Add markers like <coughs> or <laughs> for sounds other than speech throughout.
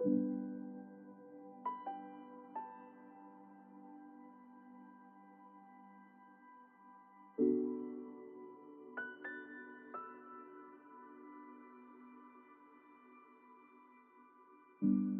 thank mm -hmm. you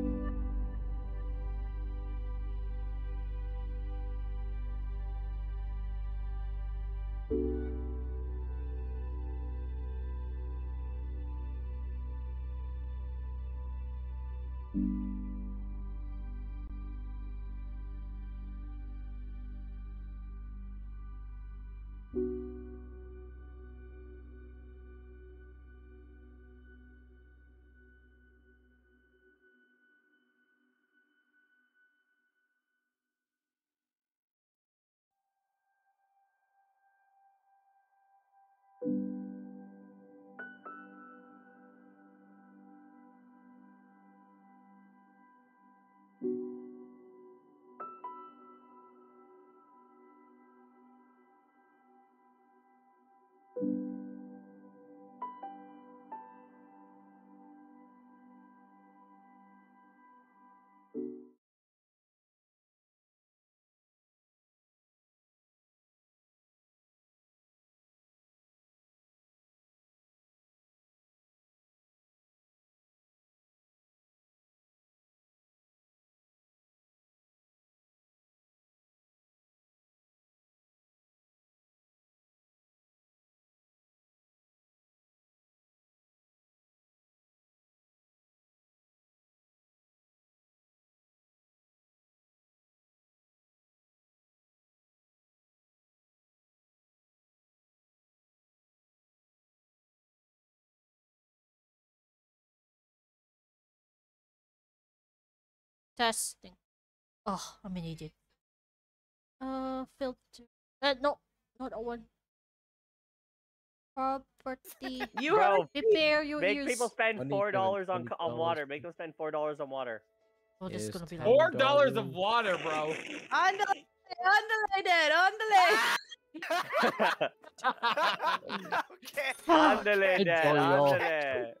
thank you Testing. Oh, I'm an idiot. Uh, filter. Uh, no, not that one. Property. <laughs> You Bro, Prepare your make ears. people spend four dollars on on water. Make them spend four dollars on water. Oh, this is is gonna be ten like. Four dollars of dollars. water, bro. Andale, andale, Dad, andale. okay. Andale, Hey,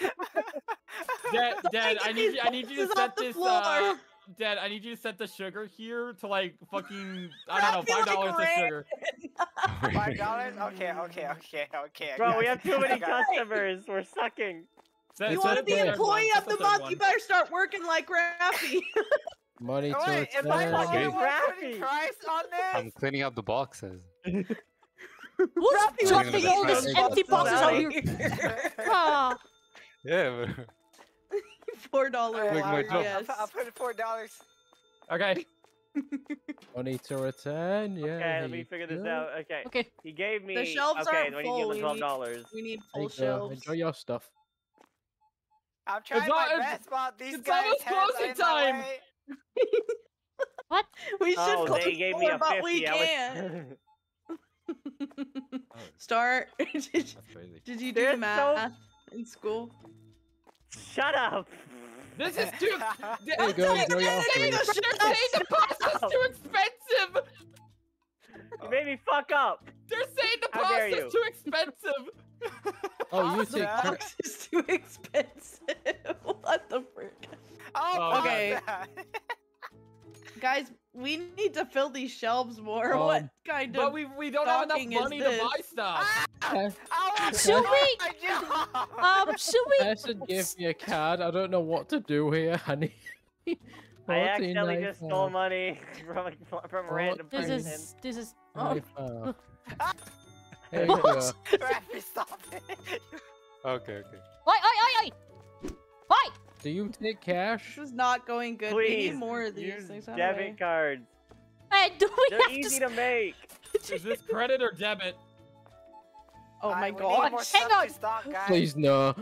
Dad, <laughs> Dad, Dad, I need you, I need you to set this. floor. Uh, Dad, I need you to set the sugar here to like fucking I don't know Wrap me five like dollars of sugar. Five <laughs> dollars? Okay, okay, okay, okay. I Bro, we have too many customers. We're sucking. Set- You want to be to employee of the third month, one. you better start working like Raffy. <laughs> Money Oh, to wait, if I return. want Okay. to Crafty. Christ on I'm cleaning up the boxes. Who's Raffy dropping was all these empty boxes boxes out out here? Ah, Yeah, but <laughs> Four dollars. Make my I'll, job. Yes. I'll, I'll put four dollars. Okay. <laughs> Money to return. Yeah. Okay, let me figure this out. Okay. Okay. He gave me. shelves okay, aren't then he full, gave we need- twelve dollars. We need There you full go. shelves. Enjoy your stuff. I'm trying not- my it's- best, but these it's guys almost have closing time. <laughs> what? We should Oh, close they gave the me door, a but we can't. Oh, Start. that's crazy. Did you They're do so- math in school? Shut up. This is too. There you go. Enjoy your They're food. saying the pasta's too expensive. You made me fuck up. They're saying the How dare pasta's too expensive. <laughs> Oh, you Pasta? take. is too expensive. <laughs> what the frick? Oh, Oh, Okay. <laughs> Guys, we need to fill these shelves more. <laughs> Um, what kind But of we we don't have enough is money to this? buy stuff. I want Should to we- Um, should we? <laughs> person gave me a card. I don't know what to do here, honey. <laughs> I accidentally just 14.95. stole money from a, from a Oh, random This person. is this is. Oh, Five, There you go. What? Raffy, stop it. Okay, okay. Oi, oi, oi, oi! Oi! Do you take cash? This is not going good. we Please need more of these use things. Debit I- cards. Hey, <laughs> do we They're have easy to? to make. <laughs> Is this credit or debit? Oh Alright, my we god. Hang on. stock. Please no.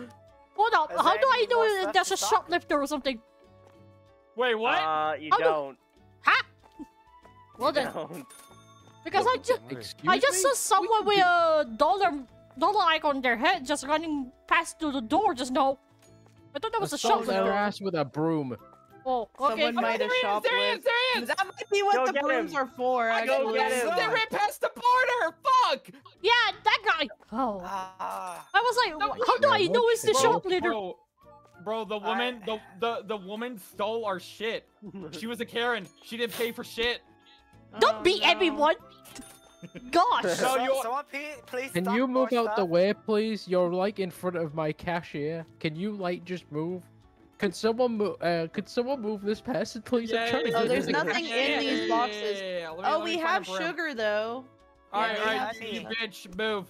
Hold up. Is How do I know more if stuff there's a shoplifter or something? Wait, what? Uh, you How do- don't. Ha! Well You then, don't. because I just Excuse I just me? saw someone with a dollar dollar icon on their head just running past through the door just now. I thought that was a Assault their shoplifter. ass with a broom. Oh, okay. Someone might have there he is, shoplifted. there he is, there he is. That might be what Go the brooms him. are for. I Actually. Go get him. They ran past the border. Fuck. Yeah, that guy. Oh, Ah. I was like, No, how do I know what it's the the- shoplifter? Bro, bro, the woman, the, the the woman stole our shit. <laughs> She was a Karen. She didn't pay for shit. Don't Oh, beat no. everyone. Gosh. No, So, you- someone please, please Can you move out the way, please? You're like in front of my cashier. Can you like just move? Can someone move? Uh, could someone move this person, please? I'm trying to Oh, get there's this- nothing in these boxes. Yeah, let me- Oh, we have a broom. sugar though. All right, Yeah, all right, honey. you bitch, move,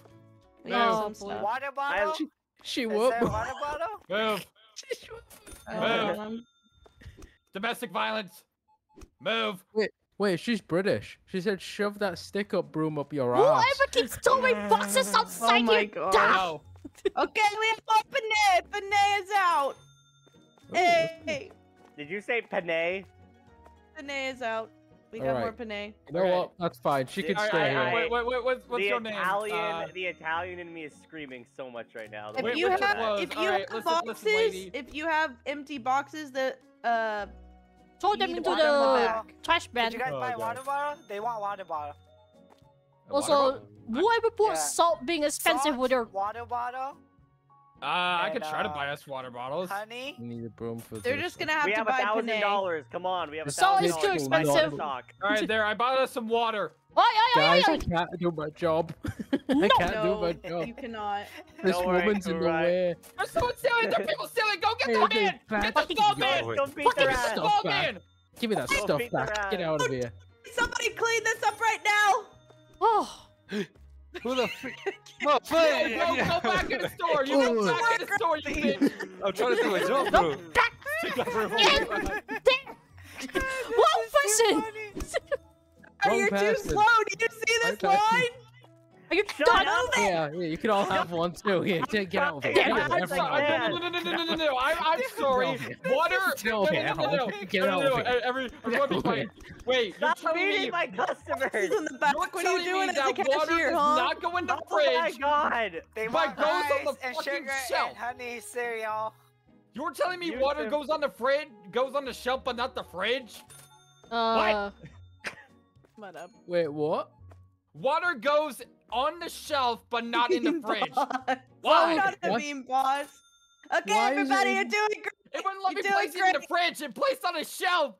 We have Oh, some boy. Water bottle? She, she Is won't. move. water bottle? <laughs> move. Oh, um, Domestic violence. Move. Wait, she's British. She said, "Shove that stick-up broom up your Whoever ass." keeps throwing boxes outside Oh my here, God. die. No. <laughs> Okay, we have more Panay. Panay is out. Ooh, Hey, Did you say Panay? Panay is out. We got Alright. more Panay. You know Okay. what? That's fine. She can All right, stay I- here. I- Wait, wait, wait, what's, what's the your name? Italian, Uh, the Italian in me is screaming so much right now. If Wait, you have, if you Alright, have listen- listen, boxes, lady. if you have empty boxes that uh Throw them into to put them in the the back. trash Did bin. you guys Oh, buy God. water bottle? They want water bottle. a water Also, bottle? whoever put Yeah. salt being expensive Salt, with their water bottle, Uh, I could and, try to uh, buy us water bottles. honey. You need a broom for they're this just gonna have we to have a buy thousand dollars. Come on, we have a thousand. Salt thousand is too dollars in expensive. stock. All right, there. I bought us some water. Oi, oi, oi, Guys, I can't do my job. <laughs> <laughs> I can't do No, my job. you cannot. This Don't woman's in the alright. way. There's someone stealing. There are people stealing. Go get Hey, the they man. Get the fucking small go man. Don't beat Fucking the ass. stuff back. man. Give me that Don't stuff back. Get out of here. Somebody clean this up right now. Oh, <gasps> Who the freak? <laughs> No, Go, play! go, go back in the <laughs> store. You go back in the store, you bitch. I'm trying to do my job, bro. one person. Are Wrong you too slow? Do you see this Right line? Are you Shut done? up. Yeah, yeah, you can all have one too. Here, take, get out of here. Yeah, Get I'm out of here. sorry. No, no, no, no, no, no, no. I'm, I'm sorry. Water. Get No, no, no, no, no. Get No, out of no. here. Every, everyone be quiet. Wait, you're Stop telling beating me, my customers. Who's in the back? you're What are you doing me as a that water cashier, does huh? not go in the Oh my fridge. God, they But want goes on rice the and fucking sugar shelf. and honey cereal. You're telling me You water too. goes on the fridge, goes on the shelf, but not the fridge? Uh, <laughs> Shut up. Wait, what? Water goes on the shelf, but not in the <laughs> fridge. Why? Why? Not a What? beam boss. Okay, Why is it everybody, you're doing great. It wouldn't let You're me doing place it in the fridge. It placed on a shelf.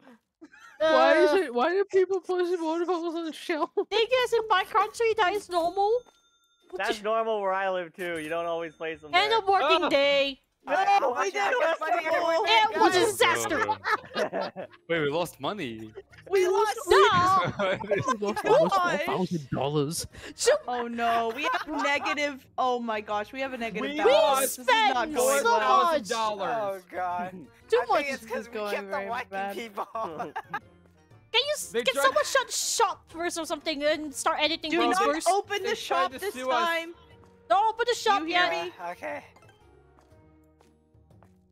Why is uh, it? Why do people place water bottles on the shelf? <laughs> I guess in my country that is normal. That's normal where I live too. You don't always place them And there. a working Oh. day. No, No, we we did did it, buddy. festival. It was a Oh, disaster. <laughs> Wait, we lost money. We lost. No. <laughs> <laughs> we Lost oh almost thousand dollars. Oh no, we have negative. Oh my gosh, we have a negative We balance. lost This is not spent going so well. much. Oh. God. Too I much. think it's because we going kept very on whacking people. Can you s- They can tried- someone shut shop first or something and start editing Do things not open the shop this sue us. time. Don't open the shop You yet. me? Yeah, okay.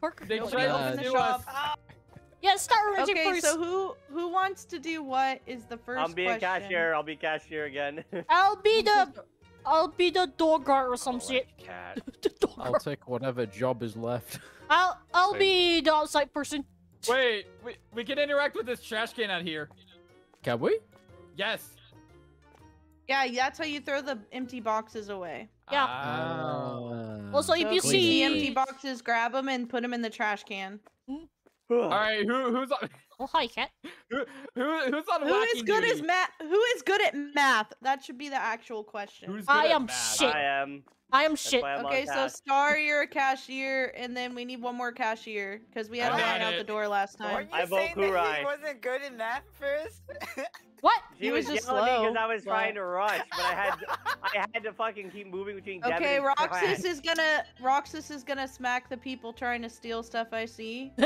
Pork. They Nobody tried to open the shop. us. Yeah, start arranging Okay, first. so who who wants to do what is the 1st I'm being question. cashier. I'll be cashier again. <laughs> I'll be the I'll be the door guard or some shit. Cat. <laughs> the door I'll take whatever job is left. <laughs> I'll I'll Same. be the outside person. Wait, we, we can interact with this trash can out here. Can we? Yes. Yeah, that's how you throw the empty boxes away. Yeah. Ah. Uh, Also, if So you see see empty boxes, grab them and put them in the trash can. All right, who who's on <laughs> Oh hi cat. who, who who's on Who is good duty? as math? Who is good at math? That should be the actual question. Who's good I at am math? shit. I am. I am shit. okay, so task. Star, you're a cashier, and then we need one more cashier because we had a line got out the door last Weren't time. you I vote saying that he wasn't good in math first? <laughs> What? She He was, was just yelling because I was so- trying to rush, but I had <laughs> I had to fucking keep moving between. Devin Okay, and Roxis Crash. is gonna Roxis is gonna smack the people trying to steal stuff I see. <laughs>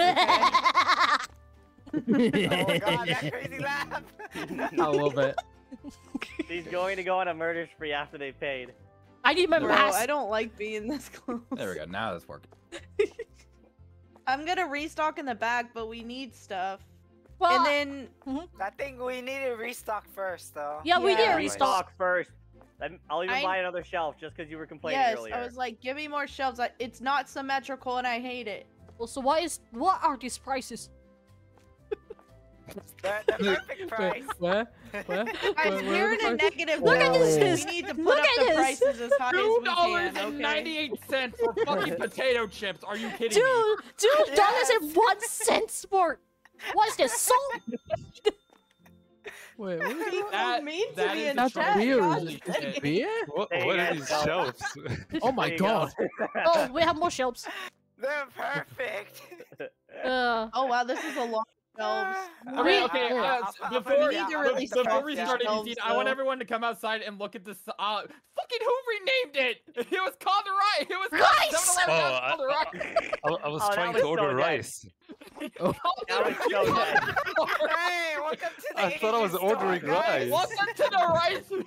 Okay. oh my god, that crazy laugh! I love it. She's going to go on a murder spree after they paid. I need my Bro, mask. I don't like being this close. There we go. Now that's working. <laughs> I'm gonna restock in the back, but we need stuff. Well, and then mm-hmm. I think we need to restock first, though. yeah, we need to restock. First. I'll even I- buy another shelf just because you were complaining yes, earlier. I was like, give me more shelves. It's not symmetrical, and I hate it. Well, so what is what are these prices? The, the perfect Where? price. <laughs> Where? Where? Guys, Where- we're in a price? negative Look at this. We need to put Look up at the this. prices as high Two as we dollars can. and Okay. ninety-eight cents for fucking <laughs> potato chips. Are you kidding me? Two <laughs> two dollars and one cent sport. What is this salt? Wait, what is People That- mean to that me is in That's chat, beer. God Holy dang shit. it. beer? What, what are these shelves? Oh my There you go. god. Oh, we have more shelves. They're perfect. Uh, Oh wow, this is a long shelves. Okay, We- okay. I'll- Uh, I'll- s- I'll before, We need to I'll really put it before we start anything, I want everyone to come outside and look at this. Uh, fucking who renamed it? <laughs> It was called the rice. It was Rice! 7-Eleven, Oh, now it's I, called the rice. I, I was Oh, trying to order so dead. rice. Oh. <laughs> <laughs> That was so bad. Hey, welcome to the I thought I was Asian store, ordering rice. Welcome to the rice. <laughs>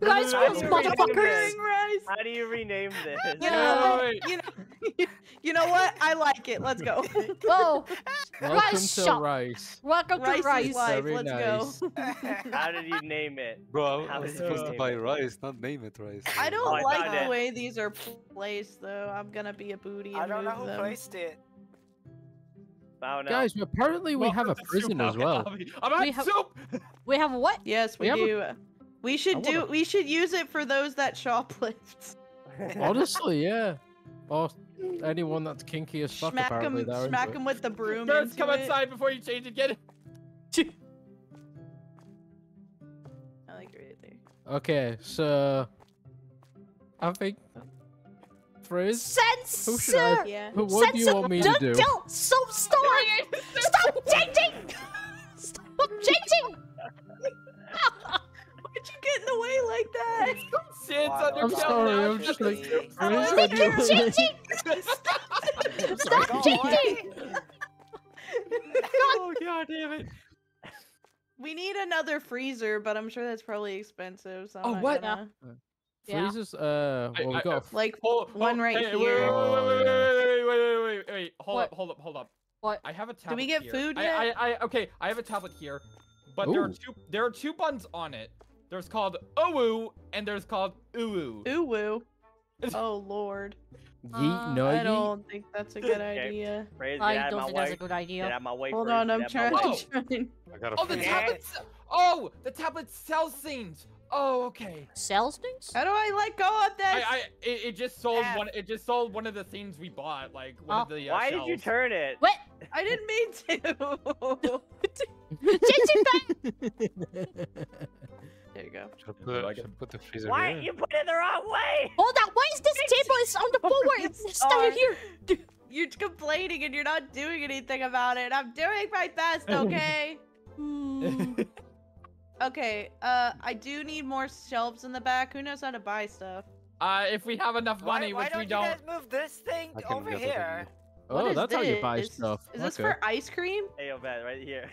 Rice How Wars, do you rename motherfuckers. rice. How do you rename this? You know, Wait. you know, you know what? I like it. Let's go. oh, Welcome Rice to shop. rice. welcome rice to rice. life. Very Let's go. How did you name it? Bro, I was supposed to buy it? rice, not name it rice. I Oh, don't I like found the it. way these are placed, though. I'm gonna be a booty and I don't know who them. placed it. Oh, I don't. Guys, apparently we have a prison as well. Hobby. <laughs> I'm at We have- soup. We have what? Yes, We we, have a- do. We should do. wanna- We should use it for those that shoplift. <laughs> Honestly, yeah. Or anyone that's kinky as fuck, Smack apparently. them. they're Smack it. them with the broom. First, into come it. outside before you change it. Get it. I like right there. Okay, so I think Frizz, Who should Censor. I- Yeah. who- what do you want me to do? Don't soap store. Stop changing. Stop changing. <laughs> Why'd you get in the way like that? Shit's Wow. under I'm count sorry, now. I'm just like- Please. Frizz, They what do you keep changing. <laughs> Stop Go changing. away. <laughs> Oh god damn it. We need another freezer, but I'm sure that's probably expensive. So I'm Oh, not what? gonna- uh, Freezes. Uh, well, we got like one right here. Wait, wait, wait, wait, wait, wait, wait, Hold up, hold up, hold up. What? I have a tablet. Did we get food yet? I, I, okay. I have a tablet here, but there are two. There are two buns on it. There's called Owu and there's called Uwu. Uwu. Oh lord. Yeet, no, I don't think that's a good idea. I don't think that's a good idea. My. Hold on, I'm trying. Oh. I got a oh, the tablet. Oh, the tablets sell scenes. Oh, okay. Sells things? How do I let go of this? I, I, it, it just sold F. one. It just sold one of the things we bought, like one of Oh. the. Uh, Why did you turn it? What? I didn't mean to. Changing <laughs> back. there you go. Should I put, like should put the freezer Why here? you put it the wrong way? Hold on. Why is this table is on the floor? <laughs> It's standing here. You're complaining and you're not doing anything about it. I'm doing my best, okay? <laughs> Okay, uh, I do need more shelves in the back. Who knows how to buy stuff? Uh, if we have enough money, why which don't we you don't. you guys move this thing over here? What Oh, is that's how you buy this? stuff. Is this okay. for ice cream? Hey, yo, man, right here.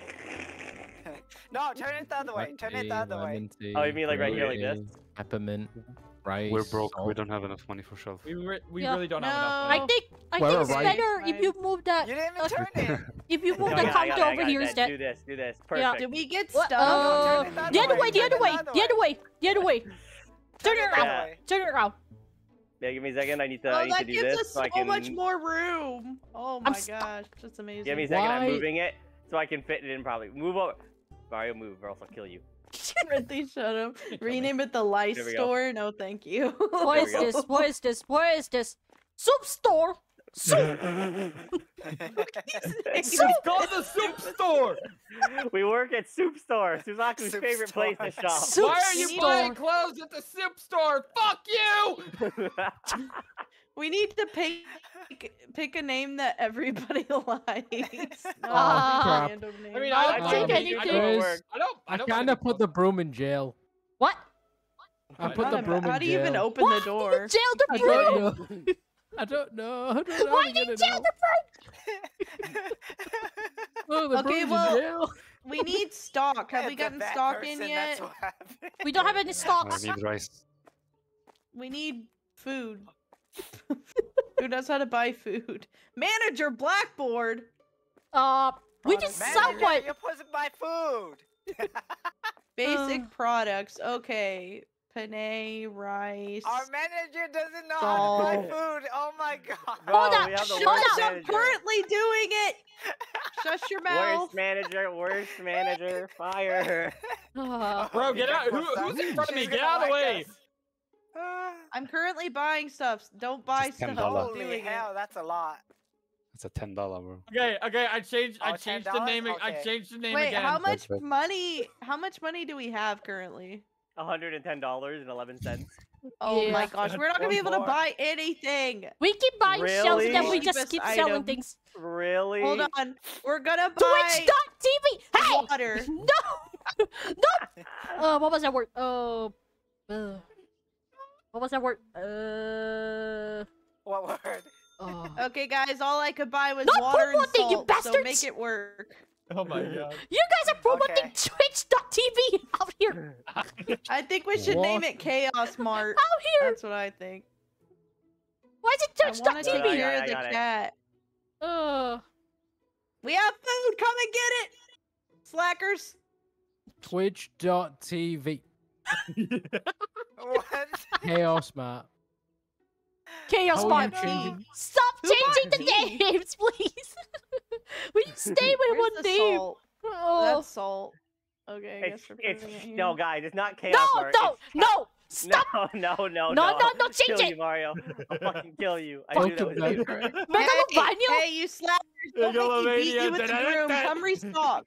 <laughs> no, turn it the other way. Turn it the other way. tea, Oh, you mean like right here, like this? Peppermint, rice. We're broke. We don't have enough money for shelf. We re- we Yeah. really don't have No. enough. I think I Well, think it's right. better if you move that. You didn't even uh, turn it. <laughs> If you move No, the I got it, I counter got it, I over here instead. Do this, do this. Perfect. Yeah. Perfect. Did we get What? stuck? Uh, turn it the the other other way, way, the other way, the other way. way, the other way. Turn it around. other. Turn it around. Yeah, give me a second. I need to, oh, I need to that do gives this us so so can. much more room. Oh my I'm stu- gosh, that's amazing. Give me a second. I'm moving it so I can fit it in. Probably move over. Mario, move, or else I'll kill you. <laughs> Ridley, shut up. Rename it the Lice There we go. Store. No, thank you. What is <laughs> this? What is this? What is this? Soup store. Soup. <laughs> It's called the soup store. we work at Soup Store, Suzaku's Soup favorite place to shop. Soup Why are you store. buying clothes at the soup store? Fuck you! We need to pick pick a name that everybody <laughs> likes. <laughs> Not a random name. I mean, I'll I, I, take don't, anything. I It don't. I don't, I I don't kind of put the broom in jail. What? I put the How do- broom How do you even open What? the door? Jail the I broom. don't know. I don't know. I don't know Why did get jail out. the <laughs> Oh, the Okay, broom's well- in jail. We need stock. Have we gotten stock person, in yet? We don't have any I stocks. need rice. We need food. Who knows how to buy food? Manager Blackboard. Uh, we just Manager, somewhat. You're supposed to buy food. <laughs> Basic Uh. products. Okay. Penne, rice. Our manager doesn't know how to buy food. Oh my god. Bro, Hold up, we have the hold worst up. I'm currently doing it. Shut your <laughs> mouth. Worst manager, worst manager, fire. <laughs> Uh, Bro, get out. Who, who's in front of me? Get out of the way. us. Ah, I'm currently buying stuff. Don't buy Just stuff. $10. Holy hell, that's a lot. It's a ten dollar, bro. Okay, okay. I changed. I Oh, changed the $10? name. I Okay. changed the it. name Wait, again. how much That's money? How much money do we have currently? $110.11. Oh my gosh, we're not gonna be able to buy anything. we keep buying shells and then we just Cheapest keep selling things. Really? Hold on, we're gonna <laughs> buy Twitch.tv. Hey, water. <laughs> no, <laughs> no. Uh, what was that word? Uh, uh what was that word? Uh, What word? uh. Okay, guys, all I could buy was Not water and promoting, you salt, so make it work. Oh my <laughs> god. You guys are promoting Okay. Twitch.tv out here. <laughs> I think we should name it Chaos Mart. Out here. That's what I think. Why is it I want I take got Twitch.tv? it, care I of the it. cat. Uh, We have food. Come and get it, slackers. Twitch.tv. What? Chaos Mart. Chaos How are Mart. you changing? Stop Who changing the bought tea? names, <laughs> please. Will you stay with Where's one the name? salt? Oh. That's salt. Okay, I It's, guess it's, it no, guys, it's not chaos. No, Mart, no, it's no! Stop! <laughs> No, no, no, No, no. no, no, change kill it. you, Mario. I'll fucking kill you. I Fuck knew that was guys. you. Megalovania? Hey, you slackers! Don't make me beat you with the broom. Come restock.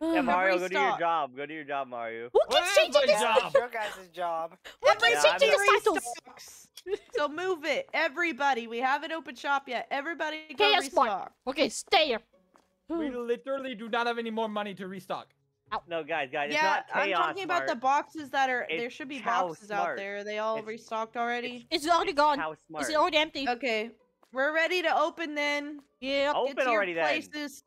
Yeah, Mario, go do your job. Go do your job, Mario. Who What keeps is changing my this? job? That's your guys' job. Who Yeah, keeps I'm changing not- the titles? So move it, everybody. We haven't opened shop yet. Everybody go Chaos Mart. restock. Okay, stay here. We literally do not have any more money to restock. No, guys, guys, it's Yeah, not I'm chaos. talking about the boxes that are. there should be Chow boxes out there. Are they all It's- restocked already? It's already gone. Smart. It's already empty. Okay, we're ready to open then. Yeah. Open get to already your then. places.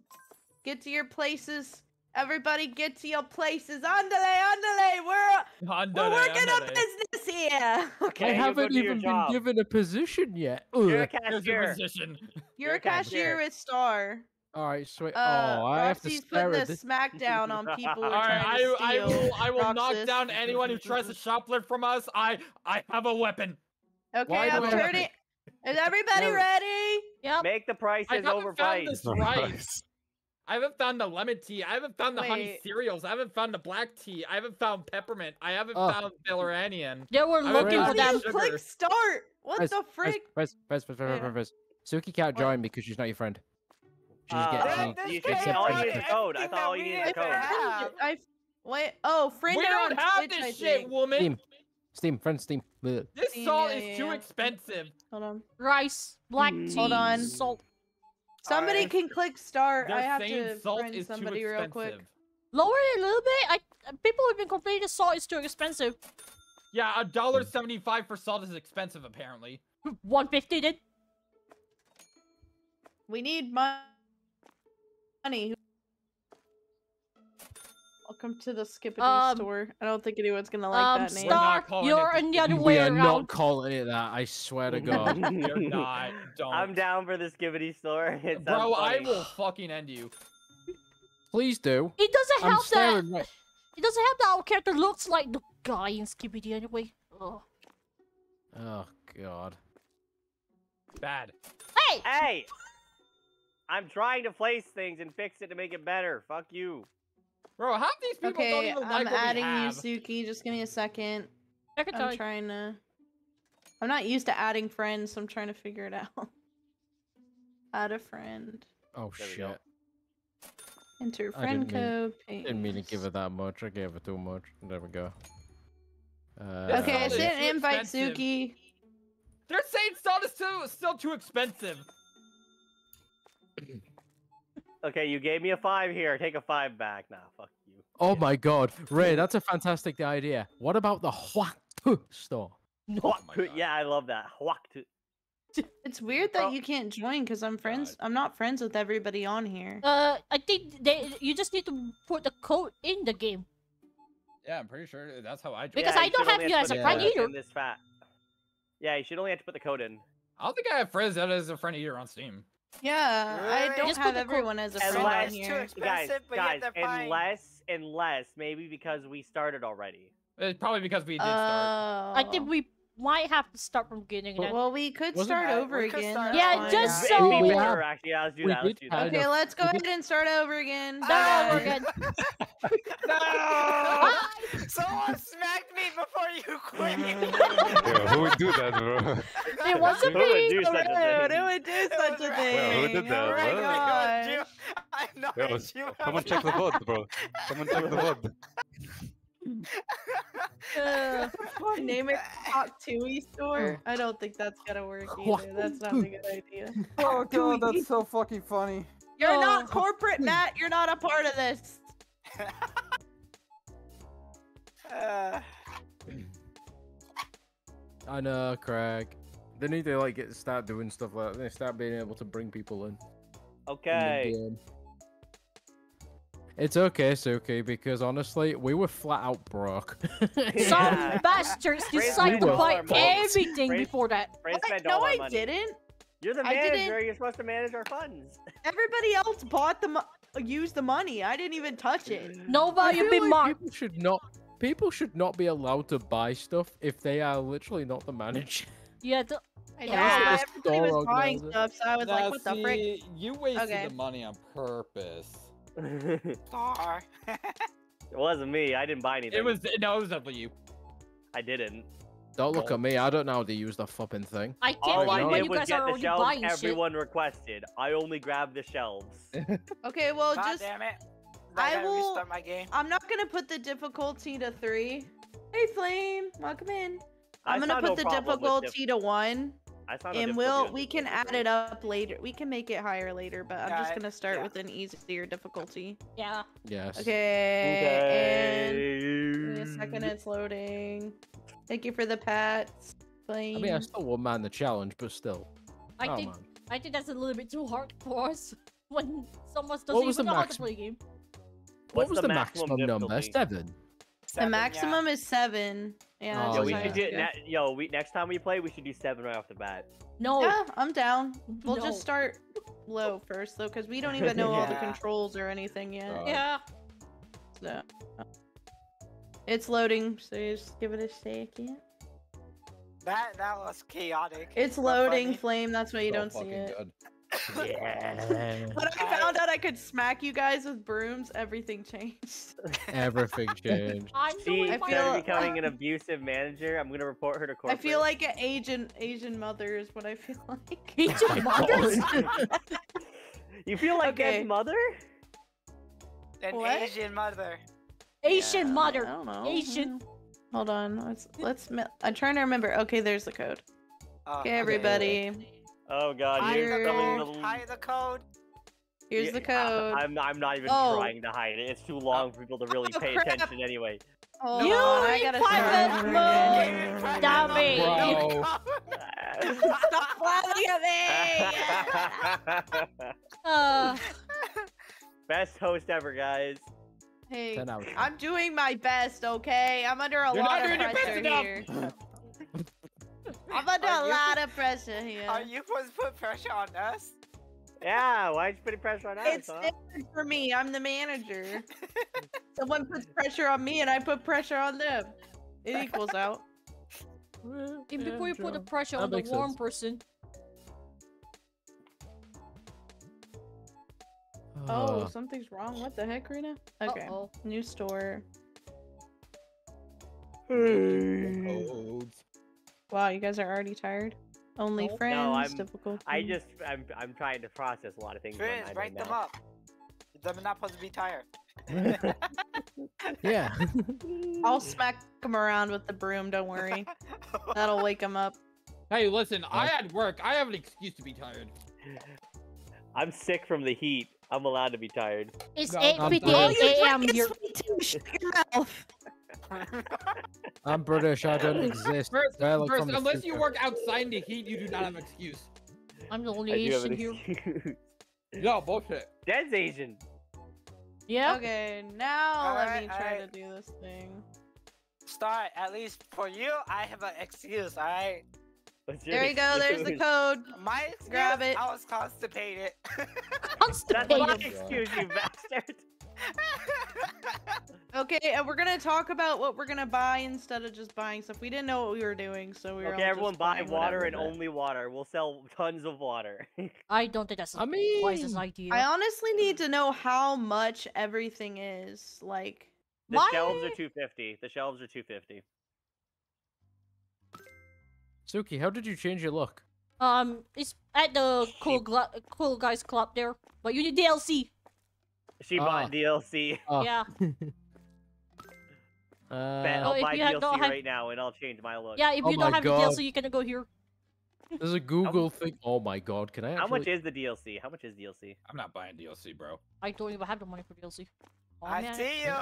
Get to your places. Everybody get to your places. Andale, andale. We're Andale, we're working on andale. business here. <laughs> Okay. I haven't even been job. given a position yet. You're a Ugh. Here's your cashier. position. You're <laughs> You're a a cashier. cashier with Star. All right, sweet. Uh, oh, I have to Roxy's stare putting at the smackdown <laughs> on people who All are right, trying to I, I will I will knock down anyone who tries to shoplift from us. I I have a weapon. Okay, Why I'm I turning. Is everybody No. ready? Yep. Make the prices haven't found overpriced. this rice. I haven't found the lemon tea. I haven't found the honey cereals. I haven't found the black tea. I haven't found peppermint. I haven't Oh. found Valoranian. Yeah, we're I looking for How found do them. click start? What Press, the press, frick? Press, press, press, press, Yeah. press, press. Suki can't What? join because she's not your friend. She just Uh, gets Yeah, you This should- game accept all you need is code. I everything thought all you we need is a need to code. have. I wait. Oh, friend we don't have Twitch, this shit, woman. Steam. Steam, friend Steam. This Steam, salt yeah, is yeah, too expensive. Hold on. Rice, black Mm. tea, Hold on. salt. Somebody Alright. can click start. I have to salt friend is too somebody real quick. Lower it a little bit. I people have been complaining salt is too expensive. Yeah, a dollar seventy-five for salt is expensive apparently. <laughs> One fifty did. We need mon- money. Welcome to the Skibidi Um, store. I don't think anyone's gonna like um, that name. Star, you're it in the other We are not calling it that. I swear to God. You're <laughs> not. Don't. I'm down for the skibidi store. <laughs> It Bro, sounds I funny. will fucking end you. Please do. It doesn't I'm help that. right. <laughs> It doesn't help that our character looks like the guy in Skibidi anyway. Ugh. Oh God. Bad. Hey! Hey! I'm trying to place things and fix it to make it better. Fuck you. Bro, half these people don't Okay, even I'm what adding we you. Suki. Just give me a second. I'm trying to. I'm not used to adding friends, so I'm trying to figure it out. <laughs> Add a friend. Oh There shit. Enter friend didn't mean- code. Didn't mean to give paste. it that much. I gave it too much. There we go. Uh, Okay, I It's sent invite expensive. Suki. They're saying salt is too, still too expensive. <clears throat> Okay, you gave me a five here. Take a five back. Nah, fuck you. Oh my God, Ray, <laughs> that's a fantastic idea. What about the Huat store? Hwak my tu- God. yeah, I love that. Hwak tu- <laughs> It's weird that Bro- you can't join because I'm friends. God. I'm not friends with everybody on here. Uh, I think they you just need to put the code in the game. Yeah, I'm pretty sure that's how I joined. Because Yeah, I don't have you to as a friend code either. in This fat. Yeah, you should only have to put the code in. I don't think I have friends that is a friend of yours on Steam. Yeah, I don't Just have everyone as a friend Unless- on It's too here. expensive, guys, but yet guys, they're fine. unless, unless maybe because we started already. It's probably because we did Uh, start. I think we might have to start from beginning then. Well, we could Wasn't start that- over could again. start Yeah, fine. just If so- we We were, have- actually, yeah, let's do we that. Let's do that. Okay, of- let's go ahead and start over again. Start over Bye. again. <laughs> No! Someone smacked me before you quit. <laughs> Yo, who would do that, bro? <laughs> It wasn't Who would me. do such a Rude, thing? Who would do It such was a right. thing? Well, who did that, Oh my bro? gosh. I know Yo, it's you. Someone check the vote, bro. Someone check the VOD. Uh, <laughs> Name it Hot Tui store. I don't think that's gonna work <laughs> either. That's not a good <laughs> idea. Oh god, that's so fucking funny. You're Oh. not corporate, Matt. You're not a part of this. Uh, <sighs> I know, Craig. They need to like get start doing stuff like that. They start being able to bring people in. in Okay. game. It's okay, Suki, because honestly, we were flat out broke. <laughs> some <laughs> bastards decided to buy everything Praise- before that. Praise No, I money. didn't. You're the manager. You're supposed to manage our funds. Everybody else bought the mo- used the money. I didn't even touch it. No I value feel been like marked. people should not. People should not be allowed to buy stuff if they are literally not the manager. <laughs> Yeah, the, I Yeah. know. Yeah. Everybody was buying stuff, so I was like, Now, "What the frick?" see, You wasted Okay. the money on purpose. <laughs> it wasn't me. I didn't buy anything. It was no, it was definitely you. I didn't. Don't look Well- at me. I don't know how to use the fucking thing. I can't All I believe when you guys get are the already shelves buying shit. everyone requested. I only grabbed the shelves. <laughs> Okay, well, God just damn it. I gotta will- restart my game. I'm not gonna put the difficulty to three. Hey, Flame, welcome in. I I'm gonna put no the problem with difficulty to one, I saw no and we'll we can add it up later. We can make it higher later, but I'm just Yeah, gonna start yeah. with an easier difficulty. Yeah. Yes. Okay, and give me a second, it's loading. Thank you for the pats, I Flame. mean, I still won't mind the challenge, but still. I oh, think man. I think that's a little bit too hard for us <laughs> when someone doesn't What was even the know how to play a game. What What's was the the, maximum maximum, number? difficulty? Seven. the Seven, yeah. maximum is seven. Yeah, Oh, Yo, we what should do it. Ne- yo, we next time we play, we should do seven right off the bat. No. Yeah, I'm down. We'll No. just start low first, though, because we don't even know all the <laughs> controls or anything yet. Uh, Yeah. So. It's loading, so just give it a second. That that was chaotic. It's loading, funny. Flame. That's why you so don't see it. good. Yeah. When I found out I could smack you guys with brooms, everything changed. <laughs> Everything changed. <laughs> I'm See, doing I feel- of becoming an <laughs> abusive manager, I'm gonna report her to court. I feel like an Asian Asian mother is what I feel like. Asian mothers. Oh you feel like Okay. Ben's mother? An What? Asian mother. Asian Yeah, I mother. don't know. Asian. Hold on. Let's let's. I'm trying to remember. Okay, there's the code. Oh, Okay, everybody. Oh god, Hide you're the Here. code. Hide the code. Here's Yeah, the code. I'm I'm not even Oh. trying to hide it. It's too long for people to really Oh, pay crap. attention anyway. Hold You on, I in gotta private start mode. over. Damn it. Bro. <laughs> Stop laughing at me! Uh, Best host ever, guys. Hey, 10 out of 10. I'm doing my best, okay? I'm under a You're lot not of doing your best pressure here. <laughs> I'm under Are a you- lot of pressure here. Are you supposed to put pressure on us? Yeah, why'd you put pressure on us, It's huh? different for me. I'm the manager. <laughs> Someone puts pressure on me, and I put pressure on them. It equals out. Well, And yeah, before you put the pressure That on the warm sense. person, Oh, Uh, something's wrong. What the heck, Rena? Okay. uh-oh. New store. Codes. Wow, you guys are already tired. Only No. friends. No, I'm- difficult. I just, I'm, I'm trying to process a lot of things. in my Friends, write right them now. up. They're not supposed to be tired. yeah. <laughs> I'll smack them around with the broom. Don't worry. That'll <laughs> wake them up. Hey, listen, I had work. I have an excuse to be tired. I'm sick from the heat. I'm allowed to be tired. it's No, eight I'm fifty sorry. eight oh, a.m. here. Shut your mouth. <laughs> I'm British. I don't exist. First, I first from the unless you work outside in the heat, you do not have an excuse. I'm the only do Asian here. excuse. <laughs> No, bullshit. Dad's Asian. Yeah. Okay, now let Alright, me try alright. to do this thing. Start, at least for you, I have an excuse, alright? There you go. There's the code. My excuse, Grab it. I was constipated. <laughs> That's Constipated. my excuse, you bastard. Okay, and we're gonna talk about what we're gonna buy instead of just buying stuff. We didn't know what we were doing, so we were. Okay, all everyone just buy water and only water. We'll sell tons of water. <laughs> I don't think that's I a wisest mean, idea. I honestly need to know how much everything is. Like, the My- shelves are 250. The shelves are 250. Suki, how did you change your look? Um, it's at the <laughs> cool cool guys club there, but you need DLC. She Ah. bought DLC. <laughs> Oh. Yeah, Bet Uh, I'll if buy you DLC don't have- right now and I'll change my look. yeah. If Oh you don't my have the DLC, you can go here. there's a <laughs> Google thing. Oh my god, can I How much is the DLC? How much is DLC? I'm not buying DLC, bro. I don't even have the money for DLC. Oh, I man. see you.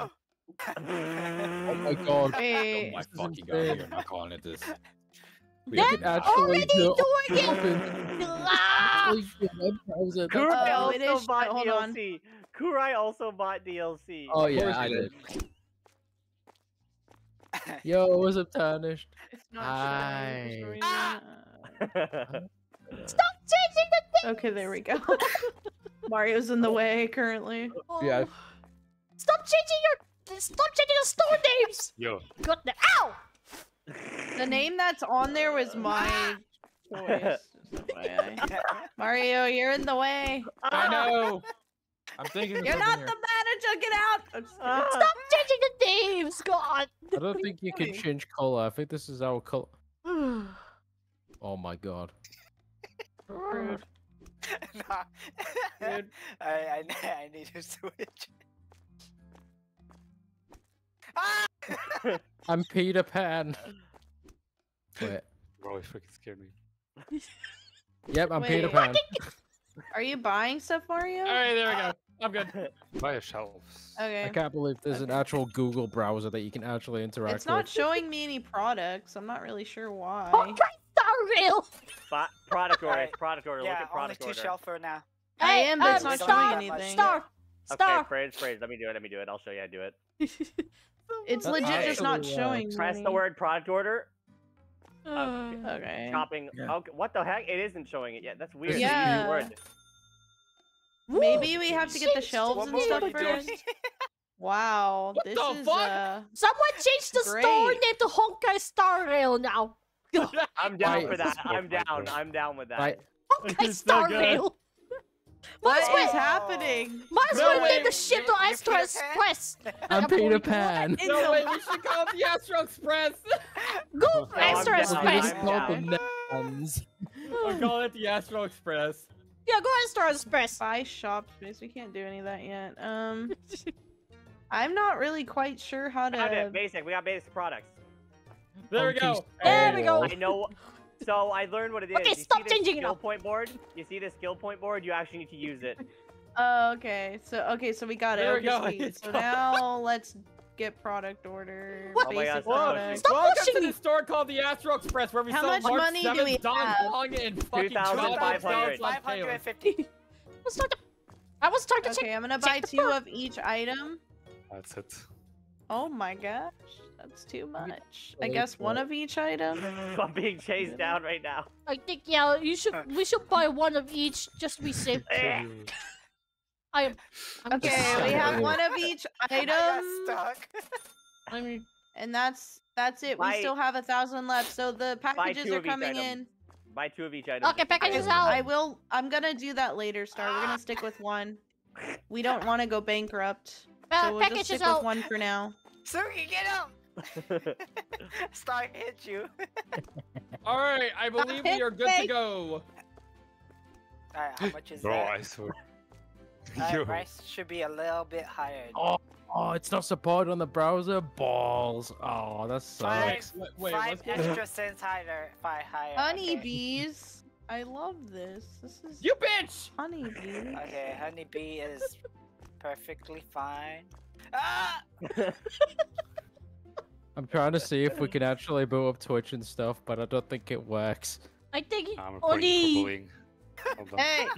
Oh my god. <laughs> Oh my fucking god, you're not calling it this. We That have can actually already do- doing it. Ah! actually do web browser. That's- Kurai Oh, also it is- bought. DLC. Kurai also bought DLC. Oh yeah, I did. did. <laughs> Yo, what's up, Tarnished? it's not showing for some Hi. reason. <laughs> Stop changing the Uh, okay, there we go. <laughs> Mario's in the way currently. Yeah. Oh. Stop changing your. Stop changing the store names. Yo, Got the ow. The name that's on there was my choice. Mario, you're in the way. I know. I'm thinking. You're not the manager. Get out. I'm just kidding. Ah. Stop changing the names. God. I don't think you can change color. I think this is our color. <sighs> Oh my god. Rude. <laughs> nah. Dude. <laughs> I, I, <laughs> I need to switch. Ah! I'm Peter Pan. Wait. bro, you freaking scared me. Yep, I'm Peter Pan. Are you buying stuff, Mario? All right, there we go. I'm good. <laughs> Buy a shelves. I can't believe there's an actual Google browser that you can actually interact with. It's not with. showing me any products. I'm not really sure why. Star rail. Fi- product order. Alright. Product order. Look yeah, at only two order. shelf for now. I Hey, am, but it's um, not star, showing anything. Star. Star. Okay, Star. Fridge, Fridge. Let me do it. Let me do it. I'll show you how to do it. <laughs> It's That's legit just not actually, uh, showing. Press the word product order. Uh, <sighs> Okay. Shopping. Yeah. Okay, what the heck? It isn't showing it yet. That's weird. is Yeah. Word. Maybe we have to get the shelves and stuff are you doing? first. <laughs> Wow, What this the is fuck? uh Someone changed the store name to Honkai Star Rail now. <laughs> I'm down Right. for that. I'm down. I'm down with that. Right. Honkai <laughs> Star good. Rail. What Might as is well, happening? might as well wait, name the ship to you- you Astro Peter Express. I'm Peter. Pan. It's No a- way, we should call it the Astral Express. Go I'm Astro down, Express. I'm Not the. Nans. We're calling it the Astral Express. Yeah, go ahead and Astral Express. Buy shop space. We can't do any of that yet. Um, <laughs> I'm not really quite sure how Found to. it. Basic. We got basic products. There we go. There we go. I know. So I learned what it is. Okay, you see stop this changing it skill now. point board? You see this skill point board? You actually need to use it. <laughs> Oh, okay. So okay, so we got it. There we okay, go, <laughs> So now let's get product order. What? Oh my Basic God, stop product. Stop Welcome pushing to me. the store called the Astral Express, where we How sell much Mark money do 7 we Don have? Long and fucking 2,500. chocolate like Taylor. 550. Let's <laughs> start the. I was starting to check. Okay, I'm gonna buy two book. of each item. That's it. Oh my gosh, that's too much. I guess one of each item. <laughs> I'm being chased down right now. I think yeah, you should. We should buy one of each just to be safe. <laughs> Eh. I am. I'm Okay, just- we have one of each <laughs> I item, stuck. I mean, and that's that's it. We still have a thousand left, so the packages are coming in. Buy two of each item. Okay, packages case. out. I will. I'm gonna do that later, Star. We're gonna <laughs> stick with one. We don't want to go bankrupt, uh, so we'll just packages stick out. with one for now. So Suki, get him! <laughs> Star hit you. All right, I believe we are good to go. Alright, how much is Bro, that? I swear. Alright, Yo. rice should be a little bit higher. Oh, oh, it's not supported on the browser. Balls. Oh, that Five, sucks. Wait, wait, five extra cents higher. Five higher. Honeybees. I love this. This is You bitch! honeybees. <laughs> Okay. okay, honeybee is perfectly fine. Ah! <laughs> I'm trying to see if we can actually boot up Twitch and stuff, but I don't think it works. I think I'm reporting only. Hold on. Hey,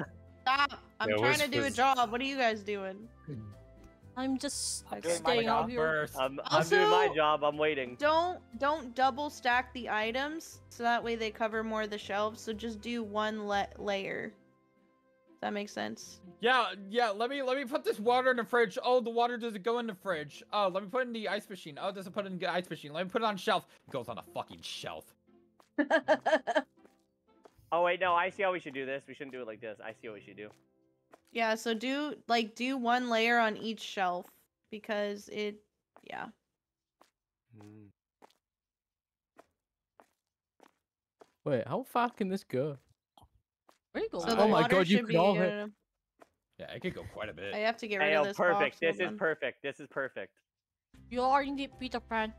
stop! I'm Yeah, trying to do a job. What are you guys doing? I'm just I'm doing my staying out job here. I'm, I'm doing my job. I'm waiting. Don't don't double stack the items, so that way they cover more of the shelves. So just do one le- layer. Does that make sense? Yeah, yeah. Let me let me put this water in the fridge. Oh, the water doesn't go in the fridge. Oh, let me put it in the ice machine. Oh, it doesn't put it in the ice machine. Let me put it on shelf. It goes on a fucking shelf. <laughs> Oh wait, no. I see how we should do this. We shouldn't do it like this. I see what we should do. yeah. So do like do one layer on each shelf because it. Yeah. Mm. Wait, how far can this go? Where you going? So Oh my God, you can all hit- Yeah, it could go quite a bit. I have to get rid Hey, of this perfect. box. This hold is on. perfect. This is perfect. You are indeed Peter Pan.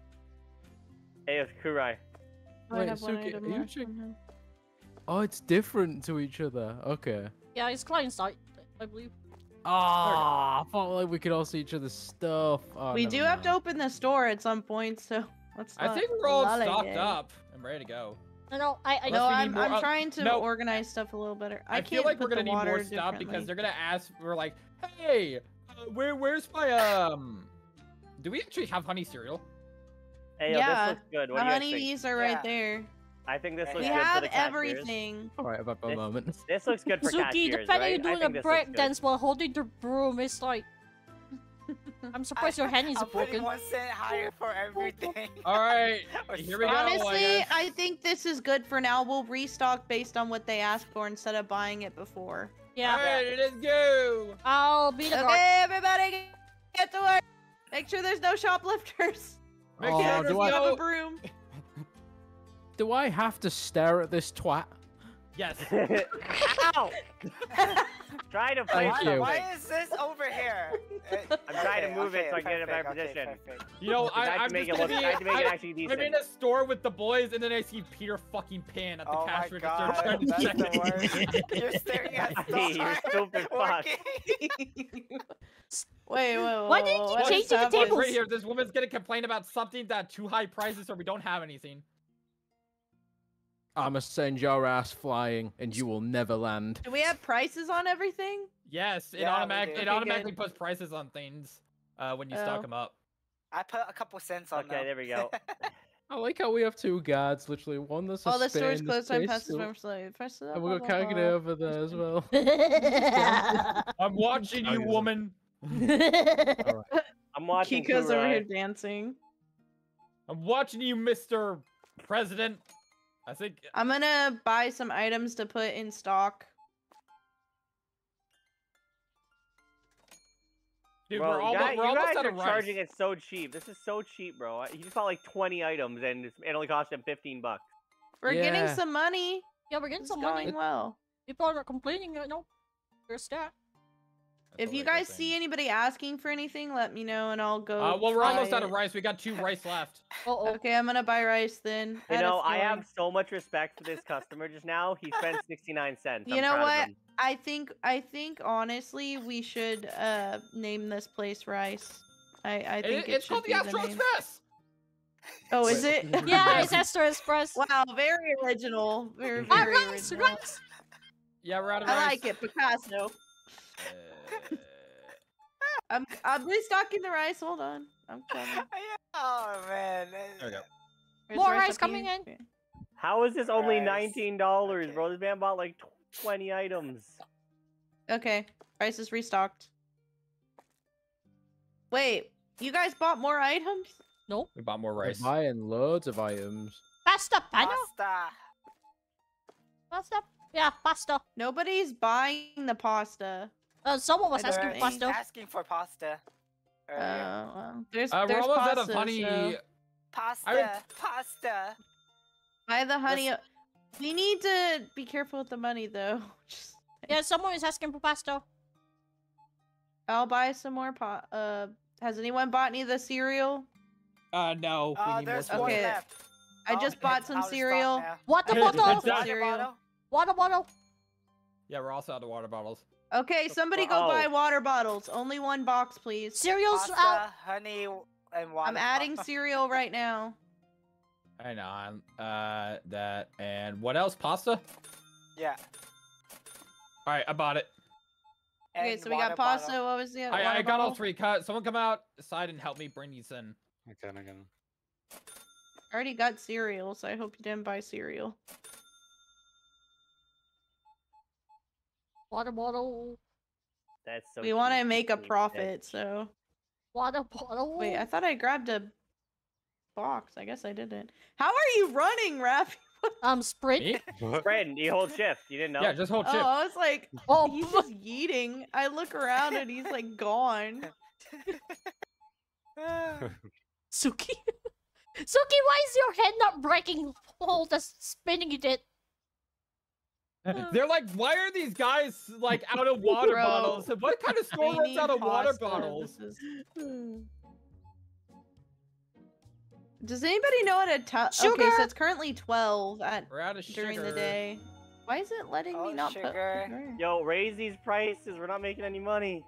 Hey, it's Kurai. I Wait, have one Suki, item are you left. check-. Oh, it's different to each other. Okay. Yeah, it's client side, I believe. Ah, I thought like we could all see each other's stuff. Oh, we never do have to open the store at some point, so <laughs> let's. I think we're all lollygag. stocked up. I'm ready to go. No, no, I, I No, I'm, more- I'm uh, trying to no. organize stuff a little better. I, I, can't feel like we're gonna need more stuff because they're gonna ask. We're like, hey, uh, where where's my um? Do we actually have honey cereal? Hey, yo, Yeah, this looks good. What The do you guys think? are Yeah. right there. I think this We looks We good for have the cashiers. everything. All right, about a moment. <laughs> This looks good for Suki, cashiers, the fact right? that you're doing a think break dance while holding the broom is like. <laughs> I'm surprised your hand is I'm putting broken. one cent higher for everything. <laughs> All right, here we go. Honestly. I think this is good for now. We'll restock based on what they asked for instead of buying it before. Yeah, All right, let's go. I'll be the guard. Okay, everybody, get- get to work. Make sure there's no shoplifters. Make Oh, sure do there's have no- a broom. Do I have to stare at this twat? Yes. <laughs> Ow! <laughs> Try to Thank place why, you. why is this over here? I'm trying to okay, move it okay, so I can get in a better perfect, okay, position. perfect. You know, I I, have I'm to make just it look. gonna be, I have to make it I- actually I'm in a store with the boys, and then I see Peter fucking Pan at the Oh cash register god, trying to that's check the worst. <laughs> You're staring at You Star stupid fuck. Wait, wait, wait. Why didn't you what change the happening? Look, tables? right here, this woman's gonna complain about something that too high prices or we don't have anything. I'ma send your ass flying, and you will never land. Do we have prices on everything? Yes, it Yeah, we automatic it Okay, automatically good. puts prices on things uh, when you Oh. stock them up. I put a couple cents on Okay, them. there we go. <laughs> I like how we have two guards, literally. One that's a All the stores Spain, closed. the I'm space passes store, from slave. Press it up, And we got blah, blah, Kagine over there as well. <laughs> I'm watching you, Target. woman. <laughs> I'm watching Kiko's over here Kurai. dancing. I'm watching you, Mr. President. I think uh, I'm gonna buy some items to put in stock. dude, Bro, we're, you guys, we're you almost guys out are of rice. charging it so cheap. This is so cheap, bro. He just bought like 20 items and it's, it only cost him 15 bucks. We're getting some money. yeah, we're getting It's some going money. well. People are not complaining, you know. There's that. That's If you guys thing. see anybody asking for anything, let me know and I'll go. Uh, well, we're almost buy out of rice. We got two rice left. <laughs> Uh oh. Okay, I'm gonna buy rice then. You know, I have so much respect for this customer just now. He spent <laughs> 69 cents. You I'm know what? I think I think honestly we should uh name this place Rice. I I think it, it's should called be the the Astral name. Express. Oh, is it? <laughs> Yeah, it's Esther Express. wow, very original. Very very rice, original. rice. Yeah, we're out of rice. I rice. like it, Picasso. Uh, I'm I'm restocking the rice. Hold on. I'm coming. <laughs> oh man. There we go. Where's More the rice coming here? in. How is this only Rice. nineteen dollars, Okay. bro? This man bought like twenty items. Okay, rice is restocked. Wait, you guys bought more items? No. We bought more We're rice. buying loads of items. Pasta, pano? Pasta. Pasta? Yeah, pasta. Nobody's buying the pasta. Uh, someone was asking for pasta. Asking for pasta. Uh, earlier. well, there's Uh, we're there's almost pasta, at a funny. so pasta. Pasta. buy the honey. This- We need to be careful with the money though. <laughs> Just- Yeah, someone is asking for pasta. I'll buy some more pot. Uh, has anyone bought any of the cereal? Uh, no. we Oh, need more there's food. Okay. left. I Oh, just bought some out of stock cereal. Water <laughs> Hey, bottle. Water cereal. bottle? Water bottle. Yeah, we're also out of water bottles. Okay, somebody go buy Oh. water bottles. Only one box, please. Cereals Pasta, out. honey, and water. I'm adding cereal right now. Hang on. Uh, that and what else? Pasta. Yeah. All right, I bought it. Okay, so we water got bottle. pasta. What was the other? I, I got all three. Cut. Someone come out side and help me bring these in. Again, again. I already got cereal, so I hope you didn't buy cereal. Water bottle. That's so. we want to make a cheap, profit, that's so. Water bottle. Wait, I thought I grabbed a box. I guess I didn't. How are you running, Raph? <laughs> Um, sprint. Me? <laughs> What? Brandon, you hold shift. You didn't know? Yeah, just hold Oh, shift. I was like, <laughs> Oh, he's just yeeting. I look around and he's like gone. Suki. Suki, why is your head not breaking all the spinning you did? They're like, why are these guys like out of water Bro. bottles? What kind of store We runs out of water bottles? Is- Does anybody know how to tell? Okay, Sugar! so it's currently 12 at We're out of during the day. Why is it letting Oh, me not sugar. <laughs> put? Yo, raise these prices. We're not making any money.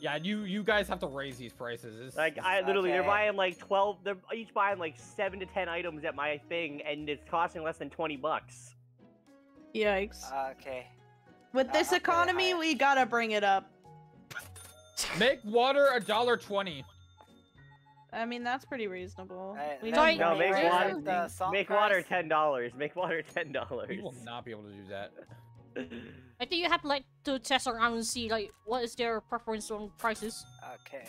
Yeah, you you guys have to raise these prices. This- Like I literally, they're buying like twelve. They're each buying like seven to ten items at my thing, and it's costing less than twenty bucks. Yikes! okay. With uh, this okay, economy, I- we gotta bring it up. Make water a dollar twenty. I mean, that's pretty reasonable. Alright, We let's Sorry, need No, more make raise rice, water. the think. salt Make water ten dollars. Make water ten dollars. You will not be able to do that. I think you have like to test around and see like what is their preference on prices. Okay.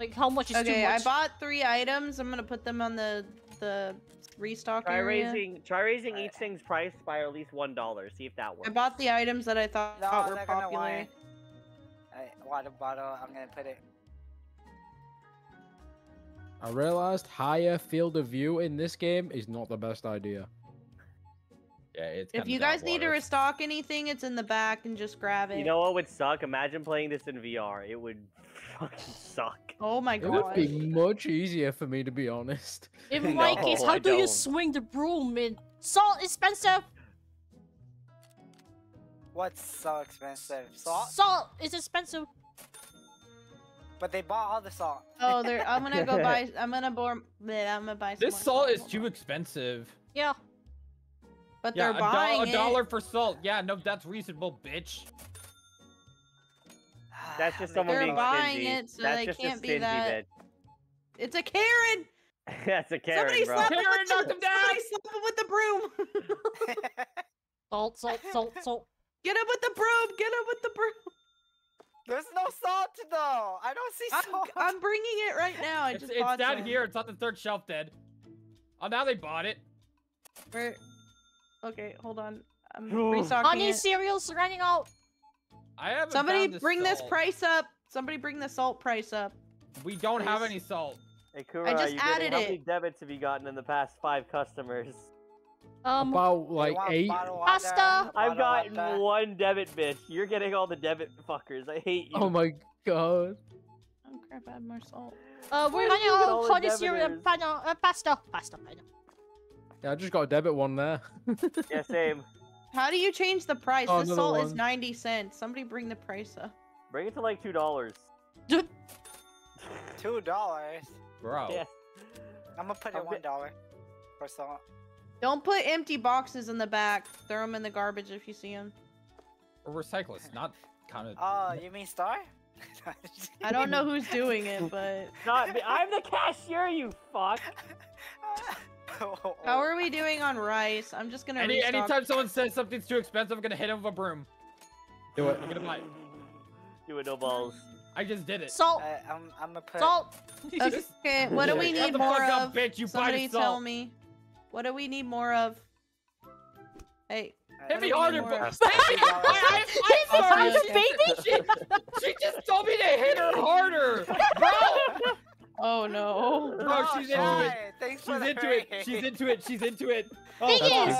Like how much is too much? Okay, I bought three items. I'm gonna put them on the the restock Try area. raising, try raising Alright. each thing's price by at least one dollar. See if that works. I bought the items that I thought No, were popular. want Alright, water bottle. I'm gonna put it. I realized higher field of view in this game is not the best idea. Yeah, it's. If you guys need to restock anything, it's in the back and just grab it. You know what would suck? Imagine playing this in VR. It would fucking suck. oh my god. It would be much easier for me to be honest. In my case, how I do you don't. swing the broom in salt expensive? What's so expensive? Salt? Salt is expensive. But they bought all the salt. Oh, there. I'm gonna go <laughs> buy. I'm gonna bore. bleh, I'm gonna buy. Some This more salt is too expensive. Yeah. But Yeah, they're a, do- a it. dollar for salt. Yeah, no, that's reasonable, bitch. Ah, that's just How someone many They're being buying stingy. it, so That's they just can't a be that- bitch. It's a Karen. <laughs> That's a Karen, Somebody bro. slap him Karen with the, knocked him down! Somebody slap him with the broom. <laughs> Salt, salt, salt, salt. Get him with the broom. Get him with the broom. There's no salt though. I don't see I'm. I'm bringing it right now. I It's, just it's down some. here. It's on the third shelf, dead. Oh, now they bought it. Where? Okay, hold on. I'm <sighs> Ooh. restocking Honey it. cereals running out. I haven't. Somebody found this bring this price up. Somebody bring the salt price up. We don't have any salt. Hey, Kura, just you added getting, how it. many debits have you gotten in the past five customers? Um, About like eight. Pasta. I've bottled gotten one debit, bitch. You're getting all the debit fuckers. I hate you. Oh my god. Oh crap! Add more salt. uh, Why we're did running out of honey cereal and debitors? pano, uh, pasta. Pasta, pano. Yeah, I just got a debit one there. <laughs> Yeah, same. How do you change the price? Oh, this another salt is 90 cents. Somebody bring the price up. Bring it to like two dollars. <laughs> Two dollars. Bro. Yeah. I'm gonna put I'm it one dollar for salt. Don't put empty boxes in the back. Throw them in the garbage if you see them. We're recyclists, not kind of. Oh, you mean Star? <laughs> I don't know who's doing it, but Not me. I'm the cashier, you fuck. <laughs> how are we doing on rice? I'm just gonna Any restock. anytime someone says something's too expensive, I'm gonna hit him with a broom. Do it. I'm gonna buy. Do it, no balls. I just did it. Salt, I, I'm, I'm gonna put. salt. <laughs> Okay, what do we need the more fuck up, of? bitch, you Somebody the tell salt. me. What do we need more of? Hey, I- Hit me What harder, do we bro. need more That's of? Hit me harder. Hit me I'm sorry. harder, baby. She, she just told me to hit her harder, bro. <laughs> Oh no. Bro, <laughs> Oh, she's into Shy, it. Thanks for She's the into it. raid. She's into it. She's into it. <laughs> Oh, Thing is-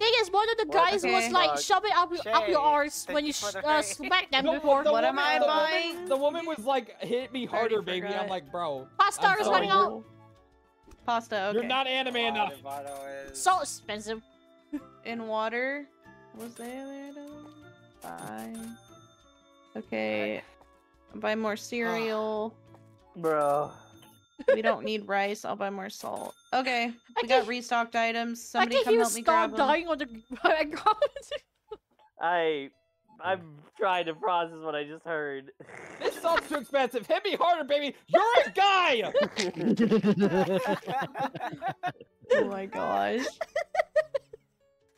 Thing is, one of the What? guys was Okay. like Fuck. shoving up, up your arse when you you the uh, raid. smacked them The- before. the What am woman- I the buying? Woman, the woman was like, hit me harder, baby. I'm like, bro. Pasta I'm is running out. Pasta, okay. You're not anime enough. Is- So expensive. <laughs> In water. Was there there? Buy. Okay. Buy more cereal. Bro. we don't need rice. I'll buy more salt. Okay. I We got can- restocked items. I Somebody think come help me grab start them. dying on the ground. <laughs> I. I'm trying to process what I just heard. This salt's too expensive. Hit me harder, baby. You're a guy. <laughs> Oh my gosh.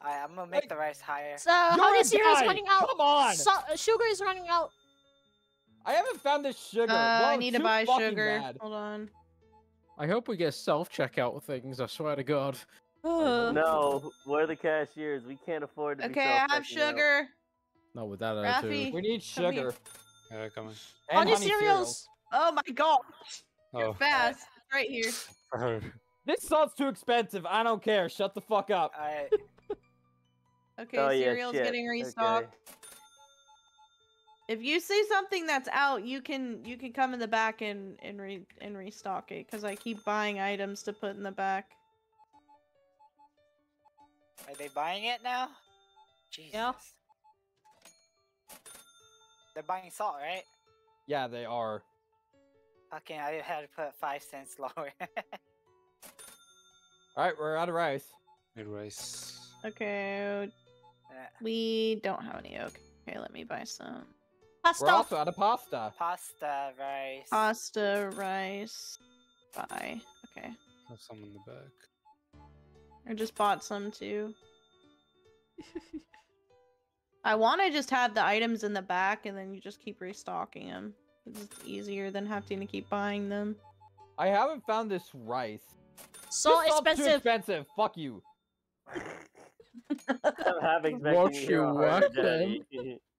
Alright, I'm gonna make the rice higher. so, You're honey a is running out. Come on. So, uh, sugar is running out. I haven't found this sugar. Uh, I need to buy sugar. bad. Hold on. I hope we get self checkout things. I swear to God. no, we're the cashiers. We can't afford to be Okay, I have self-checking out. sugar. Not with that Rafi. attitude. We need Come here. sugar. Yeah, coming. And honey honey cereals. Oh my god. You're Oh. fast. Right here. <laughs> This salt's too expensive. I don't care. Shut the fuck up. Alright, <laughs> Okay, oh, cereal's shit. getting Okay. Restocked. If you see something that's out, you can you can come in the back and and re and restock it because I keep buying items to put in the back. are they buying it now? Jesus. Yeah. They're buying salt, right? Yeah, they are. Fucking, I had to put five cents <laughs> lower. All right, we're out of rice. Need rice. Okay, uh. we don't have any oak. Okay, let me buy some Pasta. We're also out of pasta. Pasta, rice. pasta, rice. Bye. Okay, Have some in the back. I just bought some too. <laughs> I want to just have the items in the back and then you just keep restocking them. It's easier than having to keep buying them. I haven't found this rice. so this salt's Too expensive. expensive. Fuck you. <laughs> I'm half expecting What you hear a heart want, daddy. <laughs>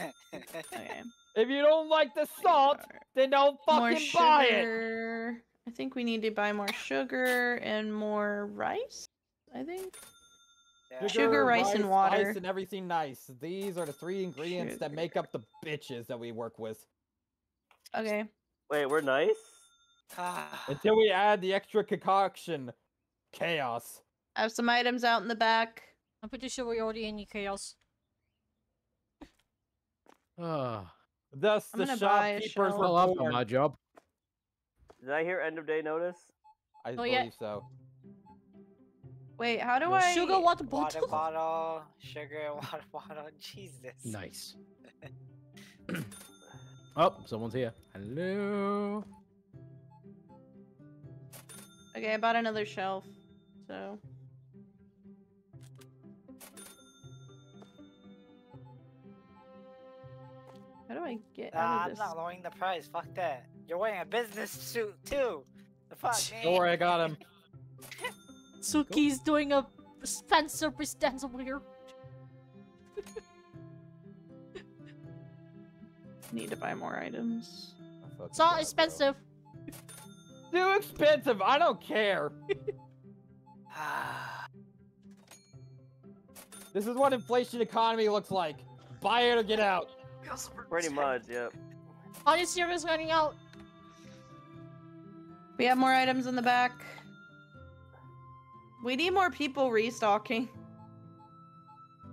Okay. <laughs> If you don't like the salt, then don't fucking buy it. I think we need to buy more sugar and more rice. I think. Yeah. Sugar, rice, and water. Ice and everything nice. These are the three ingredients that make up the bitches that we work with. Okay. Wait, we're nice? Ah, Until we add the extra concoction. Chaos. I have some items out in the back. I'm pretty sure we already in the chaos. Ah, Thus, I'm the gonna buy a shopkeepers shelf. were well up on my job. Did I hear end of day notice? I Oh, believe yeah. so. Wait, how do No I? Sugar water water bottle. <laughs> bottle, sugar, <laughs> water bottle. Jesus. Nice. <laughs> oh, someone's here. Hello. Okay, I bought another shelf. So. How do I get Nah, out I'm not lowering the price. Fuck that. You're wearing a business suit too. The fuck, man. Don't worry, I got him. <laughs> Suki's doing a Spencer dance over here. <laughs> Need to buy more items. It's all expensive. Too expensive. I don't care. <laughs> Ah, This is what inflation economy looks like. Buy it or get out. Pretty much, yep. Honey cereal is running out. We have more items in the back. We need more people restocking.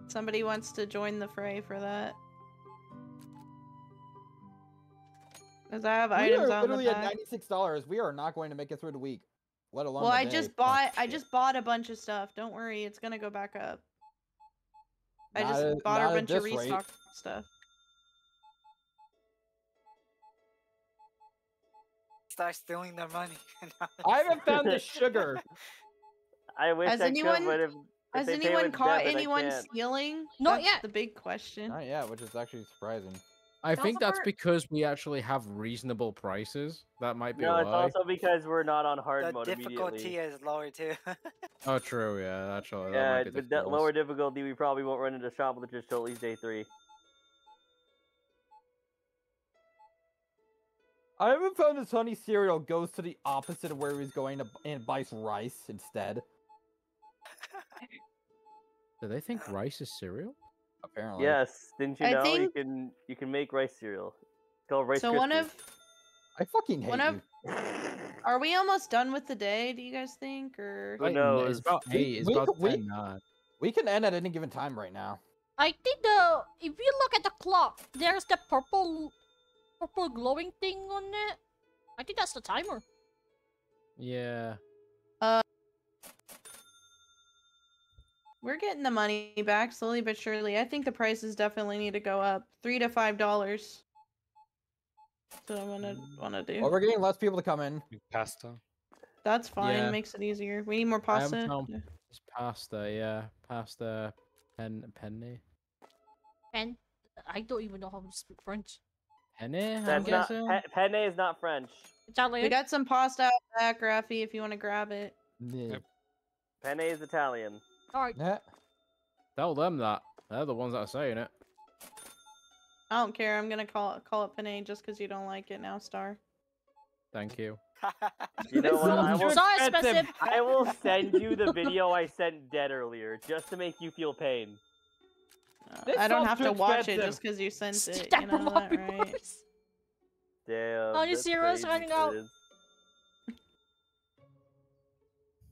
Somebody wants to join the fray for that. Cause I have we items are out in the literally at ninety-six dollars. We are not going to make it through the week, let alone. Well, the I day. just oh, bought. I just bought a bunch of stuff. Don't worry, it's gonna go back up. I Not just at- bought a bunch of this rate. restock stuff. Start stealing their money. <laughs> I haven't found the sugar. <laughs> I wish Has I anyone- could, but if, if Has anyone caught debit, anyone stealing? Not That's yet. The big question. Not yet, which is actually surprising. I It's think that's for- because we actually have reasonable prices. That might be No, it's also because we're not on hard the mode difficulty is lower too. <laughs> Oh, true. Yeah, actually. that Yeah, might be the with that lower difficulty, we probably won't run into shoplifters till at least day three. I haven't found this honey cereal goes to the opposite of where he was going to and buys rice instead. <laughs> Do they think rice is cereal? Apparently. Yes, didn't you I know you can you can make rice cereal? It's called rice So one of I fucking hate one of <laughs> are we almost done with the day? Do you guys think or? Who Like, knows? It's about We- eight. It's we- about we- ten. Nah. We can end at any given time right now. I think the if you look at the clock, there's the purple purple glowing thing on it. I think that's the timer. Yeah. Uh, we're getting the money back slowly but surely. I think the prices definitely need to go up. Three to five dollars. That's what I'm gonna wanna do. Well, we're getting less people to come in. Pasta. That's fine. Yeah. Makes it easier. We need more pasta. Yeah. It's pasta. Yeah, pasta. Pen penny. And I don't even know how to speak French. Penny. I'm not guessing. pe- penne is not French. Italian. We got some pasta out back, Rafi, if you want to grab it. Yeah. Penne is Italian. Alright. Yeah. Tell them that. They're the ones that are saying it. I don't care. I'm gonna call it call it penne just because you don't like it now, Star. Thank you. <laughs> You know <laughs> what? I will, so expensive. I will send you the video I sent Dead earlier, just to make you feel pain. Uh, This I don't have to watch it just because you sent it. Step You know that, your right? voice. Damn. Honey, that's zeros crazy, running out.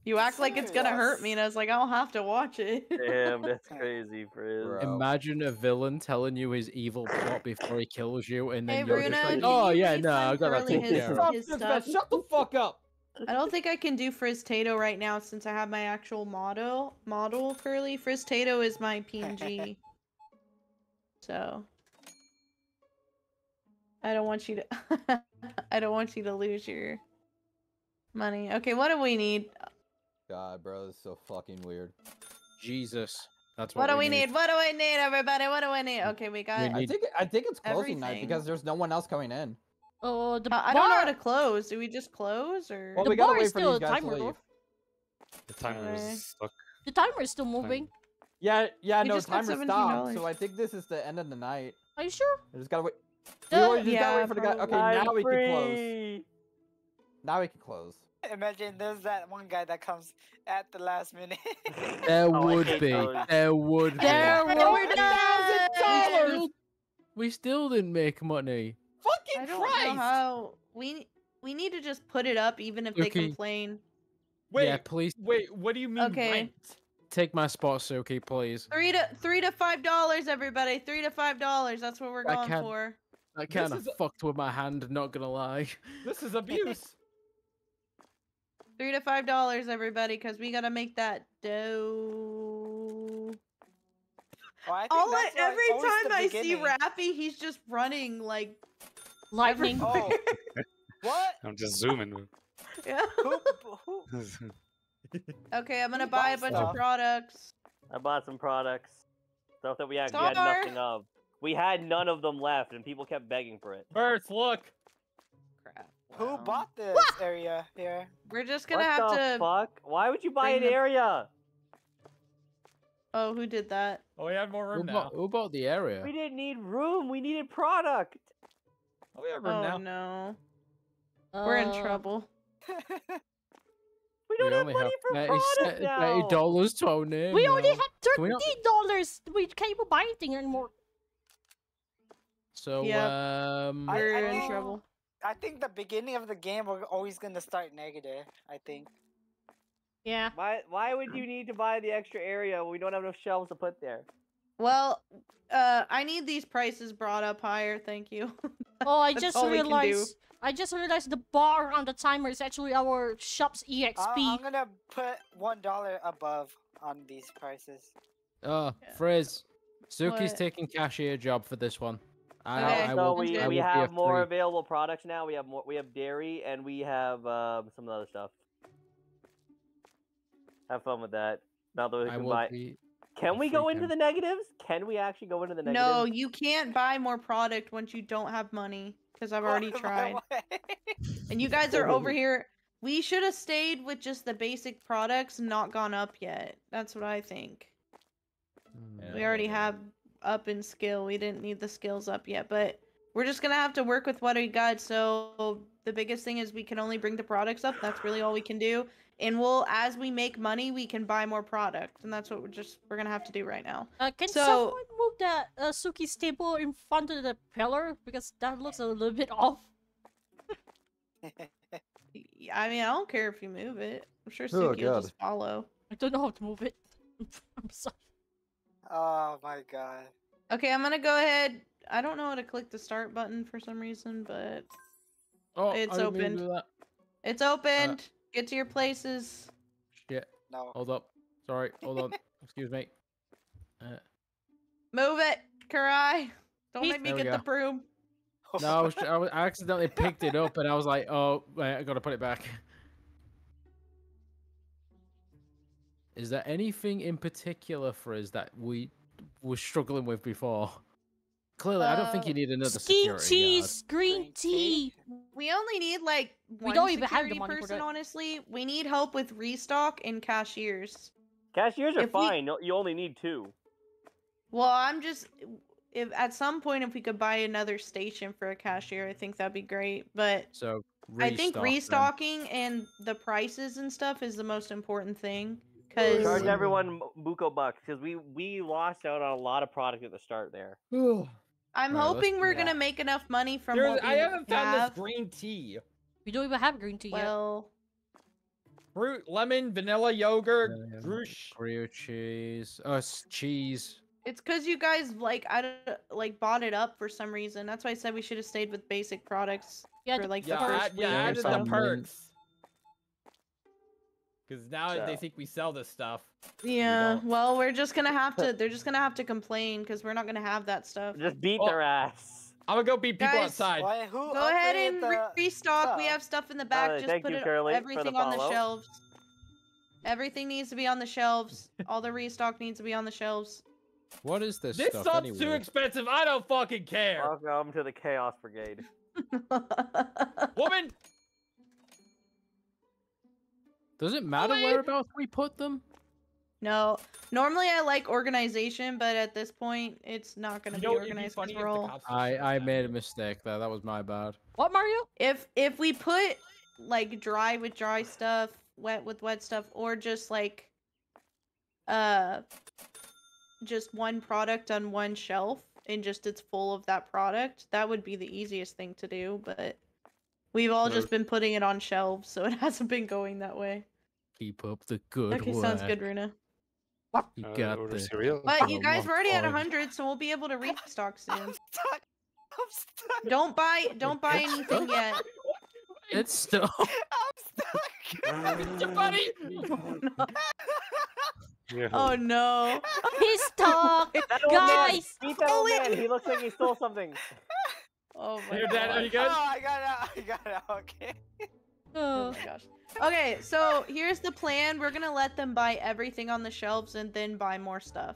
You act like it's gonna hurt me, and I was like, I don't have to watch it. <laughs> Damn, <laughs> that's crazy, Frizz. Imagine a villain telling you his evil plot before he kills you, and then Hey, you're Bruno, just like, "Oh you yeah, no, I got that Curly taken his- care of." Stop his this, stuff. Shut the fuck up. I don't think I can do Frizz Tato right now since I have my actual model. Model curly Frizz Tato is my PNG. <laughs> so I don't want you to. <laughs> I don't want you to lose your money. Okay, what do we need? God, bro, this is so fucking weird. Jesus, that's what, What do we need? What do we need, everybody? What do we need? Okay, we got. We I think I think it's closing night because there's no one else coming in. Oh, the Uh, I don't know how to close. Do we just close or? Well, The we gotta bar wait is for still these a guys timer, to leave. The timer Okay. is stuck. The timer is still moving. Yeah, yeah, We no just got timer stopped. So I think this is the end of the night. Are you sure? I just gotta wait. We Uh, always just gotta wait for the guy. Okay, now I'm we can close. Now we can close. Imagine there's that one guy that comes at the last minute. <laughs> There Oh, I would be. There would be. There would done! We still, we still didn't make money. I Fucking don't Christ! know how we we need to just put it up even if they complain. Wait, yeah, please wait, what do you mean Okay. rent? Take my spot, Suki, please. Three to three to five dollars, everybody. Three to five dollars. That's what we're I going can't- for. I This kind of is fucked with my hand. Not gonna lie. <laughs> This is abuse. <laughs> Three to five dollars, everybody, because we gotta make that dough. Well, I think All I, that's why every always time the I see beginning- Rappy, he's just running like Lightning. Oh, <laughs> what? I'm just zooming. yeah. Who, who? Okay, I'm gonna Who buy a bunch stuff? of products. I bought some products. Stuff that we actually had nothing of. We had none of them left, and people kept begging for it. First, look. Crap. Who bought this area here? We're just gonna what have the to. fuck? Why would you buy an the- area? Oh, who did that? Oh, we have more Who room now. bought, who bought the area? We didn't need room. We needed product. Oh, we have room Oh now. no, we're in Uh, trouble. <laughs> We don't have only money for have product thirty now. dollars to our name. We only now. had Can we thirty dollars. We can't even buy anything anymore. So Yep. um, I- We're I in think- trouble. I think the beginning of the game we're always gonna start negative. I think. Yeah. Why? Why would you need to buy the extra area when we don't have enough shelves to put there? Well, uh, I need these prices brought up higher. Thank you. Oh, I <laughs> just all we realized. I just realized the bar on the timer is actually our shop's I- EXP. I'm gonna put one dollar above on these prices. oh, Yeah. Frizz, Suki's What? taking cashier job for this one. I, Okay. I so will, we, I we will be a have more three. available products now. We have more. We have dairy and we have um, some other stuff. Have fun with that. Now that we can buy. be. Can we go free into him. the negatives? Can we actually go into the negatives? No, you can't buy more product once you don't have money. Because I've <laughs> already Out of my tried. And you guys are over here. We should have stayed with just the basic products, not gone up yet. That's what I think. Mm, We already have up in skill. We didn't need the skills up yet, but we're just gonna have to work with what we got. So the biggest thing is we can only bring the products up. That's really all we can do. And we'll, as we make money, we can buy more product, and that's what we're just we're gonna have to do right now. Uh, can So- someone move that uh, Suki's table in front of the pillar because that looks a little bit off. <laughs> i mean, I don't care if you move it. I'm sure Oh, Suki will just follow. I don't know how to move it. <laughs> I'm sorry. oh my god. Okay, I'm gonna go ahead. I don't know how to click the start button for some reason, but Oh, It's I didn't mean to opened. it's opened. Get to your places. Shit. No. Hold up. Sorry. Hold on. <laughs> Excuse me. Uh, Move it, Kurai. Don't He's- make me There we get the broom. <laughs> no, I, was, I, was, I accidentally picked it up and I was like, oh, wait, I gotta put it back. Is there anything in particular for us that we were struggling with before? Clearly, I don't think you Uh, need another Skin security cheese, green Green tea? tea. We only need like one don't even have the money person. that. Honestly, we need help with restock and cashiers. Cashiers are If fine. no- You only need two. Well, I'm just if at some point if we could buy another station for a cashier, I think that'd be great. But guard. So, I think restock then. restocking and the prices and stuff is the most important thing. Charge Cause Is- everyone buco bucks because we we lost out on a lot of product at the start there. I'm Alright, hoping do we're gonna make enough money from There's- what we I haven't found have. this green tea. We don't even have green tea yet. Fruit, lemon, vanilla, yogurt, drush. Grilled cheese. Oh, cheese. it's because you guys like I don't like bought it up for some reason. That's why I said we should have stayed with basic products Yeah, for the like Yeah, the first add, week. yeah, There's added the some mint. perks. Because now they think we sell this stuff. Yeah, don't. well, we're just gonna have to. They're just gonna have to complain because we're not gonna have that stuff. Just beat Oh, their ass. I'm gonna go beat people Guys, outside. Why, who Go ahead and the... re- restock. We have stuff in the back. Uh, just put you, it Curly, for the everything on the shelves. Everything needs to be on the shelves. All the restock needs to be on the shelves. What is this, This stuff stuff's anyway? too expensive. I don't fucking care. Welcome to the Chaos Brigade. <laughs> Woman, Does it matter Wait. whereabouts we put them? no, normally I like organization, but at this point, it's not gonna you be know it'd be organized. 'cause funny if we're the all- I I made a mistake there. That was my bad. What, Mario? if if we put like dry with dry stuff, wet with wet stuff, or just like uh just one product on one shelf and just it's full of that product, that would be the easiest thing to do, but we've all So- just been putting it on shelves, so <laughs> it hasn't been going that way. Keep up the good okay, work. sounds good, Runa. You Uh, got order this. cereal. But you Oh guys were already at God. 100, so we'll be able to restock <laughs> soon. I'm stuck. I'm stuck. Don't buy don't buy anything yet. <laughs> It's still. <laughs> I'm stuck. Your buddy. Yeah. Oh no. He's stuck! That old man, Guys! beat that old man. He looks like he stole something. Oh my Here, Dad, are god. you good? Oh, I got it out. I got it out. Okay. Oh my gosh. Okay, so here's the plan. We're gonna let them buy everything on the shelves and then buy more stuff.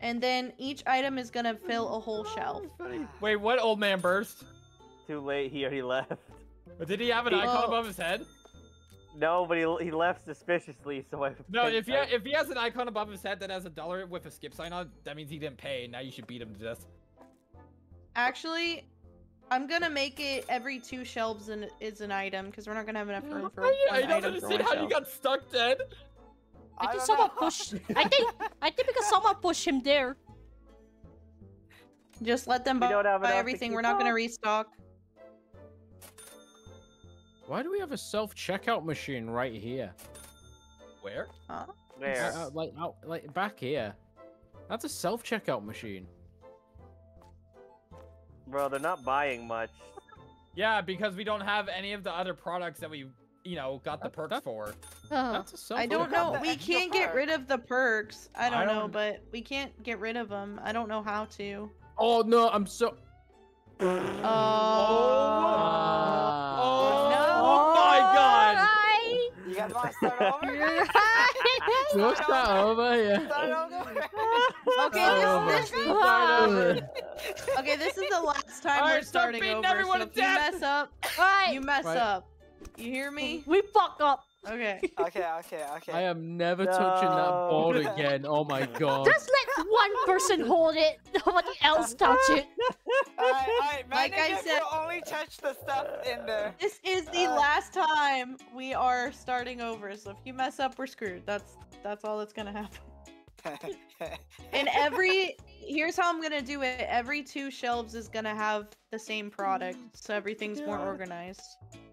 And then each item is gonna fill a whole oh, shelf. Wait, what old man burst? Too late. He already left. Did he have an He- icon Oh. above his head? No, but he, he left suspiciously, so I. No, if he I- if he has an icon above his head that has a dollar with a skip sign on, that means he didn't pay. Now you should beat him to death. Actually, I'm gonna make it every two shelves an, is an item because we're not gonna have enough room for I, I don't understand one how you got stuck dead. I think don't someone know. pushed. I <laughs> think. I think because someone pushed him there. Just let them We buy, buy everything. We're not gonna restock. Why do we have a self checkout machine right here? Where? Huh? There. Uh, uh, like out, like back here. That's a self checkout machine. Bro, they're not buying much. Yeah, because we don't have any of the other products that we, you know, got the That- perks that- for. That's a. I don't know. We can't get rid of the perks. I don't, know, don't- but we can't get rid of them. I don't know how to. Oh no, I'm so. Oh. Oh, No. my god! Alright. You guys want to start over? <laughs> We'll start over, yeah. Start over? <laughs> Okay, Oh, this, this Uh, okay, this is the last time Alright, we're stop starting beating over. everyone so to if you death. mess up, Alright. you mess Right. up. You hear me? <laughs> We fuck up. Okay. Okay, okay, okay. I am never touching that No. board <laughs> again. Oh my god. Just let one person hold it. Nobody else touch it. <laughs> Alright, alright, Like I said- only touch the stuff in there. This is the Uh. last time we are starting over. So if you mess up, we're screwed. That's that's all that's gonna happen. And every here's how I'm gonna do it. Every two shelves is gonna have the same product, so everything's more organized.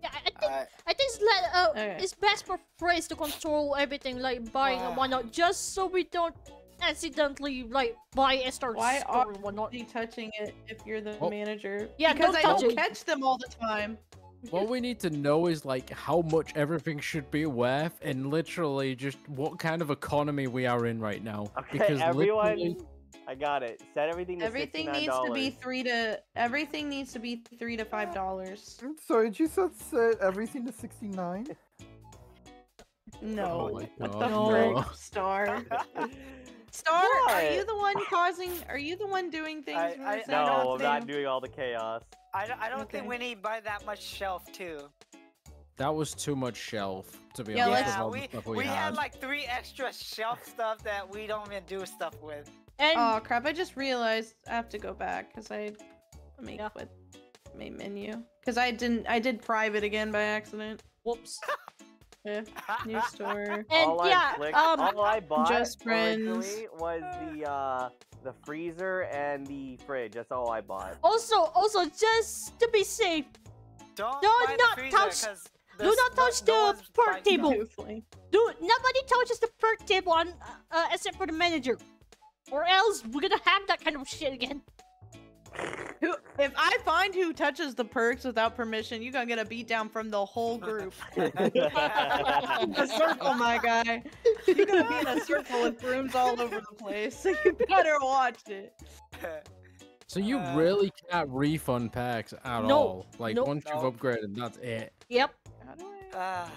Yeah, I think Alright, I think it's, let, uh, Okay. it's best for Phrase to control everything, like buying and whatnot, just so we don't accidentally like buy and start Why store are and whatnot. Be touching it if you're the Oh. manager. Yeah, because don't I touch don't it. catch them all the time. What we need to know is like how much everything should be worth and literally just what kind of economy we are in right now. Okay, because everyone. Literally- I got it. Set everything to Everything $69. needs to be three to everything needs to be three to five dollars. I'm sorry, did you said set everything to 69? No. Oh my what God, the no. frick, Star? <laughs> Star, are you the one causing? Are you the one doing things? I- for I, no, I'm not doing all the chaos. I don't, I don't Okay. think we need buy that much shelf too. That was too much shelf to be Yeah, honest. Yeah, we, we, we, had had. like three extra shelf stuff that we don't even do stuff with. And Oh crap! I just realized I have to go back because I make Yeah. what main menu because I didn't. I did private again by accident. whoops. <laughs> Yeah, new store. <laughs> And all yeah, I clicked, um, all I <laughs> bought Just friends. was the <sighs> uh the freezer and the fridge. That's all I bought. also, also, just to be safe, Don't Do buy the not freezer, touch- 'cause do not touch no the one's perk table. stuff. Goofly. dude. Nobody touches the perk table on, uh, except for the manager, or else we're gonna have that kind of shit again. Who, if I find who touches the perks without permission, you're gonna get a beat down from the whole group. <laughs> a circle, my guy. You're gonna be in a circle with brooms all over the place. So you better watch it. So you Uh, really can't refund packs at No, all. Like nope. once you've upgraded, that's it. Yep. How do I? Ah,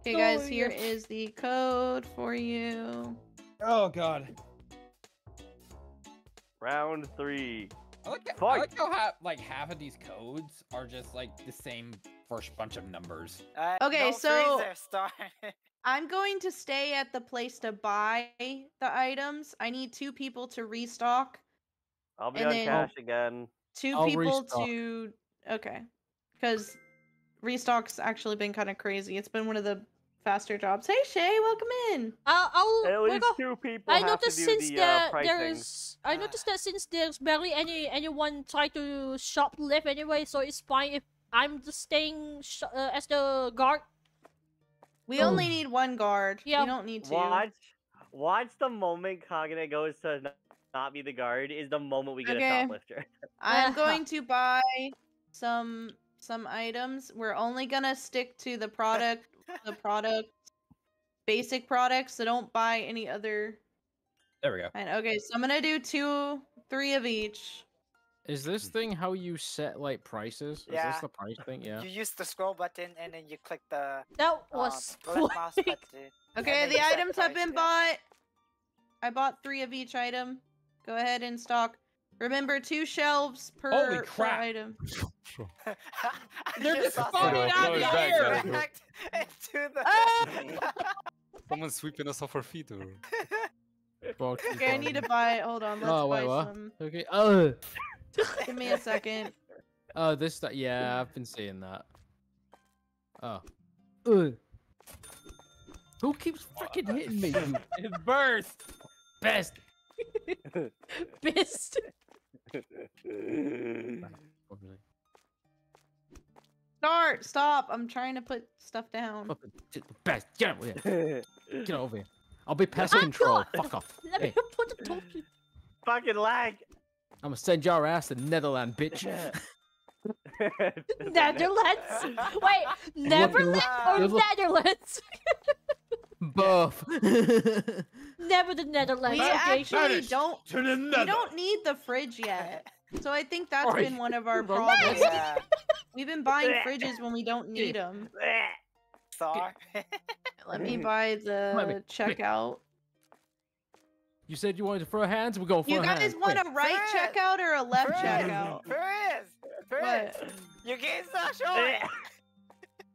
Okay, guys, here yeah. is the code for you. Oh god. Round three. I like, I like how ha- like half of these codes are just like the same first bunch of numbers. alright, Okay, no so- Star. <laughs> I'm going to stay at the place to buy the items. I need two people to restock, I'll be And on cash again. 2 I'll people restock. to. Okay. Because restock's actually been kind of crazy. It's been one of the faster jobs. Hey, Shay, welcome in. Uh, I'll. At we're least go- two people I have noticed to do since the uh, there there's I <sighs> noticed that since there's barely any anyone try to shoplift anyway, so it's fine if I'm just staying sh- uh, as the guard. We Oh. only need one guard. Yeah. We don't need two. Watch, watch the moment Kagine goes to not be the guard is the moment we get Okay. a shoplifter. <laughs> I'm <laughs> going to buy some some items. We're only gonna stick to the product, the product, basic products. So don't buy any other. There we go. And okay, so I'm gonna do two, three of each. Is this thing how you set like prices? Is Yeah. this the price thing? Yeah. You use the scroll button and then you click the That uh, was left mouse button. <laughs> Okay, the you set items have been yeah. bought. I bought three of each item. Go ahead and stock. Remember, two shelves per, Holy per crap. item. <laughs> They're just saw spawning someone out of the air. dragged into the- Ah! <laughs> Someone's sweeping us off our feet. Or... <laughs> Okay, I need to buy. Hold on, let's Oh, buy wait, what? some. Okay. Oh. Give me a second. Oh, this. That. Yeah, I've been seeing that. Oh. Ugh. Who keeps freaking hitting me? you It burst. Best. Best. <laughs> Start. Stop. I'm trying to put stuff down. Fucking t- Best. Get over here. <laughs> Get over here. I'll be pest Ah, control. God. Fuck off. <laughs> Let me Hey, put the token. Fucking lag. I'm gonna send your ass to Netherlands, bitch. Netherlands. Wait, Neverland or Netherlands? Buff. <laughs> Never the Netherlands. We okay? actually don't. To the We don't need the fridge yet. So I think that's been one of our problems. Yeah. We've been buying <laughs> fridges when we don't need them. <laughs> Sorry. Let me buy the Come here. checkout. You said you wanted to throw hands. We're going for You hands. guys want a right Fred! checkout or a left Fred! checkout? Frizz! Frizz! What? Your game's not showing!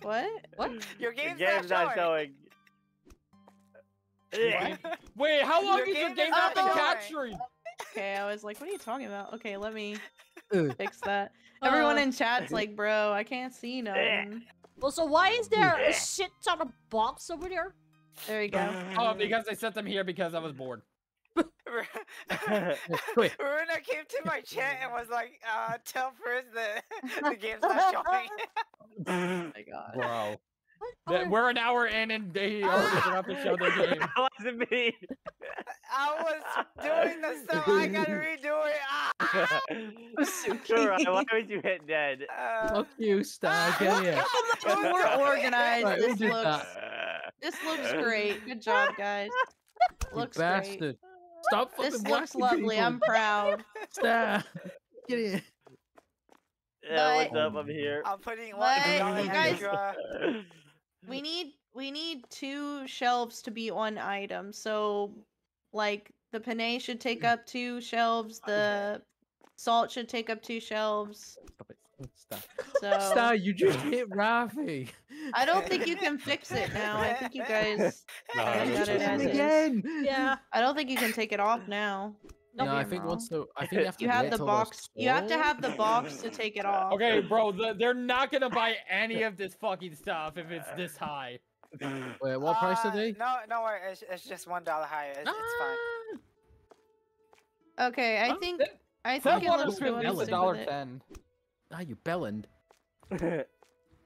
What? What? Your The game's, game's not showing. <laughs> Wait, how long Your has your game game not been not capturing? Okay, I was like, what are you talking about? Okay, let me fix that. <laughs> Everyone Uh, in chat's like, bro, I can't see nothing. Well, so why is there a shit ton of box over there? There you go. <laughs> Oh, because I set them here because I was bored. Quick. Runa came to my chat and was like, uh, tell Frizz that the game's not showing. Oh my god. Bro. What? That- We're an hour in and they <laughs> already forgot to show their game. <laughs> that wasn't me. I was doing the stuff, I gotta redo it. Ah! <laughs> Sure, why would you hit dead? Uh, Fuck you, Star. Get here. Look more organized. Right, this looks that? this looks great. Good job, guys. You Looks great. bastard. Stop fucking This looks lovely. people. I'm proud. Star. Get here. Yeah, what's up? I'm here. I'm putting one But dollar you guys- extra. We need we need two shelves to be one item. So like the penne should take up two shelves, the salt should take up two shelves. Stop it. Star. So Star, you just hit Rafi. I don't think you can fix it now. I think you guys <laughs> No, got it as me is. again. Yeah. I don't think you can take it off now. Don't No, I think wrong. once the I think <laughs> you have to You have the till they're box. You have to have the box to take it off. Okay, bro, the, they're not gonna buy <laughs> any of this fucking stuff if it's this high. Wait, what price are Uh, they? No, no. It's, it's just one dollar higher. It's, it's fine. Okay, I Huh? think That- I That think it looks should good. a stick dollar with ten. Ah, you bellend.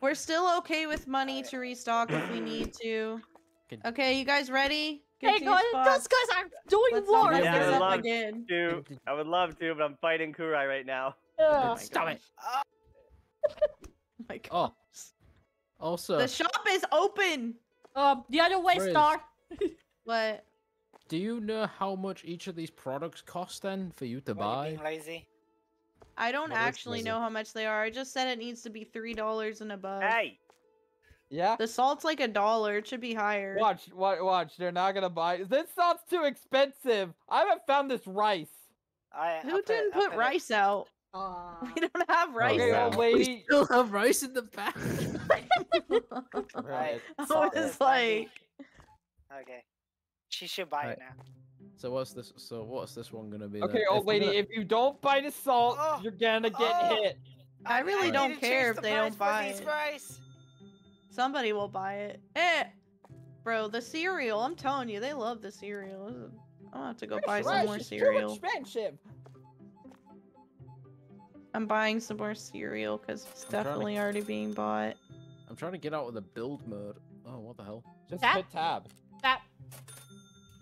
We're still okay with money to restock if we need to. Okay, you guys ready? Get Hey to your guys, spots. those guys are doing Let's war. Yeah, I up love- again. to. I would love to, but I'm fighting Kurai right now. Yeah. Stop <laughs> it. Oh my God. <laughs> <laughs> Oh. Also, The shop is open. Um, the other way, Frizz. Star. What? do you know how much each of these products cost then for you to Were you buy? being lazy? I don't What is actually know how much they are. I just said it needs to be three dollars and above. Hey, Yeah. The salt's like a dollar. It should be higher. Watch, watch, watch. They're not gonna buy. This salt's too expensive. I haven't found this rice. I, Who didn't put rice out? Uh, We don't have rice Okay, wow. old out. We still have rice in the back. <laughs> Right. <laughs> I salt was like, Okay. She should buy Right. it now. so what's this? So what's this one gonna be? Okay, then? old If lady. gonna- If you don't buy the salt, Oh, you're gonna get oh. hit. I really need don't care change if they price don't for buy these it. rice. Somebody will buy it. Eh, bro, the cereal. I'm telling you, they love the cereal. I'm gonna have to go buy some Rice more is too cereal. expensive. I'm buying some more cereal because it's I'm trying to- definitely already being bought. I'm trying to get out of the build mode. Oh, what the hell? Just That- hit tab. that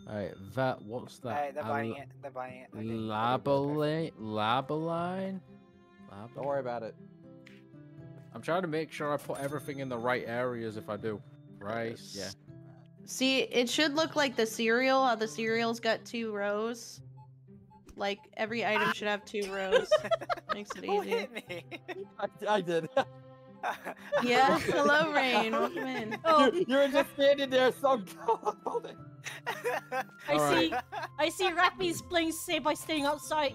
Alright, that. What's that? Alright, they're buying it. They're buying it. Okay. Labeline? Labeline? Don't worry about it. I'm trying to make sure I put everything in the right areas if I do. Rice, yeah. See, it should look like the cereal. How the cereal's got two rows. Like every item should have two rows. <laughs> Makes it easy. hit me? I, I did. <laughs> yeah, <laughs> hello, Rain. Welcome in. Oh, you, you were just standing there, so hold it. I Alright. see. I see. Rappy's playing safe by staying outside.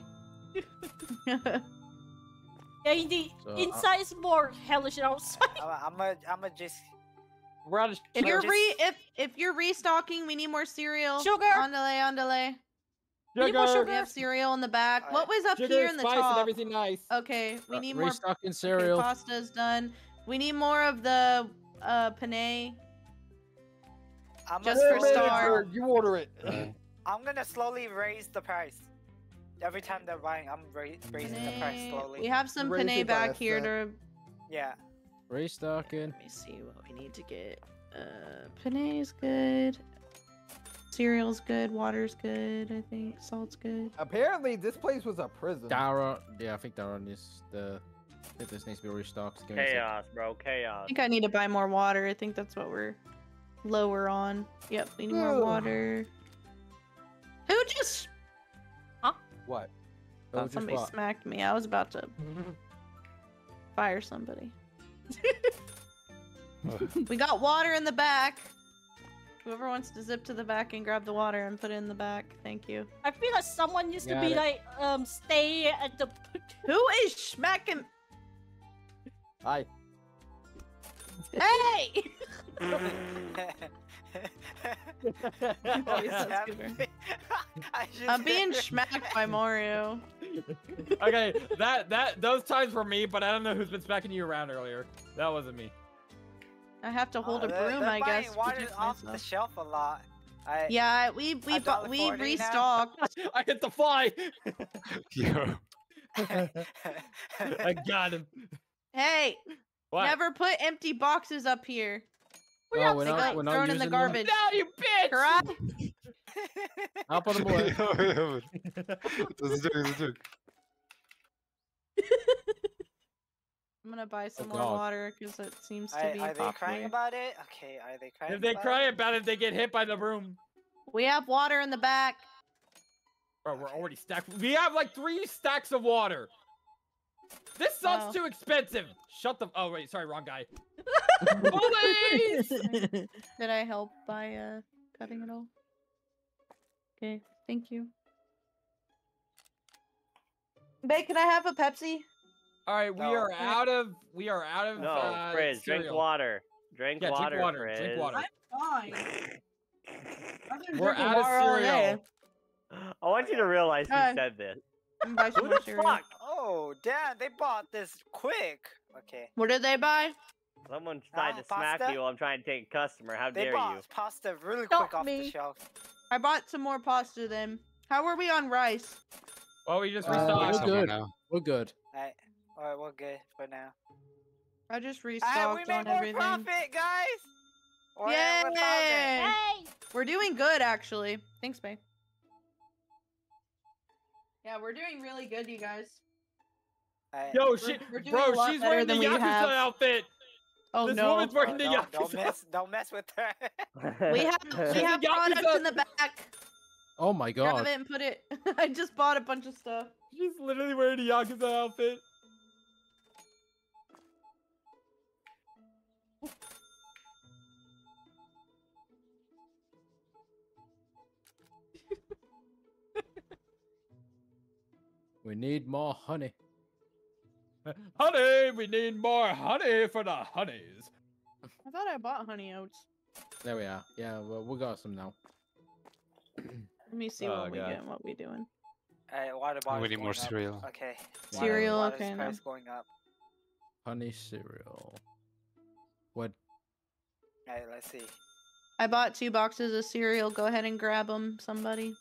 Yeah, indeed. So, uh, Inside is more hellish than outside. <laughs> I'm a, I'm a just. We're out of if you're just- re if if you're restocking, we need more cereal. Sugar. On delay, on delay. Need more sugar, We have cereal in the back. What was up sugar, here in the spice, and top? everything nice. Okay, we Uh, need more. Restocking Okay, cereal. pasta's done. We need more of the uh penne. I'm Just for slowly- Star. You order it. I'm gonna slowly raise the price. Every time they're buying, I'm ra- raising the price slowly. We have some Raise penne it by back here to. Yeah. Restocking. Let me see what we need to get. Uh, penne's good. Cereal's good. Water's good. I think salt's good. Apparently, this place was a prison. Dara. Yeah, I think Dara needs the. I think this needs to be restocked. Give me a sec. chaos, I think I need to buy more water. I think that's what we're lower on. Yep, we need more water. Who just What? Oh, Thought somebody what? smacked me. I was about to <laughs> fire somebody. <laughs> we got water in the back. Whoever wants to zip to the back and grab the water and put it in the back, thank you. I feel like someone used to be it. like, um, stay at the. <laughs> Who is smacking? Hi. Hey! Yeah, <laughs> <laughs> I I'm being <laughs> smacked by Mario. okay, that that those times were me, but I don't know who's been smacking you around earlier. That wasn't me. I have to hold Uh, a broom, I guess. to water protect off the shelf a lot. I, Yeah, we we A bu- we restocked. I hit the fly. Yo. I got him. Hey, What? never put empty boxes up here. We Oh, have we're They not, got we're not thrown in the using them? garbage. No, you bitch! Correct? I'll put them away. That's a joke, that's a joke. I'm gonna buy oh, some Oh, more God. water because it seems to I, be are they crying popular. about it? Okay, are they crying? If they about cry it? about it, they get hit by the broom. We have water in the back. Bro, we're already stacked. We have like three stacks of water. This sounds Wow. too expensive. Shut the. Oh wait, sorry, wrong guy. <laughs> Police! <laughs> Did I help by uh cutting it all? Okay, thank you. Babe, can I have a Pepsi? All right, we No. are out of. We are out of. No, uh, Frizz, drink water. Drink Yeah, water, drink water. Frizz. Drink water. Fine. We're out of cereal. <gasps> I want you to realize who Hi. said this. I'm buy some Who the cereal. fuck? Oh, damn! They bought this quick. Okay. What did they buy? Someone tried Ah, to smack pasta? you while I'm trying to take a customer. How They dare bought you? pasta really Stop quick off me. the shelf. I bought some more pasta then. How are we on rice? Well, we just Uh, Going restocked. we're good. now. We're good. Alright, alright, we're good for now. I just restocked Ah, we made on more everything. profit, guys. We're at 1,000. Yay! Hey! We're doing good actually. Thanks, babe. Yeah, we're doing really good, you guys. Alright. Yo, We're- she, we're bro, she's wearing the than we Yakuza outfit. Oh this no. woman's Oh, wearing the oh, don't, Yakuza. don't mess, <laughs> don't mess with her. <laughs> We have we have products Yakuza. in the back. Oh my Grab god. it and put it. <laughs> I just bought a bunch of stuff. She's literally wearing the Yakuza outfit. We need more honey. <laughs> Honey, we need more honey for the honeys. I thought I bought honey oats. There we are. Yeah, well, we got some now. <clears throat> Let me see Oh, what we God. get and what we doing. Alright, water bottle. We need more cereal. Okay. Yeah. Cereal, water's okay, no. price going up. Honey cereal. What? Alright, let's see. I bought two boxes of cereal. Go ahead and grab them, somebody.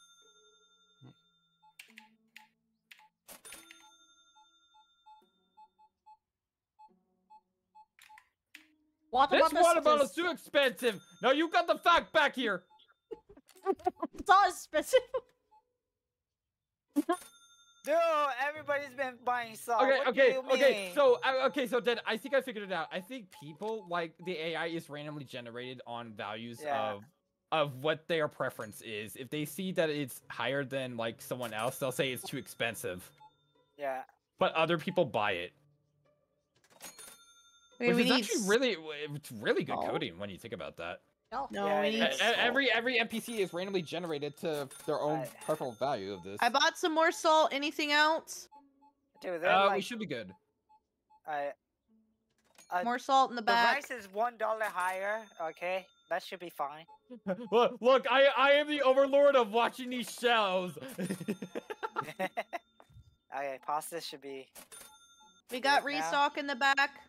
Water This bottles water bottle's is- too expensive. No, you got the fact back here. <laughs> It's not expensive. Dude, everybody's been buying salt. Okay, what okay, do you okay. mean? So, uh, okay, so then I think I figured it out. I think people like the AI is randomly generated on values Yeah. of of what their preference is. If they see that it's higher than like someone else, they'll say it's too expensive. Yeah. But other people buy it, Wait, which we is need actually really it's really good Oh. coding when you think about that. No. No, Yeah, we need. Is. every every NPC is randomly generated to their own Right. preferable value of this. I bought some more salt. Anything else? Dude, they're Uh, we should be good. I, uh, More salt in the the back. rice is one dollar higher. Okay, that should be fine. <laughs> look, look, I I am the overlord of watching these shells. <laughs> okay, pasta should be. We got Right now. restock in the back.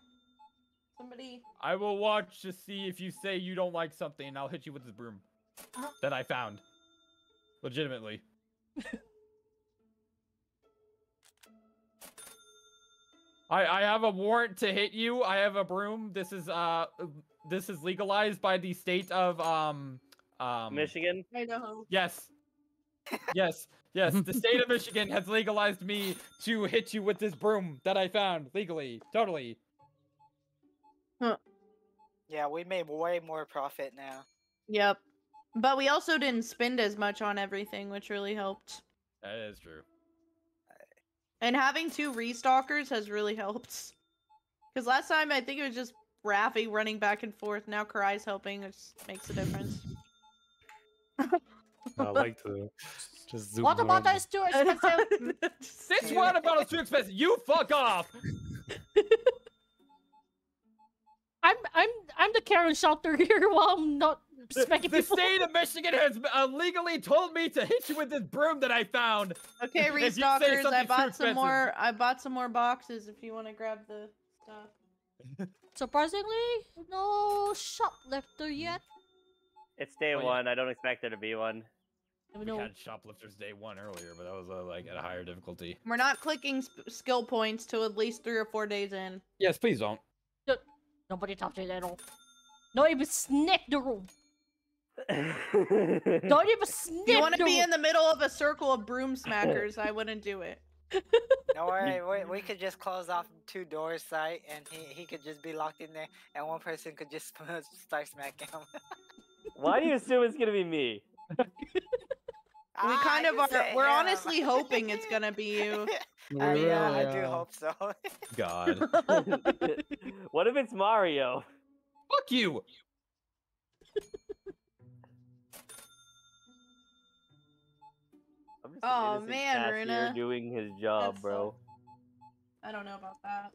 Somebody. I will watch to see if you say you don't like something, and I'll hit you with this broom Uh-huh. <gasps> that I found. Legitimately. <laughs> I I have a warrant to hit you. I have a broom. This is uh this is legalized by the state of um um Michigan. I know. Yes. <laughs> Yes. Yes. The state of <laughs> Michigan has legalized me to hit you with this broom that I found legally. Totally. Yeah, we made way more profit now. Yep. But we also didn't spend as much on everything, which really helped. That is true. And having two restockers has really helped. Because last time I think it was just Raffy running back and forth. Now Kurai's helping, which makes a difference. <laughs> I like to just zoom Water around. bottle is too expensive. <laughs> This water bottle's too expensive. You fuck off. <laughs> I'm I'm I'm the Karen shelter <laughs> here while I'm not The, smacking the people. state of Michigan has uh, legally told me to hit you with this broom that I found. Okay, <laughs> If you restockers, I bought some expensive. more. I bought some more boxes if you want to grab the stuff. <laughs> Surprisingly, no shoplifter yet. It's day Oh, yeah. one. I don't expect there to be one. We No. had shoplifters day one earlier, but that was uh, like at a higher difficulty. We're not clicking sp- skill points till at least three or four days in. Yes, please don't. Nobody touched it at all. Not even sniff the room. Don't <laughs> Don't even sniff If you want to be room. in the middle of a circle of broom <laughs> smackers, I wouldn't do it. <laughs> Don't worry, we, we could just close off two doors, right? And he, he could just be locked in there, and one person could just start smacking him. Why do you assume it's gonna be me? We Ah, kind of are. We're him. honestly hoping it's gonna be you. Uh, yeah, I do hope so. God. What if it's Mario? Fuck you. <laughs> I'm just Oh, innocent man, cashier Runa. doing his job, That bro. I don't know about that.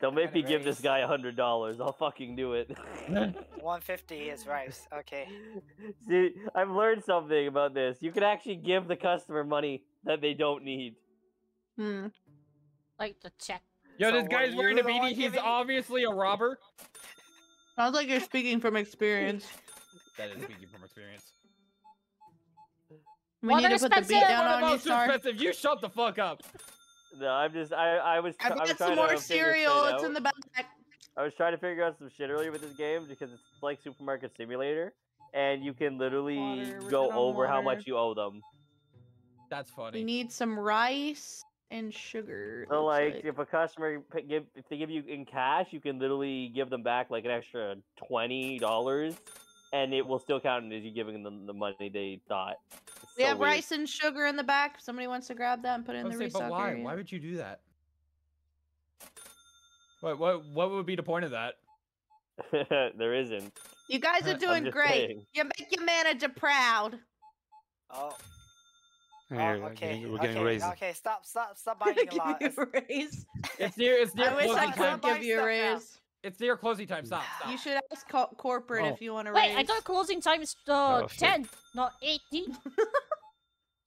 Don't make me Kinda give this guy a hundred dollars. I'll fucking do it. <laughs> 150 is rice. Okay. <laughs> See, I've learned something about this. You can actually give the customer money that they don't need. Hmm. like the check. Yo, So this guy's wearing a the beanie. He's giving- obviously a robber. Sounds like you're speaking from experience. That is speaking from experience. We Water need to put the beat expensive. down Water on you, bottle's too Star. expensive. You shut the fuck up. No, I'm just I I was I tr- I was bought trying some more to cereal. It's out. in the back. I was trying to figure out some shit earlier with this game because it's like Supermarket Simulator, and you can literally Water, go good on over how much you owe them. That's funny. We need some rice and sugar. So looks like, if a customer give if they give you in cash, you can literally give them back like an extra twenty dollars, and it will still count as you giving them the money they thought. It's we so have weird. rice and sugar in the back. If somebody wants to grab that and put it in the gonna say, restock but why? area. Why would you do that? What what what would be the point of that? <laughs> there isn't. You guys are <laughs> doing great. saying. You make your manager proud. Oh, Here, oh, we're okay. getting- we're getting okay, raises. okay, stop, stop, stop <laughs> buying a lot. Give you a raise. It's near it's near I wish closing I could give you a stuff now. raise. It's near closing time. Stop. <sighs> Stop. You should ask co- corporate Oh. if you want to raise. Wait. I thought closing time is uh, Oh, 10, not 18. <laughs>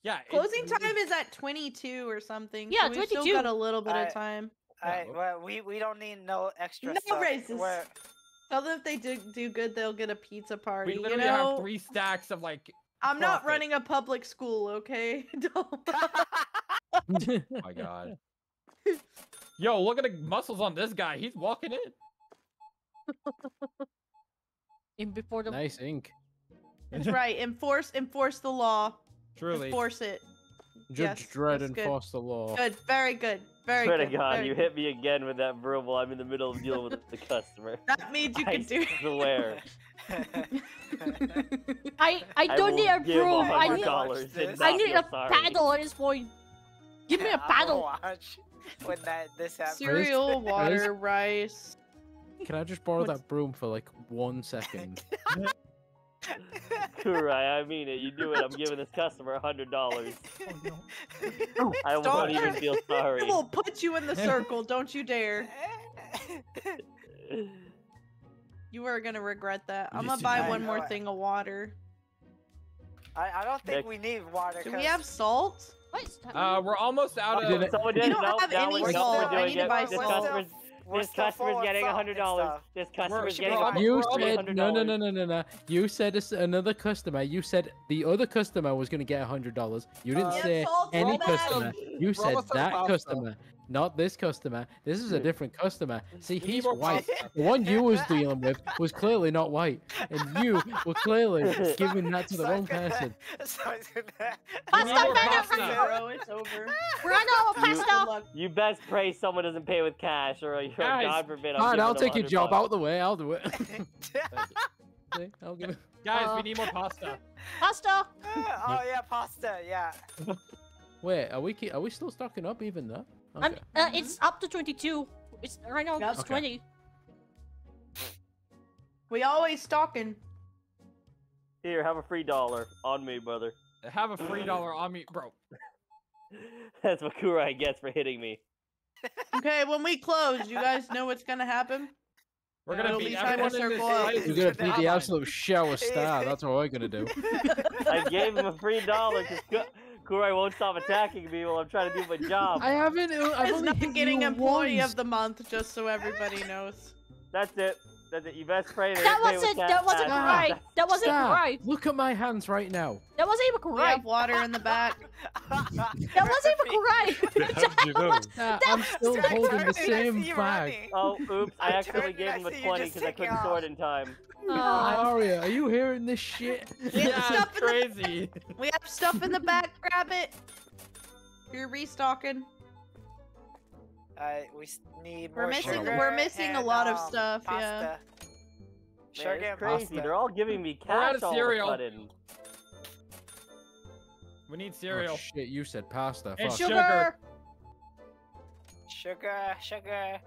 Yeah. it- Closing time is at 22 or something. Yeah, so we've still got a little bit Alright. of time. Alright, well, we we don't need no extra No stuff. raises. We're, Tell them if they do, do good, they'll get a pizza party. We you literally know, have three stacks of like. I'm not profit. running a public school, okay? <laughs> Don't. <laughs> Oh my god. <laughs> Yo, look at the muscles on this guy. He's walking in. In before the nice ink. That's right. Enforce, enforce the law. Truly. Enforce it. Judge Yes, Dredd that's good. enforce the law. Good. Very good. Very Swear to good. God, very you hit me again with that verbal. I'm in the middle of dealing with the customer. That means you I can do it. swear. <laughs> I I I don't need a broom. I need dollars and and I need a sorry. paddle at this point. Give me a paddle. watch when that this happens. Cereal, water, rice. Can I just borrow What's- that broom for like one second? <laughs> Kurai, I mean it. You do it. I'm giving this customer a hundred dollars. <laughs> Oh, I Stop. won't even feel sorry. I will put you in the circle. Don't you dare. You are gonna regret that. I'm gonna buy one more it. thing of water. I, I don't think Next- we need water. Do we 'cause- have salt? What is that? Uh, we're almost out Oh, of. did someone We did. don't no, have now any we salt. I doing need to buy This salt. customer's, this customer's getting a hundred and dollars. This customer's should getting go a on- hundred You said no, no, no, no, no, no. You said it's another customer. You said the other customer was gonna get a hundred dollars. You didn't Uh, say salt any customer. You said almost out that pasta. customer, not this customer. This is a different customer. See, he's white. The one you was dealing with was clearly not white, and you were clearly <laughs> giving that to the So wrong it's <laughs> person. so it's gonna- We need Pasta, more pasta, pasta. Bro, it's over. We're out of Good pasta. luck. You best pray someone doesn't pay with cash, or you're, Guys, God forbid. I'm Fine, giving I'll take your job bucks. out the way. I'll do it. <laughs> See, I'll give it. Guys, Uh, we need more pasta. Pasta. oh yeah, pasta. Yeah. Wait, are we ke- are we still stocking up even though? I'm, uh, it's up to 22. It's right now. Yep. It's Okay. 20. We always talking. Here, have a free dollar on me, brother. Have a free <laughs> dollar on me, bro. That's what Kurai gets for hitting me. Okay, when we close, you guys know what's gonna happen. We're gonna it'll beat be time to everyone in this circle We're gonna the beat the hotline. absolute shower star. That's what we're gonna do. <laughs> I gave him a free dollar because <laughs> Kurai won't stop attacking me while I'm trying to do my job. I haven't. uh, I've It's only not getting employee once. of the month, just so everybody knows. That's it. That's it. You best pray that That wasn't. was That wasn't cat- right. That wasn't Stop. right. Look at my hands right now. That wasn't even We correct. have water in the back. <laughs> That wasn't even <laughs> correct. How did you know? Nah, I'm still Jack, holding the same see you bag. Oh, oops! I I accidentally gave him I a see you twenty because I couldn't off. sort in time. Aw. Aria, are you hearing this shit? We have Yeah, stuff it's in the crazy. <laughs> we have stuff in the back. Grab it. You're restocking. Uh, we s- need We're missing- sugar we're missing a and, lot of um, stuff, yeah. pasta. Sugar Man, and it's crazy. pasta. They're all giving me We're out cash of all of a cereal. sudden. We need cereal. Oh, cereal. shit, you said pasta. And Fuck. sugar. Sugar. Sugar, sugar.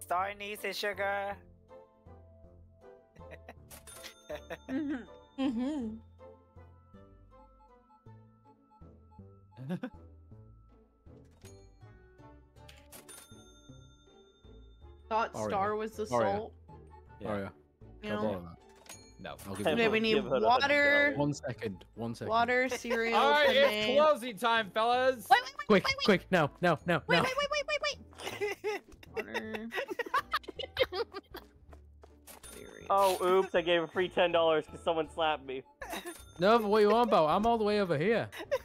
Star needs his sugar. Mhm. <laughs> Mm-hmm. <laughs> Thought Aria. Star was the Aria. salt. Yeah. Aria, You know? No. I'll give Okay, we need give her the water. one second. One second. Water, <laughs> cereal, All right, it's closing time, fellas. Wait, wait, wait, Quick, wait, wait, quick, now, now, now, wait, now. wait, wait, wait, wait, wait. water. <laughs> Oh, oops! I gave a free ten dollars because someone slapped me. No, but what you on about? I'm all the way over here. <laughs>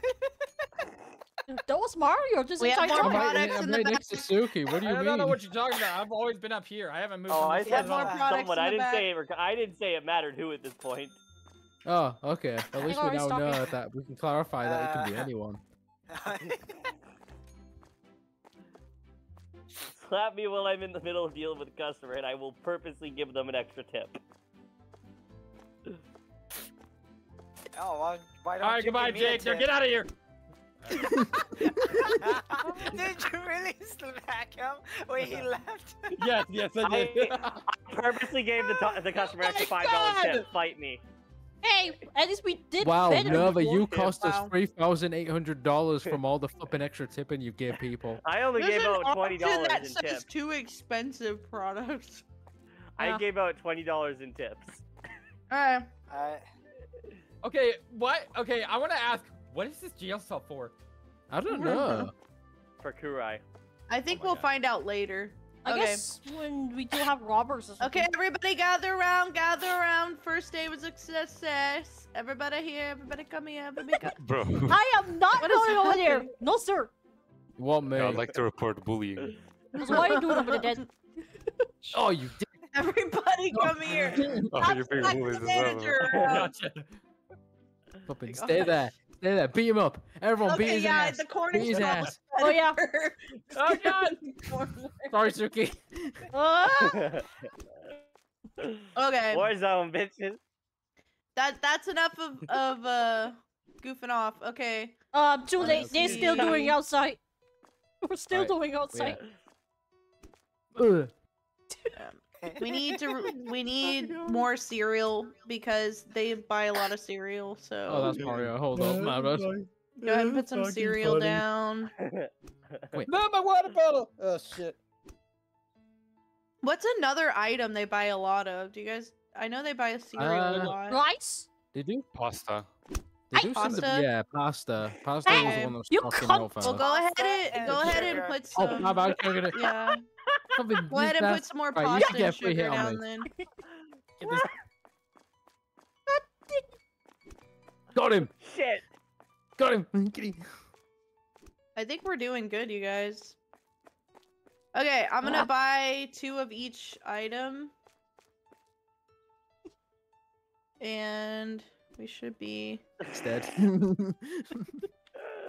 That was Mario. Just We have inside more I'm Mario. right, products I'm in the right next to back. Suki. What do you I you don't know what you're talking about. I've always been up here. I haven't moved Oh, I said have more products someone. in I didn't back. say it. rec- I didn't say it mattered who at this point. Oh, okay. At least we now stalking. know that we can clarify that it can be Uh, anyone. <laughs> Slap me while I'm in the middle of dealing with a customer, and I will purposely give them an extra tip. oh, well, why don't All right, you goodbye, give me Jake. Now get out of here. <laughs> Did you really smack him when he left? <laughs> Yes, yes, I did. I purposely gave the, the customer Oh extra five dollars God! tip. Fight me. Hey, at least we did Wow, better Nova, you cost us three thousand eight hundred dollars from all the <laughs> flipping extra tipping you give people. I only There's gave out twenty option dollars that in says tips. too expensive products. I Yeah. gave out twenty dollars in tips. Alright. Uh, Okay, what? Okay, I want to ask, what is this jail cell for? I don't know. For Kurai. I think oh my we'll God. find out later. I okay. guess when we do have robbers or. Okay, everybody gather around, gather around. First day was a success. Everybody here, everybody come here, everybody come. <laughs> Bro, <laughs> I am not What is going over there. No, sir. What me? I'd like to report bullying. <laughs> That's why are you doing over there? Oh, you did. Everybody oh. come here. Oh, you're being Like bullied the as well. manager. Gotcha. Flipping. Gosh. Stay there. Stay there. Beat him up. Everyone, beat his yeah, ass. the corner Beat his ass. Oh, yeah. <laughs> Oh, God. <laughs> Sorry, Suki. Uh, okay, Warzone, bitches. that that's enough of of uh goofing off. Okay, um, too late. They're still doing outside. We're still Right. doing outside. Ugh. We need to <laughs> we need more cereal because they buy a lot of cereal. So Oh, that's Mario. Hold up, man. That's- go ahead and put some cereal down. <laughs> No, my water bottle. Oh shit. What's another item they buy a lot of? Do you guys? I know they buy a cereal Uh, a lot. Rice? They do. Pasta. They I- do something. Pasta? Yeah, pasta. Pasta was the one that was You fucking cunt. out Well, go ahead and and go ahead and sugar. put Oh, some. my bad. Gonna Yeah, something. <laughs> go ahead and put some more Right, you pasta get and sugar down. me. Then <laughs> Get this- <laughs> Got him. Shit. Got him. Him. I think we're doing good, you guys. Okay, I'm gonna Ah. buy two of each item. And we should be It's dead.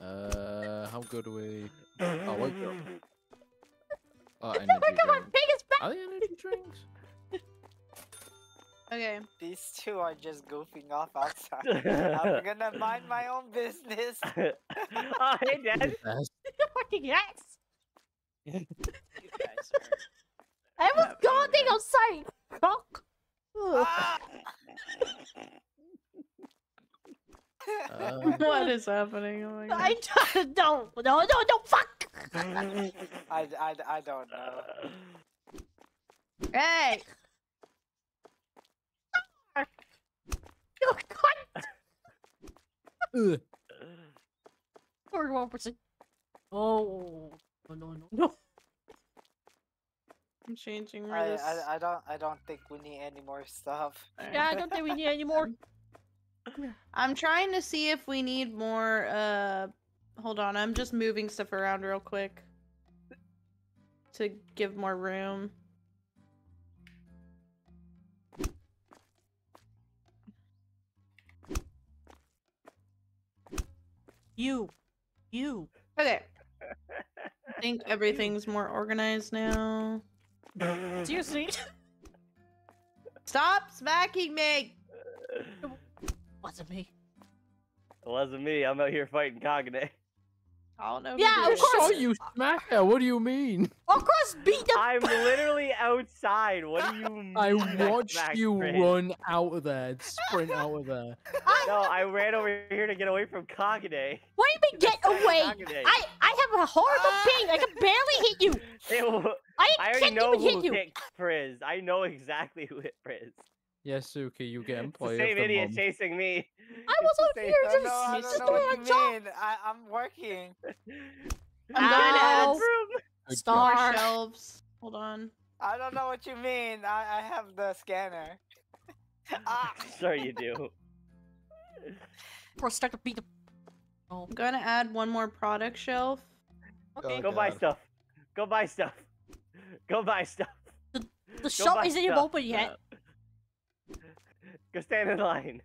Uh, how good are we? Oh, wait, no. Oh, energy Oh my god, drinks. pig is back! Are they energy drinks? <laughs> Okay. These two are just goofing off outside. I'm <laughs> gonna mind my own business. <laughs> oh, hey, Dad. Yes. Fucking yes! You guys are- I was guarding outside! Cock! Ah! Um, <laughs> What is happening? Oh my god. I don't, no, no, no, no, fuck! <laughs> I, I, I don't know. Hey! Oh, God! ugh. Forty-one percent. Oh, no, no, no, no. <laughs> I'm changing where I. I, I don't I don't think we need any more stuff. Yeah, I don't think we need any more. I'm trying to see if we need more. Uh, hold on. I'm just moving stuff around real quick to give more room. You, you. Okay. <laughs> I think everything's more organized now. Seriously? Stop smacking me! <laughs> Wasn't me. It wasn't me. I'm out here fighting Kagine. I don't know. Yeah, who of did it. course. saw you smack her. What do you mean? Of course, beat the. I'm literally outside. What do you <laughs> mean? I I watched smacked you Chris? run out of there, sprint out of there. I... No, I ran over here to get away from Kagine. What do you mean get away? Kagine. I I have a horrible ah. ping. I can barely hit you. <laughs> It I, I already can't know even who hit you. hit Frizz. I know exactly who hit Frizz. Yes, Suki, you get <laughs> It's the employee same of the idiot month. chasing me. I <laughs> was It's out the here I just, don't I just doing what my job. I, I'm working. <laughs> I'm going to add Ow. s- Good Star. shelves. Hold on. I don't know what you mean. I, I have the scanner. ah! Sure you do. Bro, start beat the. Oh, I'm going to add one more product shelf. okay. Oh, Go buy stuff. Go buy stuff. Go buy stuff. The Go shop isn't even open yet. Go stand in line.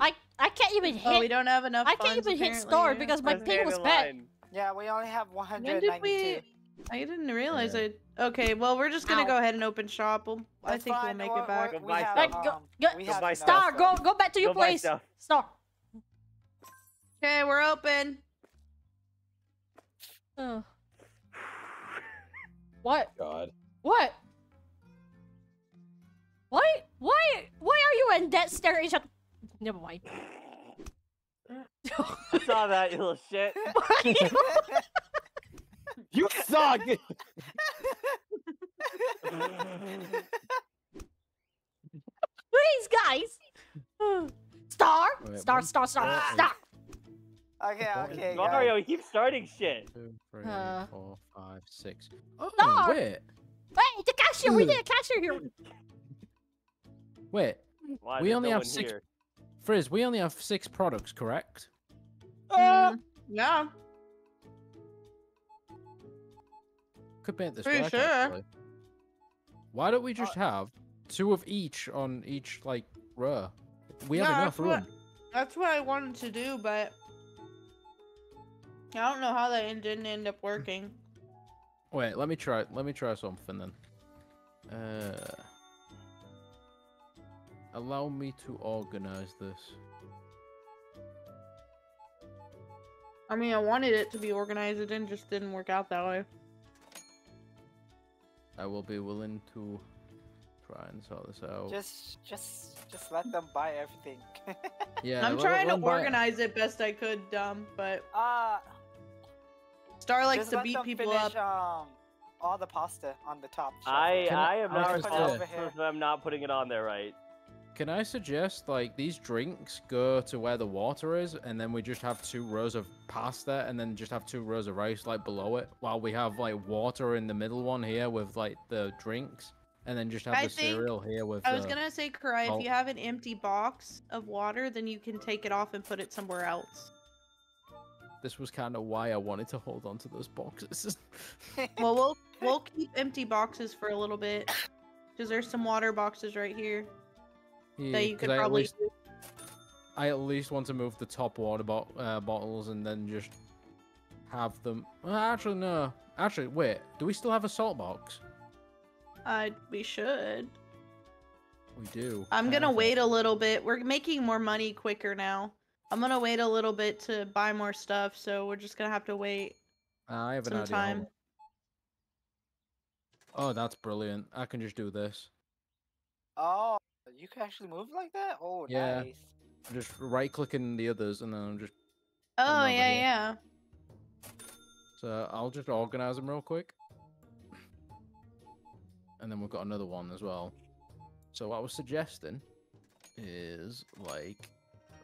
I I can't even hit. Oh, we don't have enough. I can't funds, even hit apparently. star because my Go ping was bad. Yeah, we only have When 192. did we? I didn't realize Yeah. I. Okay, well, we're just gonna Ow. go ahead and open shop. We'll, I That's think we'll make we're- it back. we're- Go we buy have, stuff. Like, go- um, go- we go have buy Star, go go back to your Go place. stuff. Star. Okay, we're open. Uh. <sighs> What? God. What? Why? Why? Why are you in that staring at? Never mind. I saw that, you little shit. <laughs> <laughs> You suck! <laughs> Please, guys. Star, Wait, star, one- star, star, Ah. star. okay, okay. Mario, guys. you keep starting shit. Two, three, Uh. four, five, six. Oh, Star. wait. Wait, the cashier. We need a cashier here. Wait. Why We only no have six- here? Frizz, we only have six products, correct? Mm, yeah. Could make this Pretty work, sure. actually. Why don't we just have two of each on each, like, row? We have Yeah, enough that's what- room. That's what I wanted to do, but I don't know how that en- didn't end up working. Wait, let me try. Let me try something then. Uh, allow me to organize this. I mean, I wanted it to be organized. It didn't just didn't work out that way. I will be willing to try and sort this out. Just, just, just let them buy everything. <laughs> yeah, I'm trying to me buy- organize it best I could, um, but Ah, Star likes to beat them people finish, up. Um, all the pasta on the top. shelf. I I- I am I not was gonna say- responsible for them not putting it on there right. Can I suggest like these drinks go to where the water is, and then we just have two rows of pasta, and then just have two rows of rice like below it, while we have like water in the middle one here with like the drinks, and then just have I the think- cereal here with. I was the- gonna say, Kurai, if you have an empty box of water, then you can take it off and put it somewhere else. this was kind of why I wanted to hold on to those boxes. <laughs> Well, we'll we'll keep empty boxes for a little bit, because there's some water boxes right here Yeah, that you 'cause could I at probably. least I at least want to move the top water bot- uh, bottles and then just have them. Well, actually, no. Actually, wait. Do we still have a salt box? Uh, we should. We do. I'm gonna Perfect. wait a little bit. We're making more money quicker now. I'm gonna wait a little bit to buy more stuff, so we're just gonna have to wait I have an idea. hold time. Oh, that's brilliant. I can just do this. Oh, you can actually move like that? Oh, Yeah. nice. I'm just right clicking the others and then I'm just. Oh over yeah, here. yeah. So I'll just organize them real quick. And then we've got another one as well. So what I was suggesting is like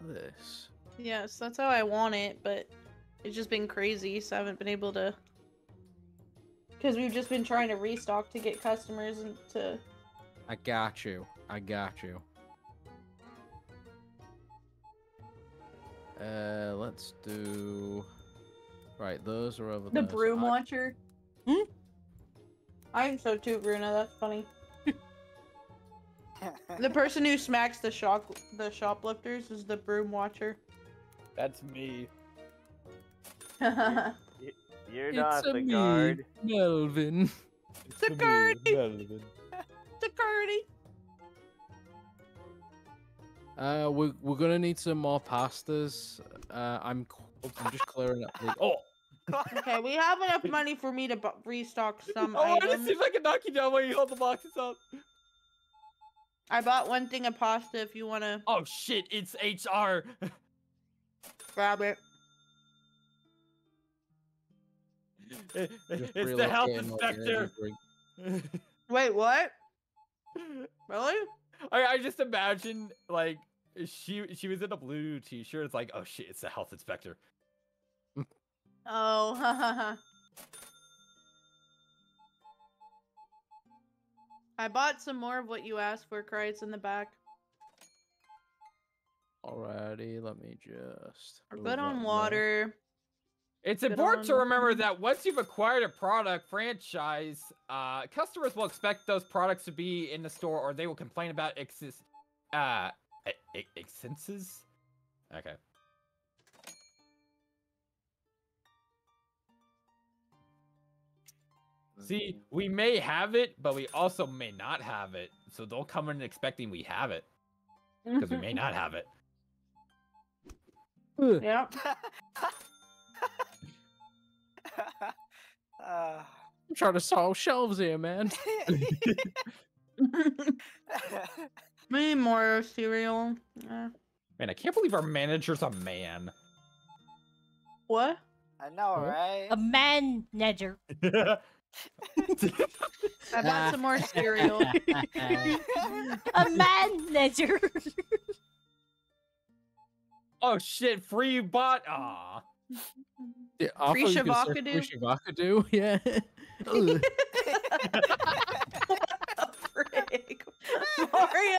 this. Yes, that's how I want it, but it's just been crazy, so I haven't been able to. Because we've just been trying to restock to get customers and to. I got you. I got you. Uh, let's do. Right, those are over The there. so broom I- watcher. Hmm? I am so too, Bruna. That's funny. <laughs> The person who smacks the shop the shoplifters is the broom watcher. That's me. <laughs> Security. You're It's not a the me, guard. Melvin. It's me, Security. Melvin. <laughs> Uh, we're we're gonna need some more pastas. Uh, I'm c- I'm just clearing up. The... Oh, <laughs> Okay, we have enough money for me to bu- restock some I wanted to items. see if I can knock you down while you hold the boxes up. I bought one thing of pasta if you want to Oh shit, it's HR. grab it. It- it's the health relocating what the inspector. <laughs> Wait, what? Really? I, I just imagine like she she was in a blue t-shirt. It's like, oh shit, it's the health inspector. Oh, ha ha ha. I bought some more of what you asked for, Cry. It's in the back. Alrighty, let me just. We're good on there. water. It's Good important to remember that once you've acquired a product franchise, uh, customers will expect those products to be in the store, or they will complain about exis, uh, e- expenses. Okay. See, we may have it, but we also may not have it. So they'll come in expecting we have it, because we may not have it. <laughs> Yep. Uh, <laughs> I'm trying to solve shelves here, man. <laughs> We need more cereal. Uh, Man, I can't believe our manager's a man. what? I know, Huh? right? A man manager. <laughs> I bought some more cereal. <laughs> A man manager. oh shit, free bot. Aw. Yeah, I Free thought you were gonna say Shavakadu? Free Shavakadu, <laughs> yeah. Ugh. Frick. Mario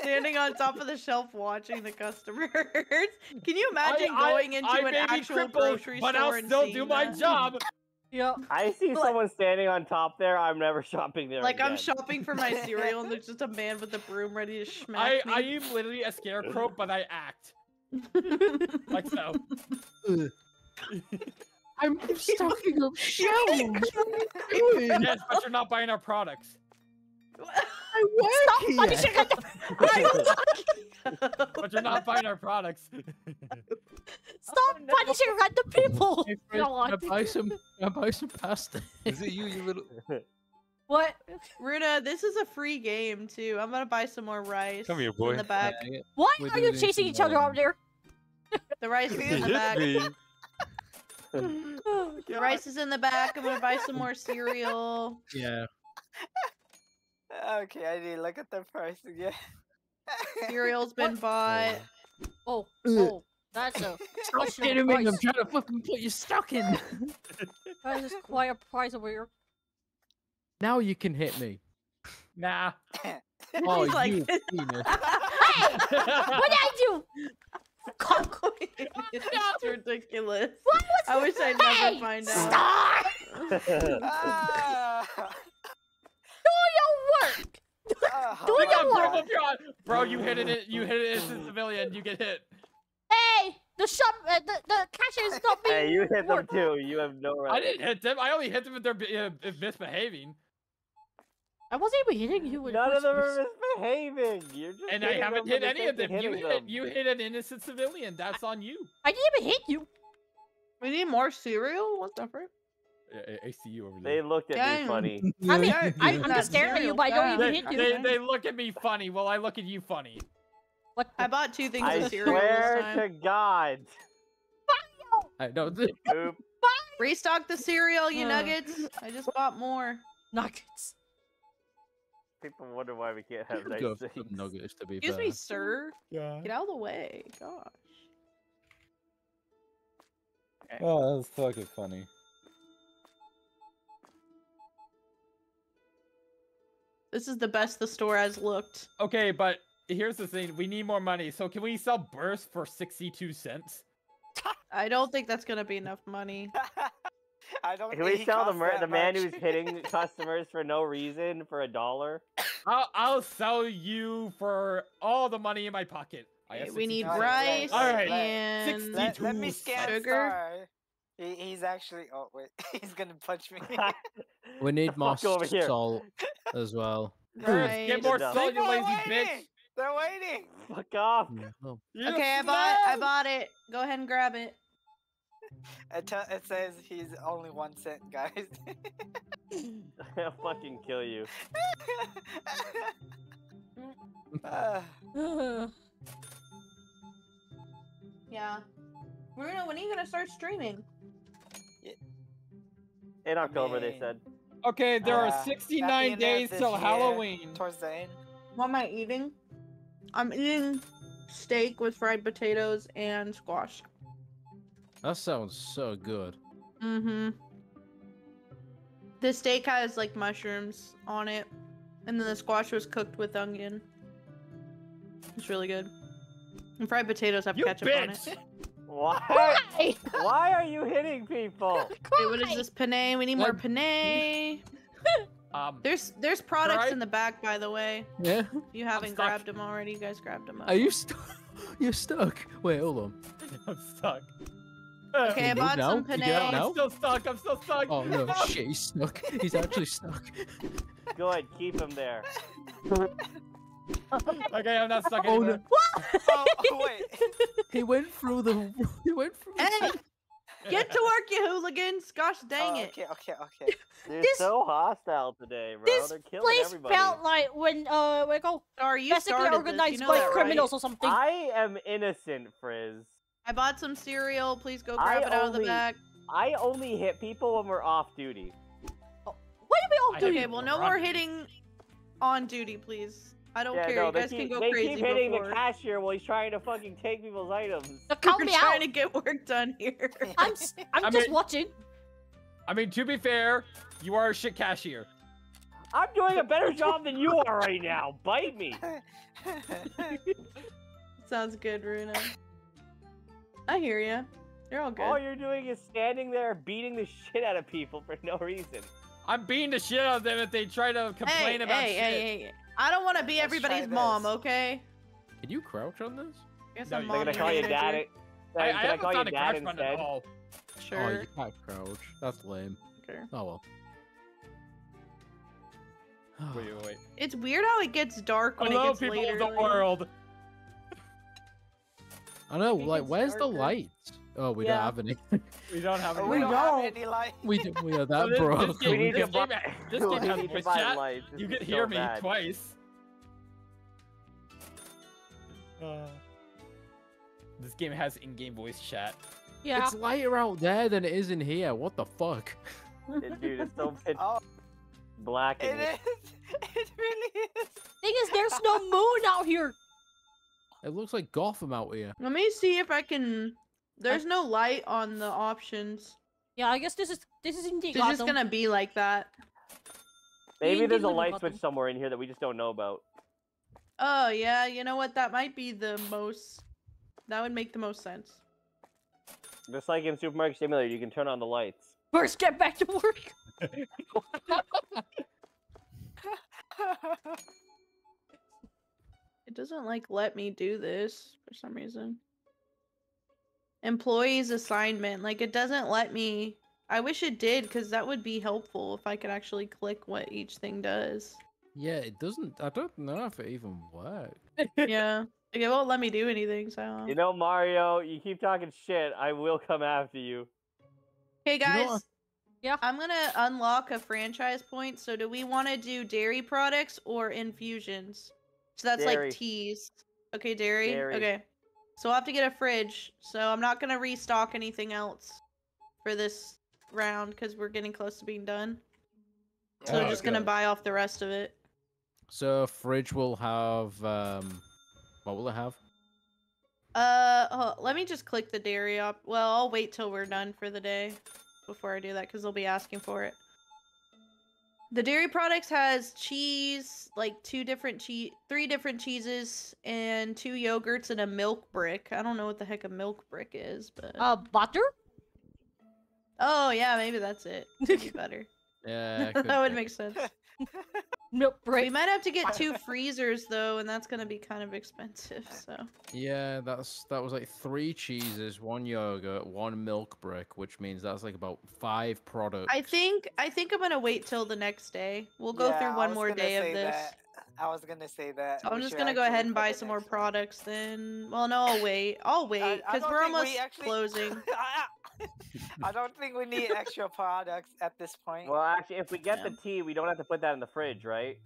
standing on top of the shelf watching the customers. <laughs> Can you imagine I- I- going into I an may be actual crippled, grocery but store I'll and still seeing do my that? job. <laughs> yeah. I see Like- someone standing on top there. I'm never shopping there. Like I'm shopping for my <laughs> cereal and there's just a man with a broom ready to I, smack I me. am literally a scarecrow, but I act like so. I'm stocking up shelves. yes, but you're not buying our products. I work here. Punishing at <laughs> the, But you're not buying our products. <laughs> stop punishing random people. Hey, You know Fred, can I buy some. Can I buy some pasta. Is it you, you little? <laughs> What? Runa, this is a free game too. I'm gonna buy some more rice. Come here, boy. In the back. Yeah, Why We're are you chasing each other out um, there? The rice is in the back. me. Oh, The rice is in the back. I'm gonna buy some more cereal. yeah. Okay, I need to look at the price again. Cereal's <laughs> been bought. Oh, oh, that's a Stop questionable hitting me. I'm trying to fucking put you stuck in. <laughs> That is quite a price over here. now you can hit me. Nah. <laughs> Oh, He's like- you penis. Hey! What did I do? it's ridiculous. What was I wish I'd never Hey, find out. Stop! Do your work! Ah. Do Come your on, bro, work! you're Bro, you hit it. You hit it as a civilian. You get hit. Hey! The shop, uh, the, the cashier is not being hey, you hit them too. You have no right. I didn't hit them. I only hit them if they're uh, if misbehaving. I wasn't even hitting you with None of them Christmas. are misbehaving. You're just And I haven't hit any of them. You hit them. you hit an innocent civilian. That's on you. I didn't even hit you. We need more cereal? What's the frick? I, I see you over They looked at Dang. me funny. <laughs> I mean, I, I'm, just staring at you, but I don't even They, hit you. they, they look at me funny. Well, I look at you funny. What I bought two things I of cereal this swear time. to God. I don't. <laughs> Oop. Restock the cereal, you nuggets. I just bought more. nuggets? People wonder why we can't have nice things. some nuggets to be Excuse fair. me, sir. Yeah. Get out of the way. Gosh. Eh. Oh, that's fucking funny. This is the best the store has looked. Okay, but here's the thing. We need more money. So can we sell burst for 62 cents? <laughs> I don't think that's gonna be enough money. <laughs> I don't Can think we sell the mer- the man who's hitting <laughs> customers for no reason for a dollar? I'll, I'll sell you for all the money in my pocket. I we need rice Alright, and Let, let me 62 scan sugar. Star. He, he's actually. Oh wait, <laughs> he's gonna punch me. <laughs> We <laughs> need more Fuck over here. salt as well. rice. Get more Enough. salt, you People are lazy bitch. They're waiting. Fuck off. Oh, You Okay, I bought I bought it. Go ahead and grab it. It, it says he's only one cent, guys. I'll fucking kill you. Ah, <sighs> <sighs> Yeah. Bruno, when are you gonna start streaming? In October, they mean- said. Okay, there Uh, are 69 days till year, Halloween. Towards the end. What am I eating? I'm eating steak with fried potatoes and squash. that sounds so good. Mm-hmm. The steak has like mushrooms on it, and then the squash was cooked with onion. It's really good. And fried potatoes have You ketchup on it. <laughs> Why? Why? Why are you hitting people? Wait, what is this penne? We need more Like- penne. <laughs> Um, There's there's products Right? in the back, by the way. Yeah. If you haven't grabbed them already, you guys grabbed them up. Are you stuck? <laughs> You're stuck. Wait, hold on. <laughs> I'm stuck. Okay, I You bought now? some You penne. get out now? I'm still stuck. I'm still stuck. Oh no, shit, he's stuck. He's actually stuck. Good, keep him there. <laughs> Okay, I'm not stuck Oh, anymore. Oh, oh, wait. <laughs> He went through the. <laughs> He went through. the- Hey, get to work, you hooligans! Gosh dang Oh, it! Okay, okay, okay. They're This- so hostile today, bro. This They're killing place everybody. felt like when uh we go Are you basically started organized this, you know by that, right? criminals or something. I am innocent, Frizz. I bought some cereal. Please go I grab it out of the only- back. I only hit people when we're off duty. What do we all I do? Okay, well, no more hitting on duty, please. I don't yeah, care. no, you they guys keep, can go they crazy keep hitting before. the cashier while he's trying to fucking take people's items. <laughs> Count We're me trying out. to get work done here. <laughs> I'm s- I'm I just mean- watching. I mean, to be fair, you are a shit cashier. I'm doing a better <laughs> job than you are right now. Bite me. Sounds good, Runa. I hear you. You're all good. All you're doing is standing there beating the shit out of people for no reason. I'm beating the shit out of them if they try to complain hey, about hey, shit. hey, hey, I don't want to be Let's everybody's mom, okay? Can you crouch on this? Guess No, I'm you- They're gonna call you manager. dad. I, Can I I haven't found a dad crash button instead? at all. Sure. Oh, you can't crouch. That's lame. sure. Oh well. <sighs> Wait, wait, wait. It's weird how it gets dark when Hello, it gets people later. of the like- world. I know. Like, gets where's the darker. lights? Oh, we Yeah. don't have any. We don't have any. we don't don't. have any light. we do, we are <laughs> So that this- broke. this game- We need this to game- <laughs> this game has need to voice buy chat. lights. You is can so hear me bad. twice. Uh, this game has in-game voice chat. Yeah. It's lighter out there than it is in here. What the fuck? It- Dude, it's so <laughs> pitch Oh, black in it It really is. Thing is, there's no moon out here. It looks like Gotham out here. Let me see if I can. There's no light on the options. Yeah, I guess this is this is indeed It's just gonna be like that. Maybe there's a light Gotham. switch somewhere in here that we just don't know about. Oh yeah, you know what? That might be the most. that would make the most sense. Just like in Supermarket Simulator, you can turn on the lights. First, get back to work. <laughs> It doesn't like let me do this for some reason. Employees assignment, like it doesn't let me. I wish it did because that would be helpful if I could actually click what each thing does. Yeah, it doesn't. I don't know if it even works. <laughs> yeah, like, it won't let me do anything. So You know, Mario, you keep talking shit, I will come after you. Hey You know guys. Yeah. I'm gonna unlock a franchise point. So do we want to do dairy products or infusions? So that's Dairy. like teas. Okay, dairy. Dairy. Okay. So I'll have to get a fridge. So I'm not gonna restock anything else for this round because we're getting close to being done. So Yeah, I'm just gonna buy off the rest of it. So fridge will have um, what will it have? Uh, oh, let me just click the dairy up. Well, I'll wait till we're done for the day before I do that because they'll be asking for it. The dairy products has cheese, like two different cheese, three different cheeses, and two yogurts and a milk brick. I don't know what the heck a milk brick is, but Uh, butter? oh yeah, maybe that's it. Could be better. <laughs> Yeah, <laughs> could that would make sense. <laughs> Milk We might have to get two <laughs> freezers though, and that's gonna be kind of expensive. <laughs> So Yeah, that's that was like three cheeses, one yogurt, one milk brick, which means that's like about five products. I think I think I'm gonna wait till the next day. We'll go Yeah, through one more day of this. that. I was gonna say that. So I'm just gonna go ahead and buy some more products then. Well, no, I'll wait. I'll wait because we're think we almost actually- closing. <laughs> I don't think we need extra products at this point. Well, actually, if we get Yeah. the tea, we don't have to put that in the fridge, right?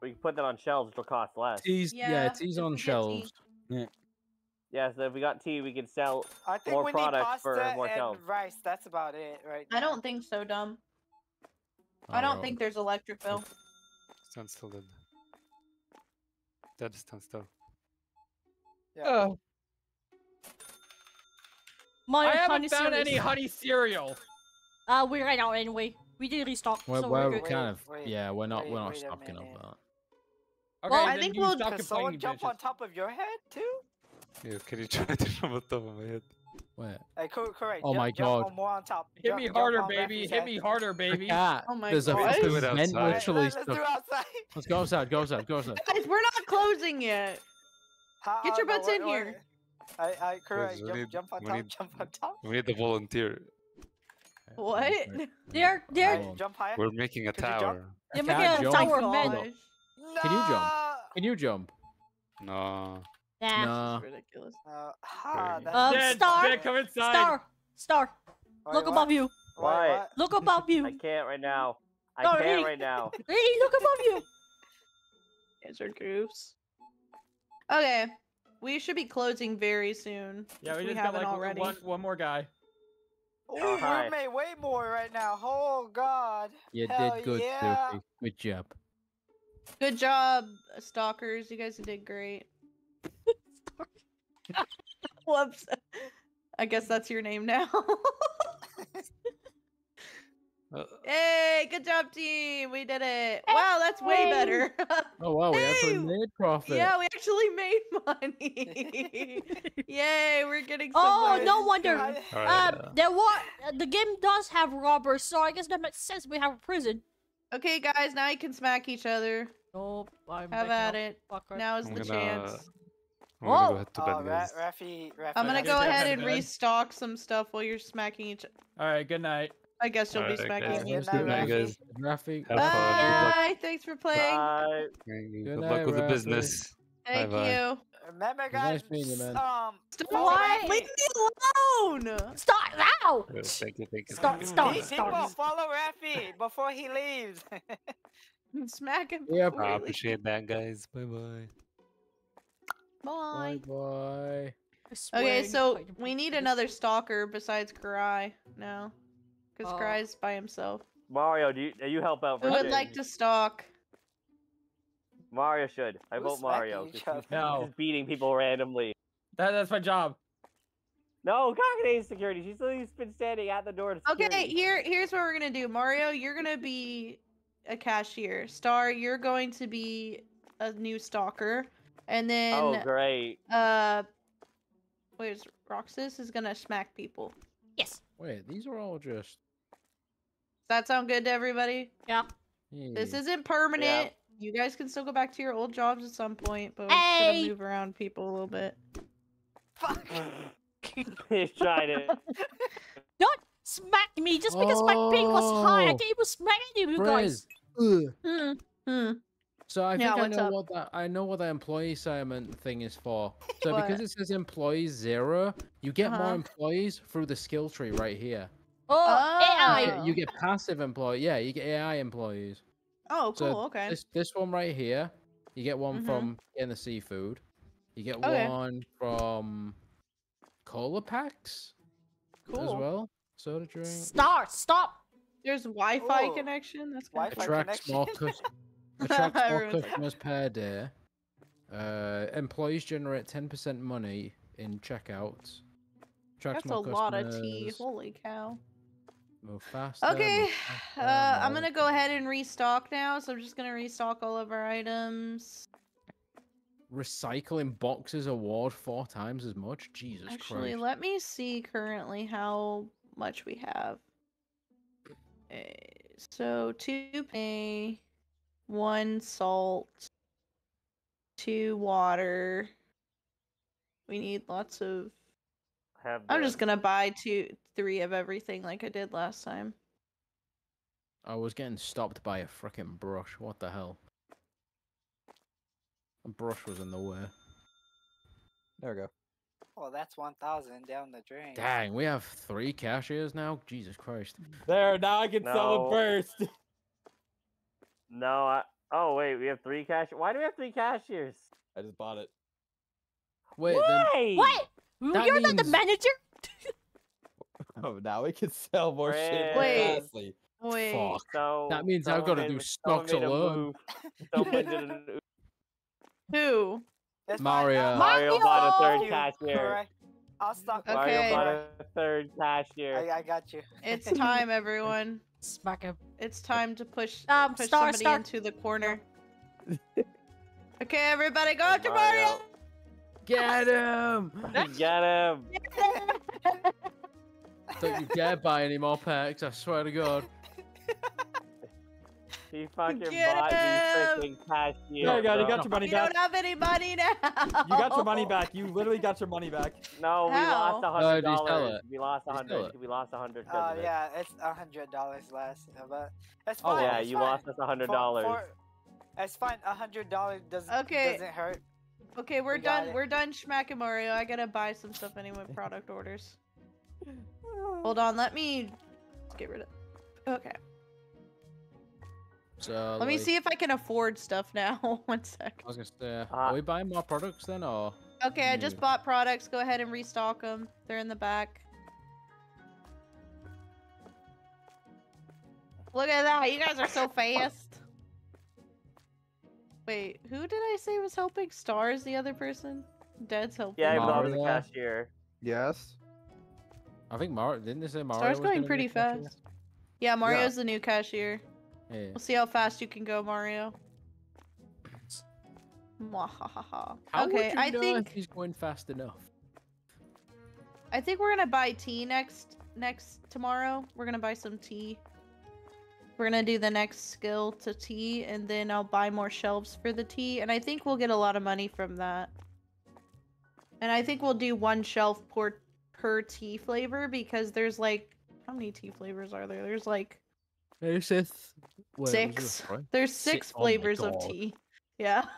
We can put that on shelves, which will cost less. teas, yeah, Yeah, teas on we tea. shelves. Yeah, so if we got tea, we can sell. I think more we products need for pasta more and shelves. rice. That's about it, right? I don't think so, dumb. I don't Alright. think there's electric bill. Stand still then. Dead stand still. Uh, My I haven't honey found any honey cereal. Uh, we ran out anyway. We did restock, We're, so we're we're good. Wait, kind of wait, yeah, we're not wait, we're not wait a stocking up that. Okay, Well, I think we'll- stop Can someone jump bitches. on top of your head too? Yeah, can you try to jump on top of my head? Wait, Like, co- correct. Oh jump, my jump God. on more on top. Hit Jump- me harder, baby. Hit head. me harder, baby. can't. Oh my There's a God. Do it fucking vent literally let- let's do outside. Let's go outside. Go outside. Go outside. Guys, we're not closing yet. Get your butts in here. I, I correct. we Jump, need- jump on top. need- Jump on top. We need a volunteer. What? They're they're Hold. Jump higher. We're making a Could you jump? tower. they're making can't a jump. tower of my men. gosh, Can you jump? No! Can you jump? No. Nah. Nah. ridiculous. Uh, ha, that's Um, Dad, Star, Dad, come inside. Star, Star. Wait, look what? above you. Why? Look above you. I can't right now. I Sorry. can't right now. <laughs> Hey, look above you. <laughs> Guys are goofs. Okay, we should be closing very soon. Yeah, we we just got haven't like already. one one more guy. Ooh, Oh, hi. we made way more right now. Oh God. You Hell did good, yeah. Sophie. Good job. Good job, stalkers. You guys did great. <laughs> <laughs> Whoops. I guess that's your name now. <laughs> Uh, hey, good job, team. We did it. Wow, that's way Hey. better. <laughs> Oh wow, we actually Hey! made profit. yeah, we actually made <laughs> money. <laughs> Yay, we're getting some Oh, no wonder. I- Alright. Uh, there wa- uh, the game does have robbers, so I guess that makes sense. We have a prison. Okay, guys, now you can smack each other. Nope, I'm Have backing at it. Fuck it. Now's I'm the gonna- chance. I'm gonna go head to Oh, bed, Ra- guys. Rafi, Rafi. I'm gonna Okay, go ahead and restock some stuff while you're smacking each. other. All right, good night. I guess you'll be Alright, smacking guys. me. Good Good night, night, guys. Rafi. Have fun. Good luck. Bye. Thanks for playing. Bye. Good Good night, luck with the business. Thank Bye-bye. you. Remember, guys. nice meeting you, man. Um, Stop. follow Why? Rafi. Leave me alone. Stop now! Thank you, thank you. Start, thank you. start, People, start. follow Rafi before he leaves. <laughs> Smack him. Yep. before I appreciate that, guys. Bye bye. Bye. Bye bye. Okay, so we need another stalker besides Kurai now. Because Oh. Kurai's by himself. Mario, do you, you help out for Who would shit. like to stalk? Mario should. I Who's vote Mario. smacking each 'cause he's- other? he's just beating people randomly. That, that's my job. No, Kagine security. She's she's been standing at the door to security. Okay, here here's what we're gonna do. Mario, you're gonna be a cashier. Star, you're going to be a new stalker. And then Oh, great. uh where's Roxis is gonna smack people. Yes. Wait, these are all just. Does that sound good to everybody? Yeah. This isn't permanent. You guys can still go back to your old jobs at some point, but we're Hey! gonna move around people a little bit. Fuck. <laughs> <laughs> He's trying to. Don't smack me just because my ping was high. I Oh. can't even smack any of you guys. Frizz. Ugh. Hmm. Hmm. So I think Yeah, I know up? what that I know what the employee assignment thing is for. <laughs> So because it says employees zero, you get more Uh-huh. employees through the skill tree right here. Oh, Oh. You AI. get, you get passive employee. Yeah, you get AI employees. Oh, So cool. okay. This this one right here, you get one Mhm. from getting the seafood. You get Okay. one from cola packs cool. as well. Soda drink. Start. Stop. There's Wi-Fi Ooh. connection. That's kind Wi-Fi of attracts more connection. cus- <laughs> attracts more customers per day. Uh, employees generate ten percent money in checkouts. Attracts That's a more lot of tea. Holy cow. Move faster. Okay, move faster, <sighs> uh, I'm gonna go ahead and restock now. So I'm just gonna restock all of our items. Recycling boxes award four times as much. Jesus Actually, Christ. Actually, let me see currently how much we have. Okay, so two pay, one salt, two water. We need lots of. Have I'm just gonna buy two, three of everything like I did last time. I was getting stopped by a freaking brush. What the hell? A brush was in the way. There we go. Well, that's 1,000 down the drain. Dang, we have three cashiers now. Jesus Christ. There, now I can sell No. it first. <laughs> No, I. Oh wait, we have three cashiers? Why do we have three cashiers? I just bought it. Wait, then Why? What? That You're not the manager? <laughs> Oh, now we can sell more shit Wait. fastly. Wait, fuck. So That means I've someone gotta do someone stocks made alone. move. <laughs> Someone did an who? It's Mario. Mario bought a third cashier. Alright, I'll stock. Okay. Mario bought a third cashier. I, I got you. It's <laughs> time, everyone. Smack him. It's time to push Um, push star, somebody star. into the corner. okay, everybody, go after Mario. Get him! Get him! Don't you dare buy any more packs, I swear to God. <laughs> He fucking Get bought him! the freaking cashier. There you go, you got your money You back. don't have any money now. You got your money back. You literally got your money back. No, we lost a hundred do you sell dollars. We lost a Do you sell hundred. We lost a hundred. Oh yeah, it's a hundred dollars less, but it's Oh yeah, it's you fine. lost us a hundred dollars. for- It's fine. A hundred dollars doesn't Okay. doesn't hurt. Okay, we're We done. it. We're done smacking Mario. I gotta buy some stuff anyway. <laughs> Product orders. Hold on, let me get rid of. Okay, So, let me see if I can afford stuff now. <laughs> One sec. I was gonna say, Uh, are we buying more products then, or? Okay, I just bought products. Go ahead and restock them. They're in the back. Look at that. You guys are so <laughs> fast. Wait, who did I say was helping? Stars, the other person? Dead's helping. Yeah, he was always the Mario. cashier. Yes. I think Mario didn't they say Mario? Stars was going gonna be pretty a cashier? fast. Yeah, Mario's the new cashier. Yeah. We'll see how fast you can go, Mario. Mwahaha. How would Okay, you I know think if he's going fast enough. I think we're gonna buy tea next next tomorrow. We're gonna buy some tea. We're gonna do the next skill to tea, and then I'll buy more shelves for the tea, and I think we'll get a lot of money from that. And I think we'll do one shelf per per tea flavor because there's like how many tea flavors are there? There's like Hey, Sith. six. There's six oh my flavors of tea. Yeah. <laughs>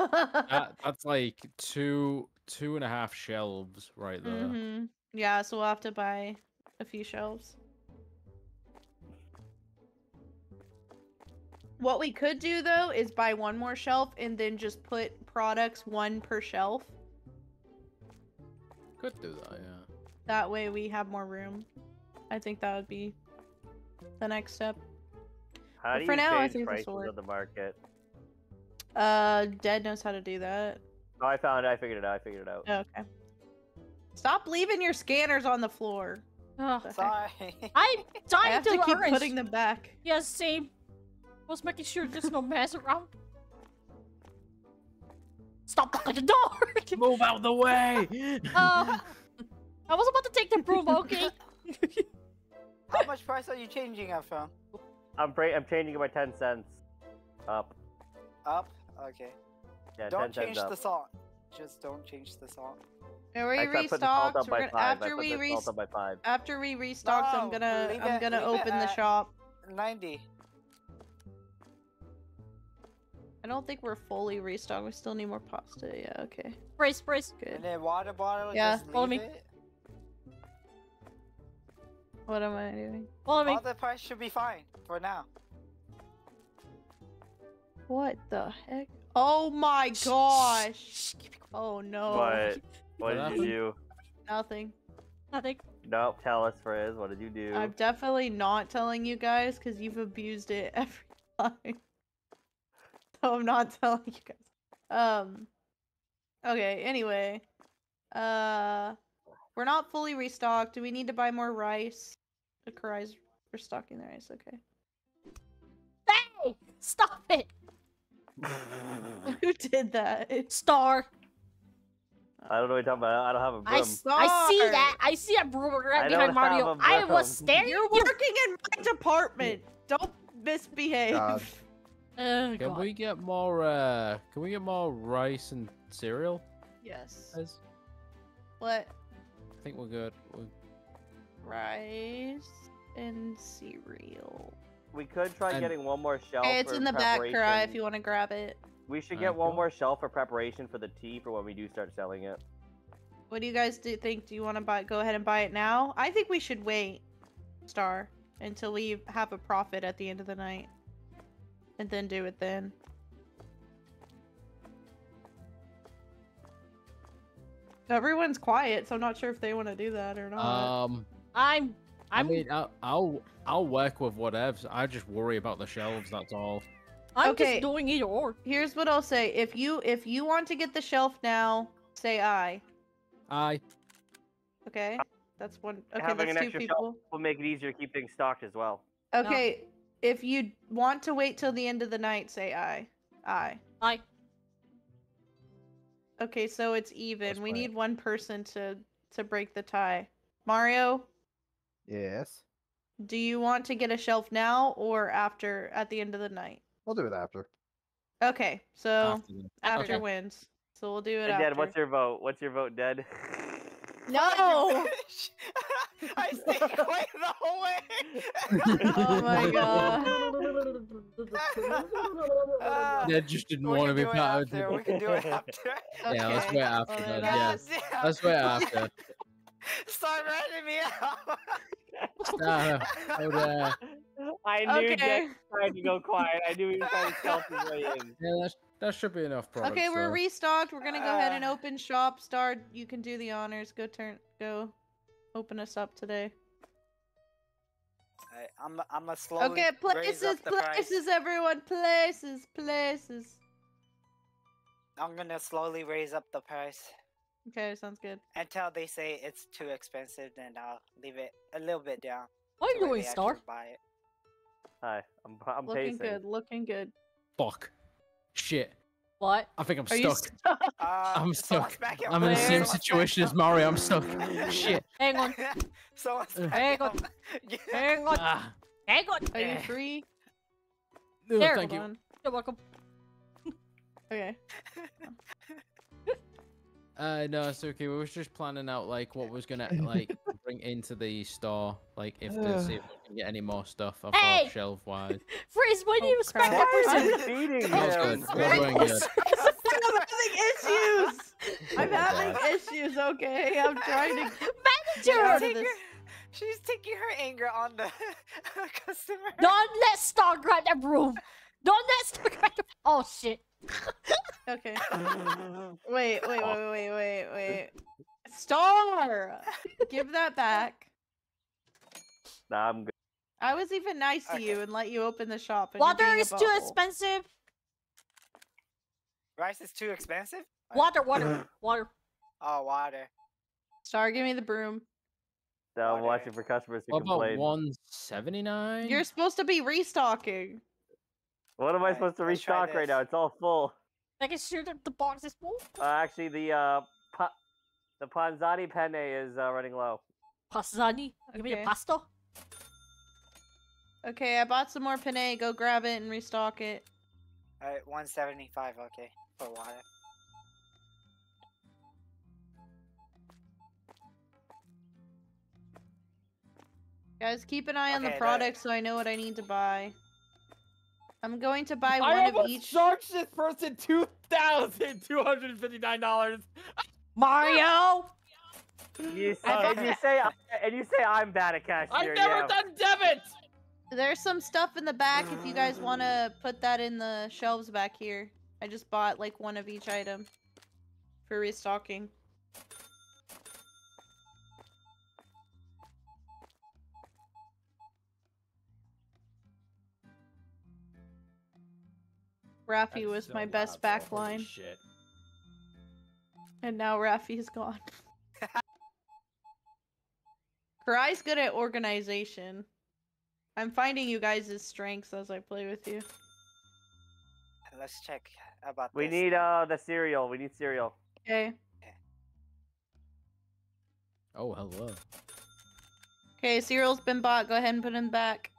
That, that's like two two and a half shelves right there. hmm Yeah, so we'll have to buy a few shelves. What we could do though is buy one more shelf and then just put products one per shelf. Could do that, yeah. That way we have more room. I think that would be the next step. How But do for you now, I think this prices will work. of the market? Uh, Dead knows how to do that. Oh, I found it. I figured it out. I figured it out. Okay. Stop leaving your scanners on the floor. Oh, Sorry. I'm <laughs> I dying have to, to keep arrange. putting them back. Yeah, same. Was making sure there's no mess around. Stop blocking the door! <laughs> Move out the way! uh, I was about to take the broom, okay. <laughs> How much price are you changing it? I'm bra- I'm changing it by ten cents. Up. Up? Okay. Yeah, Don't change the song. Just don't change the song. Are we Actually, I put the salt restocked? We're gonna, five. After we the re- salt up by five. after we restocked, I'm gonna I'm it- gonna it open the shop. 90. I don't think we're fully restocked. We still need more pasta. Yeah, okay, Brace, brace. good. And then water bottle, Yeah, just follow leave me. it. What am I doing? Follow me. All the price should be fine for now. What the heck? Oh my gosh! Shh, keep. Oh no! What? What <laughs> What did you do? Nothing. Nothing. Nope, tell us, Frizz. What did you do? I'm definitely not telling you guys because you've abused it <laughs> every time. <laughs> so I'm not <laughs> telling you guys. Um. Okay. Anyway, uh, we're not fully restocked. Do we need to buy more rice? The Kurai's restocking the rice. Okay. Hey! Stop it! <laughs> Who did that? Star. I don't know what you're talking about. I don't have a broom. I, s- I see that. I see a broom right I behind Mario. I was broom. staring. You're working in my department. Don't misbehave. God. Oh, Can God. we get more? uh Can we get more rice and cereal? Yes. guys? What? I think we're good. We're... Rice and cereal. We could try And- getting one more shelf. Hey, it's for in the back, Kurai, if you want to grab it. We should Alright, get one cool. more shelf for preparation for the tea for when we do start selling it. What do you guys do think? Do you want to buy? Go ahead and buy it now. I think we should wait, Star, until we have a profit at the end of the night, and then do it then. Everyone's quiet, so I'm not sure if they want to do that or not. Um, I'm. I I'm. mean, I'll, I'll I'll work with whatevs. I just worry about the shelves. That's all. I'm okay. just doing either or. Here's what I'll say: if you if you want to get the shelf now, say I. I Okay, that's one. Okay, Having that's an two extra people. shelf will make it easier to keep things stocked as well. Okay, if you want to wait till the end of the night, say I. I. I. Okay, so it's even. Let's we play it. need one person to to break the tie. Mario, Yes. do you want to get a shelf now or after at the end of the night? I'll do it after. Okay, so after after Okay. wins. So we'll do it Hey, after. Dad, what's your vote? What's your vote, Dad? <laughs> No! <laughs> I stayed <laughs> quiet the whole way. Oh my <laughs> god. Dad just didn't we want to be part of after. We can do it after. Yeah, let's wait after well then, then, yeah. Let's wait after. Start ratting me out. Star, hold uh, I knew Okay. Dad was trying to go quiet. I knew he was trying to stealth his way in. yeah, that that should be enough products. Okay, we're though. restocked. We're gonna go ahead and Uh. open shop. Star, you can do the honors. Go turn. Go. Open us up today. Alright, I'm I'm a slowly Okay, raise places, up the price. places, everyone, places, places. I'm gonna slowly raise up the price Okay, sounds good. until they say it's too expensive. Then I'll leave it a little bit down. What are you where doing, they Star? Buy it. Hi, I'm, I'm looking pacing. good. Looking good. Fuck. Shit. What? I think I'm Are stuck. <laughs> stuck? Uh, I'm stuck. back I'm in the same situation as Mario. I'm stuck. <laughs> Shit. Hang on. <laughs> Someone's Hang on. Hang on. Ah. Hang on. Are you free? No, There. thank you. on. You're welcome. Okay. Uh, no, it's okay. We were just planning out like what was gonna like bring into the store, like if to see if we can get any more stuff. I Hey! thought shelf wise. Freeze, why do Oh, you respect crap. that Why are person? feeding him? We're doing good. I'm having issues. <laughs> I'm having issues. Okay, I'm trying to. <laughs> She's Get out of taking this. her- She's taking her anger <laughs> on the customer. Don't let Star grab that broom. Don't let Star grab the. Oh shit. Okay. Wait, wait, wait, wait, wait, wait. Star, give that back. <laughs> Nah, I'm good. I was even nice to you and let you open the shop. And Water is too expensive. Rice is too expensive. Water, water, <laughs> water. Oh, water. Star, give me the broom. Now I'm Water. watching for customers to What about one seventy nine? You're supposed to be restocking. What am I supposed to restock right now? It's all full. Making sure that the box is full. Uh, actually, the uh, pu- The panzani penne is uh, running low. Pasani? You mean Okay. pasta? Okay, I bought some more penne. Go grab it and restock it. Alright, 175, okay, for water. Guys, keep an eye on the Okay, product so I know what I need to buy. I'm going to buy I one of each. almost each. charged this person two thousand two hundred and fifty nine dollars. Mario! You say, and you say and you say I'm bad at cashier. I've never yeah. done debit. There's some stuff in the back if you guys want to put that in the shelves back here. I just bought like one of each item for restocking. Rafi was so my best backline, Shit. And now Rafi's gone. <laughs> Kurai's good at organization. I'm finding you guys' strengths as I play with you. Let's check about We this. need uh the cereal. We need cereal. Okay. Oh, hello. Okay, cereal's been bought. Go ahead and put him back.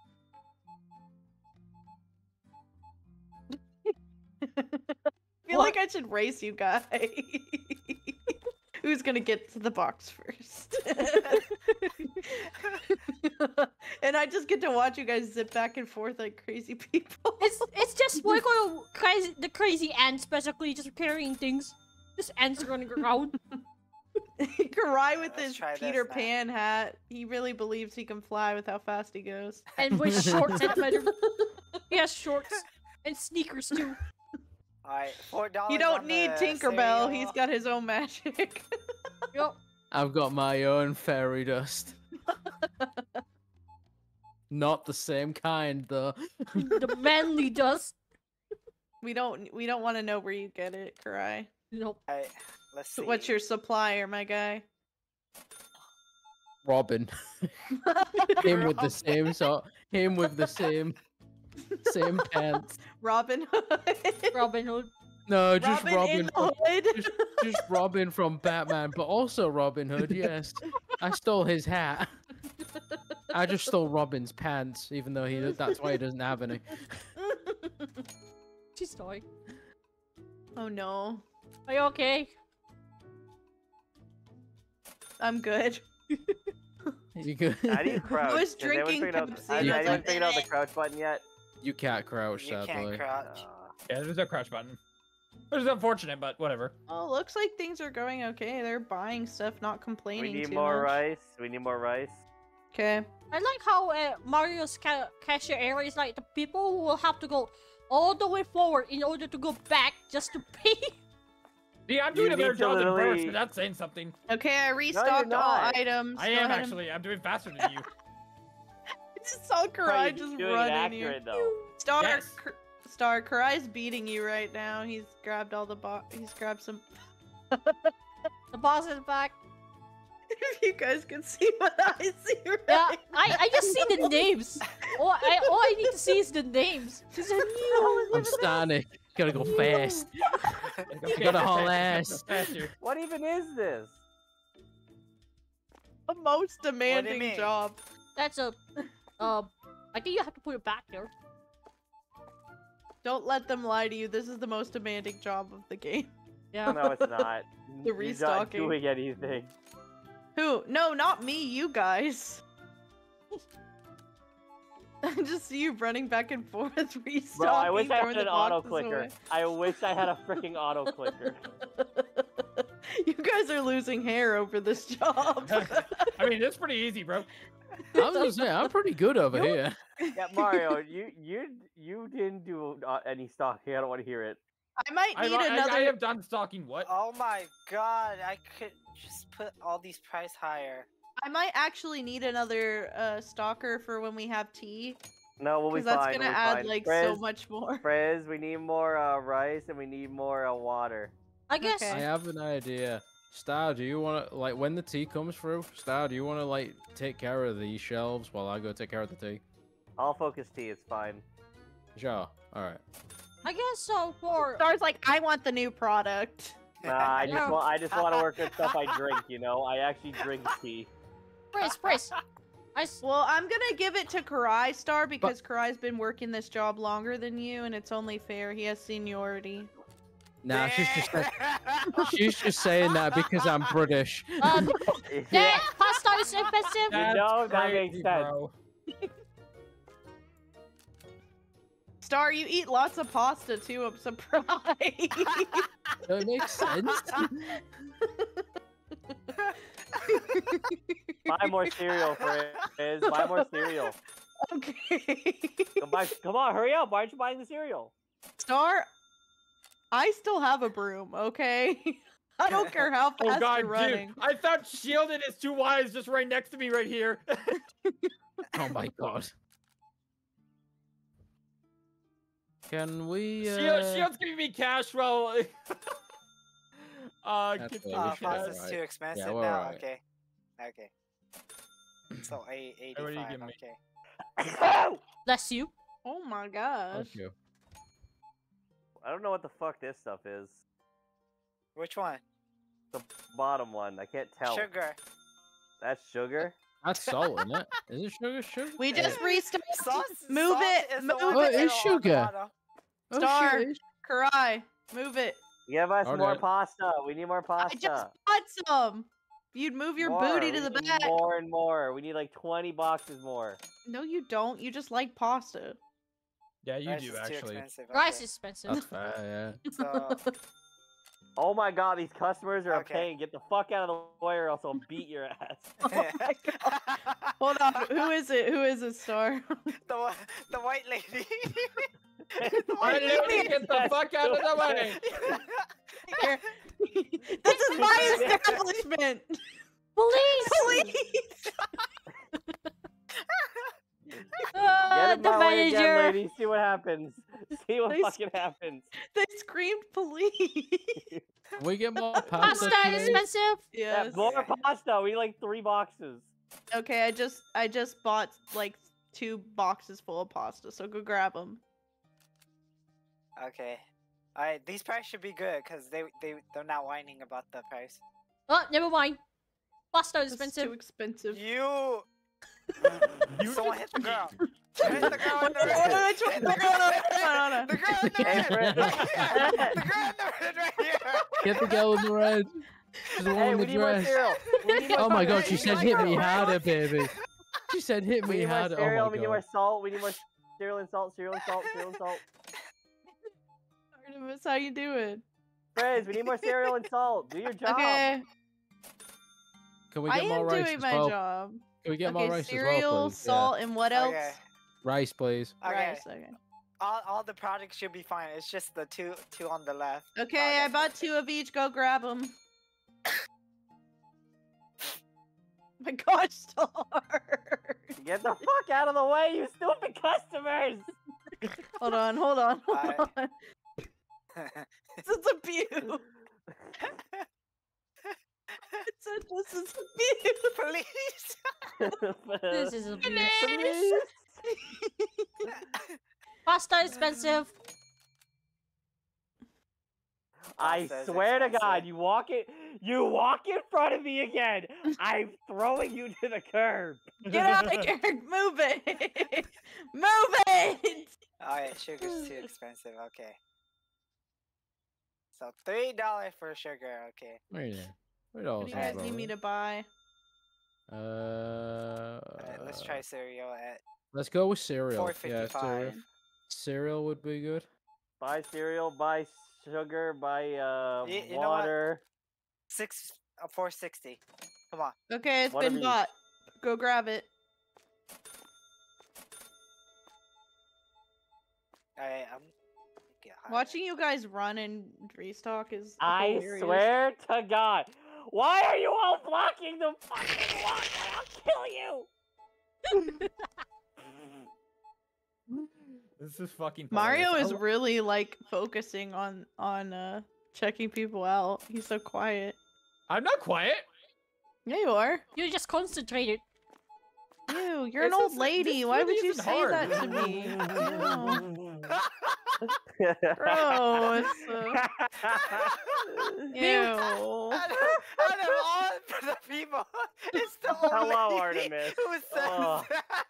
<laughs> I feel like I should race you guys. <laughs> Who's gonna get to the box first? <laughs> and I just get to watch you guys zip back and forth like crazy people. It's it's just <laughs> like a crazy the crazy ants basically just carrying things. Just ants running around. <laughs> Kurai with Let's his try this Peter now. Pan hat. He really believes he can fly with how fast he goes. And with shorts and leather. He has shorts and sneakers too. Alright, four dollars. You don't need Tinkerbell. He's got his own magic. <laughs> Yup. I've got my own fairy dust. <laughs> Not the same kind, though. The manly <laughs> dust. we don't. We don't want to know where you get it, Kurai. Nope. Alright, let's see. What's your supplier, my guy? Robin. him with the same sort. Him with the same, <laughs> same pants. Robin Hood. Robin Hood. No, just Robin, Robin. in from- hood. just, just Robin from Batman, but also Robin Hood. <laughs> Yes, I stole his hat. I just stole Robin's pants, even though he—that's why he doesn't have any. She's dying. oh no, Are you okay? I'm good. You could. How do you <laughs> crouch? was Has anyone drinking figured out- Pepsi, Has that's anyone a figured out the crouch button yet? You can't crouch, You sadly. can't crouch. Yeah, there's no crouch button. Which is unfortunate, but whatever. Oh, looks like things are going okay. They're buying stuff, not complaining. we need too more much. rice. We need more rice. Okay. I like how uh, Mario's ca- cashier area is like the people will have to go all the way forward in order to go back just to <laughs> pay. Yeah, I'm You doing a better need to job than Burst, but that's saying something. Okay, I restocked all items. I Go am ahead actually. I'm doing faster than you. <laughs> I <laughs> just saw Kurai you just doing run in accurate here. though. Star, Yes. K- Star, Kurai's beating you right now. He's grabbed all the bo- He's grabbed some. <laughs> The boss is back. if <laughs> you guys can see what I see right Yeah, I, I just see the names. All I all I need to see is the names. She's a new. Oh, I'm Stani. Gotta go fast. Okay, gotta haul ass. What even is this? A most demanding job. That's a. Uh, I think you have to put it back there. Don't let them lie to you. This is the most demanding job of the game. Yeah. No, it's not. <laughs> The restocking. You're not doing anything. Who? No, not me. You guys. <laughs> I just see you running back and forth, restocking. <laughs> Bro, I wish I had an auto clicker. away. I wish I had a freaking auto clicker. you guys are losing hair over this job. I mean, it's pretty easy, bro. I was gonna say I'm pretty good over You're- here. Yeah, Mario, you you you didn't do uh, any stocking. I don't want to hear it. I might I, need I, another. I have done stalking. What? Oh my god, I could just put all these price higher. I might actually need another uh, stalker for when we have tea, No, we'll be fine. because that's gonna we'll add fine. like so much more. Friz, we need more uh, rice and we need more uh, water. I guess. Okay. I have an idea. Star, do you want to like when the tea comes through? Star, do you want to like take care of these shelves while I go take care of the tea? I'll focus tea. It's fine. Sure. All right. I guess so for. Star's like, I want the new product. Nah, I just No. want I just want to work with stuff I drink. You know, I actually drink <laughs> tea. Pris, Pris. I s- Well, I'm gonna give it to Kurai Star because Kurai's been working this job longer than you, and it's only fair. He has seniority. Nah, she's just <laughs> she's just saying that because I'm British. um, <laughs> Yeah, yeah, pasta is expensive. That's know, that makes crazy, sense. <laughs> Star, you eat lots of pasta too. I'm surprised. That makes sense. buy more cereal, Frizz. Buy more cereal. okay. Come, buy, come on, hurry up! Why aren't you buying the cereal? Star, I still have a broom. Okay. <laughs> I don't care how fast Oh god, you're running. dude! I found shielded is his two wives just right next to me right here. <laughs> Oh my god. Can we? Uh... Shield, Shield's giving me cash while. <laughs> uh, That's give what me we Oh, should cash. have, Fox is too expensive we're now. alright. Okay. Okay. So eight Hey, what are you eighty-five. Okay. <coughs> Bless you. Oh my gosh. Thank you. I don't know what the fuck this stuff is. Which one? The bottom one, I can't tell. Sugar. That's sugar. That's <laughs> salt, isn't it? Is it sugar? Sugar? We just restarted. Sauce. Move sauce oh, oh, it, is the move one it. Oh, it's sugar. Oh, Star. shit, Kurai, move it. Give us Hold more on. pasta. We need more pasta. I pasta. just bought some. You'd move your More. booty to We the need back. More and more. We need like 20 boxes more. No, you don't. You just like pasta. Yeah, you Rice do is too actually. expensive, Rice is expensive. That's <laughs> fair, yeah. So <laughs> Oh my god, these customers are Okay. a pain. Get the fuck out of the way or else I'll <laughs> beat your ass. Oh my god. Hold on. Who is it? Who is it, Star? the the white lady. The White lady, get the fuck out of the way! This is my establishment. Police! Police. <laughs> Uh, Get the in my way again, lady. See what happens. <laughs> See what They fucking happens. <laughs> They screamed police. We get more pasta? Pasta is please? expensive. Yeah, yes. more pasta. We need like three boxes. Okay, I just I just bought like two boxes full of pasta, so go grab them. okay. Alright, these prices should be good because they they they're not whining about the price. Oh, never mind. Pasta is expensive. too expensive. You. You Someone hit the girl. <laughs> Hit the girl in <laughs> the red. <laughs> The girl in the Hey, red. Fred. the girl in the red right here. Get the girl in the red. She's the one Hey, in the dress. cereal. We need more Oh my god, she said hit me harder, eh, baby. She said hit me need more harder. Oh cereal. Oh we need more salt. We need more cereal and salt. Cereal and salt. Cereal and salt. Artemis, how you doing? Frizz, we need more cereal and salt. Do your job. Okay, Can we I get more am doing my well? job. Can we get okay, more rice cereal, as well, please? Yeah. salt, and what else? Okay. Rice, please. Okay. Rice. Okay. All, all the products should be fine. It's just the two two on the left. Okay, I bought two of each. Go grab them. <laughs> my gosh, Star. Get the fuck out of the way, you stupid customers! <laughs> hold on, hold on, hold Alright. on. <laughs> This is abuse. <laughs> It said this is <laughs> <laughs> abuse. Please. This is abuse. Please. Pasta expensive. I Pasta is swear to God, you walk it, you walk in front of me again. I'm throwing you to the curb. Get out of here. Move it. Move it. Alright, sugar's too expensive. Okay. So three dollars for sugar. Okay. Wait, yeah. Wait, What do you guys need me to buy? Uh, Alright, let's try cereal at Let's go with cereal. four Yeah, cereal. cereal would be good. Buy cereal, buy sugar, buy uh Y- you know water. Six uh, four sixty. Come on. Okay, it's What been these? bought. Go grab it. Alright, I'm. Watching you guys run and restock is I hilarious. swear to God. Why are you all blocking the fucking walk? I'll kill you. This is fucking. Mario hilarious. is really like focusing on on uh checking people out. He's so quiet. I'm not quiet. Yeah, you are. You're just concentrated. Ew, you're an old lady. Why would you say hard. that to me? <laughs> <laughs> <laughs> Ew. Gross. Ew. out, of, out of all the people, it's the only <laughs> Hello, lady Artemis. who says Oh. that.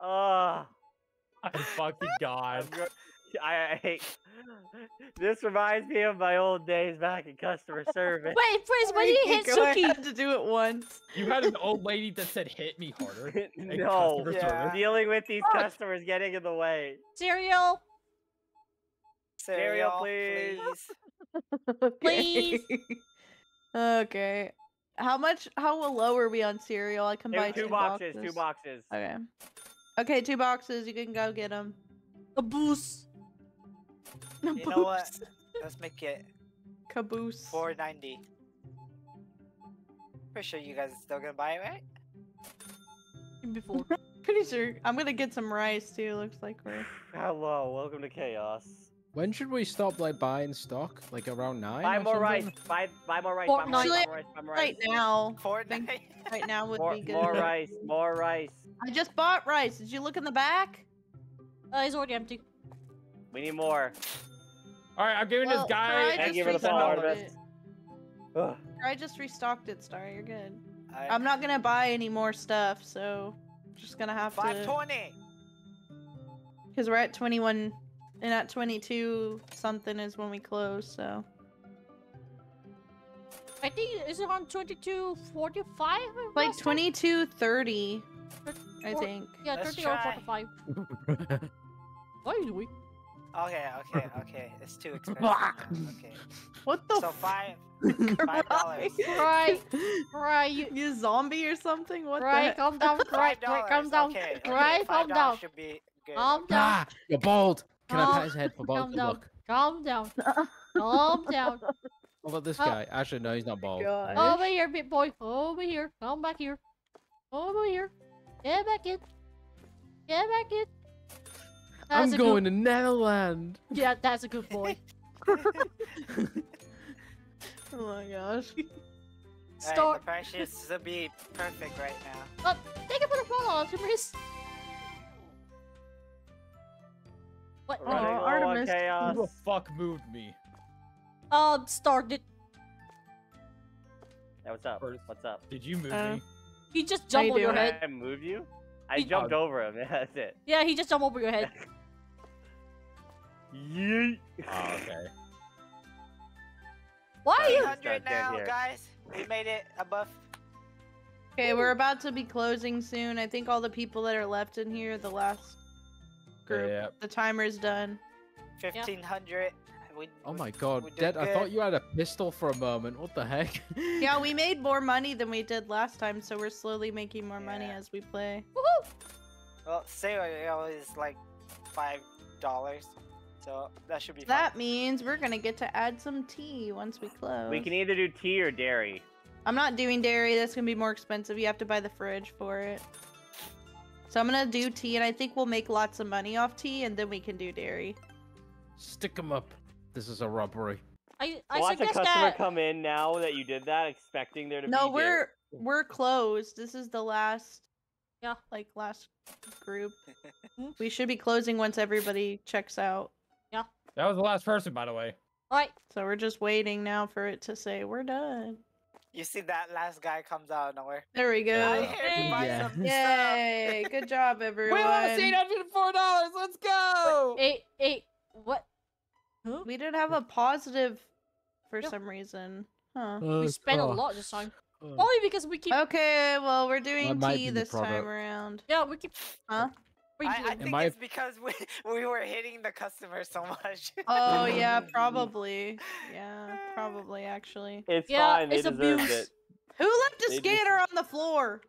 oh, I fucking god. I'm I, I hate. This reminds me of my old days back in customer service. Wait, Prince, when you hit Go, I Suki, had to do it once. You had an old lady that said hit me harder. <laughs> in no, Yeah. dealing with these Fuck. customers getting in the way. cereal, Cereal, Cereal, <laughs> please. Please. okay. How much? How low are we on cereal? I can buy two two boxes, boxes. two boxes. Okay. Okay, two boxes. You can go get them. a boost. You know what? Let's make it Caboose. 490. Pretty sure you guys are still gonna buy it, right? Before. <laughs> Pretty sure. I'm gonna get some rice too. Looks like we're. <sighs> Hello, welcome to chaos. When should we stop like buying stock? Like around nine? Buy or more rice. Buy, buy more rice. Buy more rice. Buy more rice. Buy more rice. Right now. Fortnite. Right now would More, be good. more rice. More rice. I just bought rice. Did you look in the back? Uh, it's already empty. We need more. All right, I'm giving Well, this guy. Fry Thank just you for the follow, restocked Artemis. it. Ugh. I just restocked it, Star. You're good. I- I'm not gonna buy any more stuff, so I'm just gonna have to. 520. Because we're at 21, and at 22 something is when we close. So I think it's around 22, 45? like last time? 22, 30, I think. Yeah, Let's 30 or 45. What are you doing? Okay, okay, okay. It's too <laughs> expensive. now, okay. What the? So five. <laughs> Five dollars. Right, <laughs> right, you, You zombie or something? What right, the? calm down, right, right, calm down, Okay, okay, right, calm five dollars down, Should be good. calm down, ah, you're bald. Can I Calm- pat his head for <laughs> bald? calm down, Look. calm down, calm <laughs> down. What about this Oh. guy? Actually, no, he's not oh bald. Gosh. Over here, big boy, over here, come back here, over here, get back in, get back in. I'm a going Good, to Netherland. yeah, that's a good boy. <laughs> Oh my gosh. Alright, Start. the price should be perfect right now. Oh, thank you for the follow, Timris. What? Oh, Running Artemis. chaos. Who the fuck moved me? Um, started. Hey, what's up? First. What's up? Did you move Uh, me? He just jumped over your doing? head. I move you? I He- jumped over him. <laughs> That's it. Yeah, he just jumped over your head. <laughs> Yeet. Oh, okay. Why are you? 300 Start now, here. guys. We made it above. Okay, we're about to be closing soon. I think all the people that are left in here, the last group, Yeah. the timer's done. 1500. We, Oh my god, Dead, I thought you had a pistol for a moment. What the heck? <laughs> Yeah, we made more money than we did last time, so we're slowly making more money as we play. Woohoo! Well, cereal is like five dollars, so that should be That fine. means we're gonna get to add some tea once we close. We can either do tea or dairy. I'm not doing dairy. That's gonna be more expensive. You have to buy the fridge for it. So I'm gonna do tea, and I think we'll make lots of money off tea, and then we can do dairy. Stick him up. This is a robbery. I I Watch a suggest customer that. come in now that you did that, expecting there to No, be. No, we're we're closed. This is the last. Yeah. Like last group. <laughs> We should be closing once everybody checks out. Yeah. That was the last person, by the way. All right. So we're just waiting now for it to say we're done. You see that last guy comes out of nowhere. There we I'm go. here to buy Yeah. some <laughs> stuff. Yay! Good job, <laughs> everyone. We lost eight hundred and four dollars. Let's go. Eight eight. What? Huh? We didn't have a positive for Yeah. some reason. Huh. We spent a lot this time. Only because we keep. Okay, well we're doing might tea this time around. Yeah, we keep. Huh? We I, I think might- it's because we <laughs> we were hitting the customer so much. <laughs> Oh yeah, mm-hmm. probably. Yeah, probably actually. It's Yeah, fine. They it's deserved abuse. it. Who left a They just- scanner on the floor?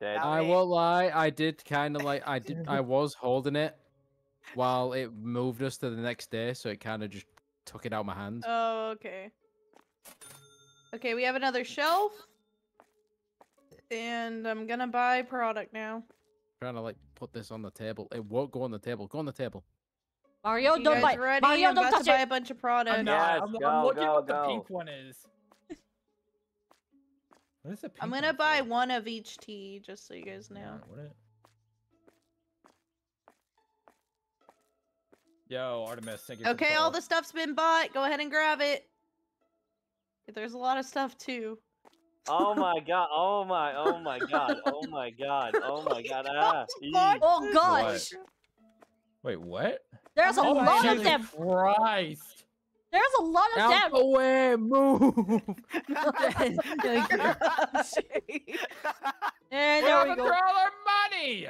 Dead. I won't lie. I did kind of like I did. I <laughs> was holding it while it moved us to the next day, so it kind of just took it out of my hand. Oh, okay. Okay, we have another shelf. And I'm gonna buy product now. trying to like put this on the table. It won't go on the table. Go on the table. Mario, you don't guys bite. ready? Mario, I'm don't about touch to buy it. a bunch of product. I'm not. Yes, I'm, I'm looking go, what the pink one is. <laughs> What is the pink I'm gonna buy for? one of each tea, just so you guys know. Yeah, what Yo, Artemis, thank you. for Okay, all the stuff's been bought. Go ahead and grab it. There's a lot of stuff too. Oh my <laughs> god! Oh my! Oh my god! Oh my god! Oh my god! <laughs> Ah! eek. Oh gosh, Wait, what? there's a Oh, lot of them. Christ! There's a lot of Out them. the way, move. <laughs> And We there have we to go. throw our money!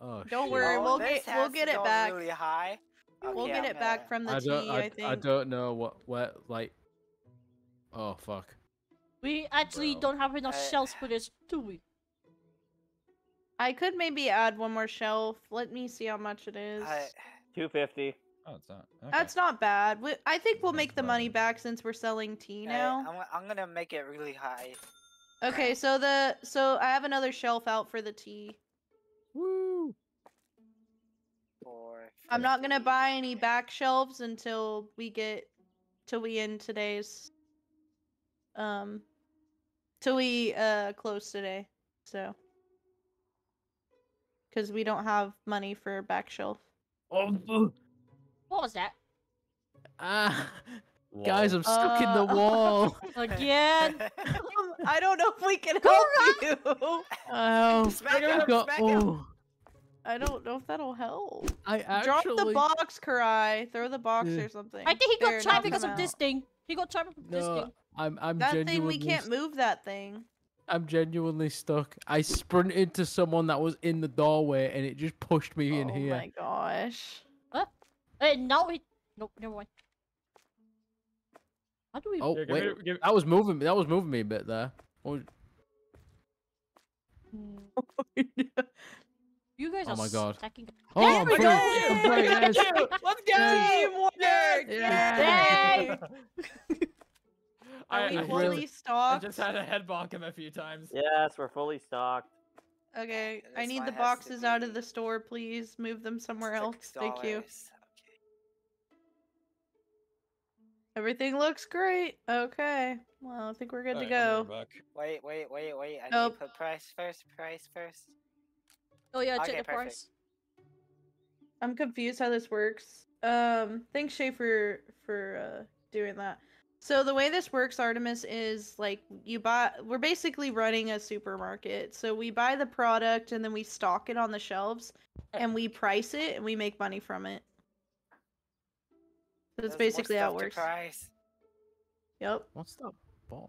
Oh, Don't shit. worry, we'll this get we'll get it back. Really high. We'll get I'm it back gonna- from the I don't. tea. I, I I don't know what. Where like. Oh fuck. We actually Bro. don't have enough I- shells for this, do we? I could maybe add one more shelf. Let me see how much it is. I, Two fifty. Oh, it's not. Okay. That's not bad. We, I think we'll make the money back since we're selling tea now. I'm, I'm gonna make it really high. Okay, so the so I have another shelf out for the tea. Woo. For I'm not gonna buy any back shelves until we get till we end today's um till we uh close today. So because we don't have money for a back shelf. Oh. What was that? Ah. Guys, I'm stuck in Uh, the wall. <laughs> Again? Um, I don't know if we can help you. Oh. <laughs> Smack I got- smack oh. I don't know if that'll help. I actually... Drop the box, Kurai. Throw the box Yeah. or something. I think he got There, trapped because him of this thing. He got trapped of this thing. I'm. I'm That genuinely. thing we can't st- move. That thing. I'm genuinely stuck. I sprinted to someone that was in the doorway, and it just pushed me in oh here. oh my gosh. Hey, now he. Nope, never mind. How do we. Oh Yeah, give wait, me- give- that was moving. me. That was moving me a bit there. Oh, <laughs> You guys Oh are my God. stacking. oh There I'm we free. go! I'm free, yes. <laughs> Let's Teamwork! Yay! <laughs> Are I, we I, fully really- I just had to head bonk him a few times. Yes, we're fully stocked. Okay, I need the boxes out of the store, please. Move them somewhere else. Thank you. dollars. Everything looks great. Okay. Well, I think we're good to Alright, I'll go. be right back. Wait, wait, wait, wait. I Nope. need to put price first. Price first. Oh yeah, check Okay, the perfect. price. I'm confused how this works. Um, thanks Shay for for uh doing that. So the way this works, Artemis, is like you buy. We're basically running a supermarket. So we buy the product and then we stock it on the shelves, and we price it and we make money from it. That's There's basically how it works. Price. Yep. What's that bomb?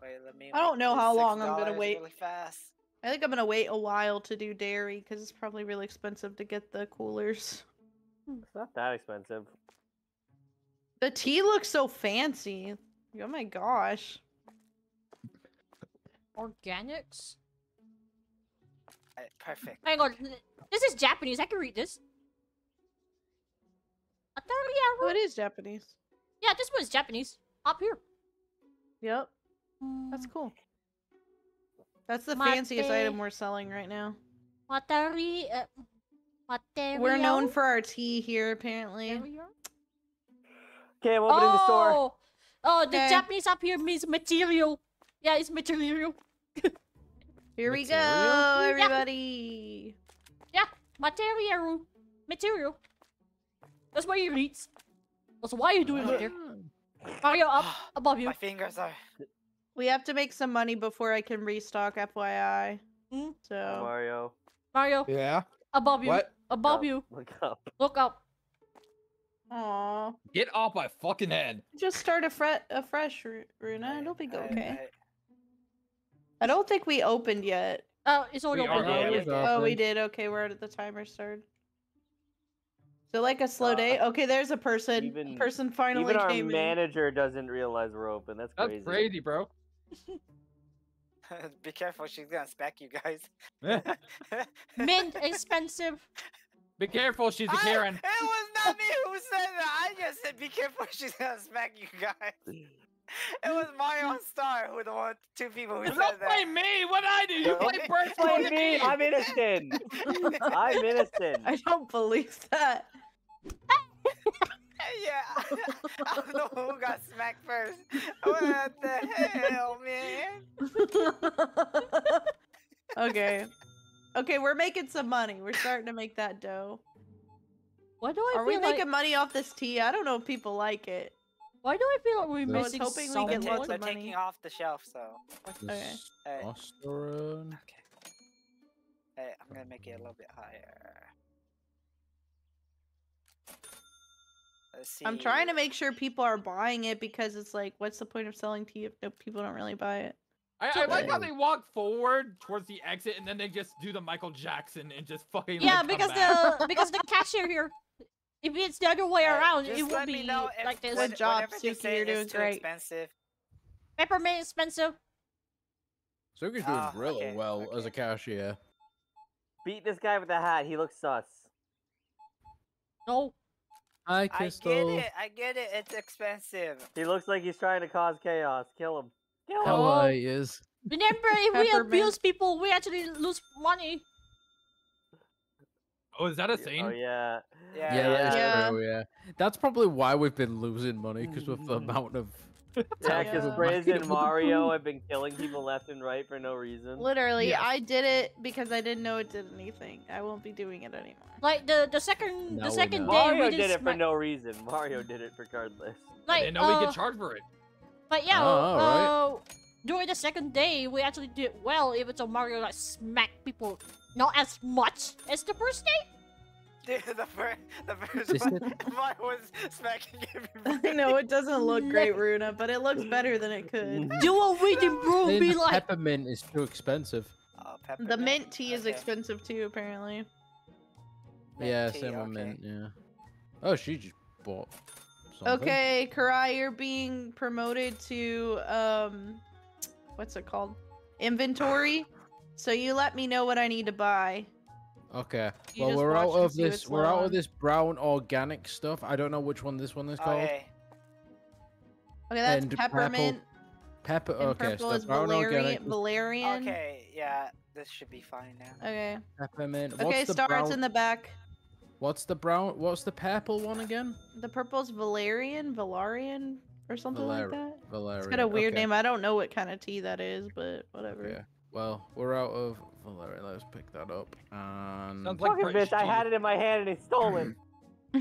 Wait, let me. I don't know how long I'm gonna wait. Really fast. I think I'm gonna wait a while to do dairy because it's probably really expensive to get the coolers. It's not that expensive. The tea looks so fancy. Oh my gosh. Organics. Alright, perfect. Hang on, this is Japanese. I can read this. Atari Oh, it is Japanese. Yeah, this one is Japanese. Up here. Yep, that's cool. That's the Mate. fanciest item we're selling right now. Matari. Uh, material. We're known for our tea here, apparently. material? Okay, I'm opening the store. Oh, oh, the Okay. Japanese up here means material. Yeah, it's material. <laughs> Here we go, everybody. Yeah, material. Material. That's where you read. That's why you're you doing <gasps> up there? Mario, up above you. My fingers are. <laughs> We have to make some money before I can restock, FYI. Hmm? So Mario, Mario, Yeah. above you. What? Above up, you. Look up. Look up. Aw. Get off my fucking head. Just start a fret a fresh Ru- Runa. Alright, It'll be go alright, okay. alright. I don't think we opened yet. Oh, it's all We over. Yeah, going. yeah, Oh, we did. Okay, we're at the timer started. So like a slow Uh, day. Okay, there's a person. even- person finally Even our came in. manager doesn't realize we're open. That's crazy. That's crazy. crazy, bro. <laughs> Be careful, she's gonna spec you guys. <laughs> Mint expensive. <laughs> Be careful, she's a I- Karen. it was not me who said that. I just said, "Be careful, <laughs> she's gonna smack you guys." It was Mario and Star who the one, two people who said that. Don't that. blame me. What I do? You Don't play birds Blame me. me. I'm innocent. <laughs> I'm innocent. I don't believe that. <laughs> yeah, I don't know who got smacked first. What the hell, man? okay. Okay, we're making some money. We're starting to make that dough. Why do I Are we like making money off this tea? I don't know if people like it. why do I feel like we're I was missing hoping we someone? get They're, lots ta- of they're money. taking off the shelf, so. Okay. Hey, Testosterone. hey, I'm gonna make it a little bit higher. Let's see. I'm trying to make sure people are buying it because it's like, what's the point of selling tea if people don't really buy it? I, I like how they walk forward towards the exit and then they just do the Michael Jackson and just fucking. Yeah, like, come because back. the <laughs> because the cashier here, if it's the other way around, just it would be know if like this. Good job, whenever Suki, you're it's doing too great. Expensive. Peppermint expensive. Suki's doing Ah, really okay, well as a cashier. Beat this guy with the hat. He looks sus. No, Hi, I get it. I get it. It's expensive. He looks like he's trying to cause chaos. Kill him. Kill him. Hello. Hello, is. remember <laughs> if we Peppermint. abuse people, we actually lose money. Oh, is that a Y- thing? Oh yeah. Yeah. Yeah, that is Yeah. true. Yeah, that's probably why we've been losing money because of the amount of. <laughs> Yeah, because Yeah. Briz and Mario have been killing people left and right for no reason. Literally, Yes. I did it because I didn't know it did anything. I won't be doing it anymore. Like the the second No, the second don't. day Mario we did did it for no reason. Mario did it regardless. I like didn't know we uh, get charged for it. But yeah, Oh, alright. uh, during the second day, we actually did well, even though Mario like smacked people not as much as the first day. <laughs> Dude, the first, the first one, is- <laughs> mine was smacking everybody. I know it doesn't look <laughs> great, Runa, but it looks better than it could. Dual reading bro Then be like, peppermint is too expensive. Oh, The mint tea is Okay. expensive too, apparently. Mint yeah, tea, same with okay. mint. Yeah. Oh, she just bought. Something. Okay, Kurai, you're being promoted to um, what's it called? Inventory. So you let me know what I need to buy. Okay. You well, we're out of this. We're out of this brown organic stuff. I don't know which one this one is called. Okay. Okay, that's And peppermint. Pepper. And okay, purple so is brown Valerian. organic. Valerian. Okay, yeah, this should be fine now. Okay. Peppermint. Okay, What's the stars brown? in the back. What's the brown? What's the purple one again? The purple's Valerian, Valarian, or something like that. Valerian. It's got a weird okay. name. I don't know what kind of tea that is, but whatever. Yeah. Well, we're out of Valerian. Let's pick that up. And Sounds like Fucking British bitch! I had it in my hand and it's stolen. <laughs>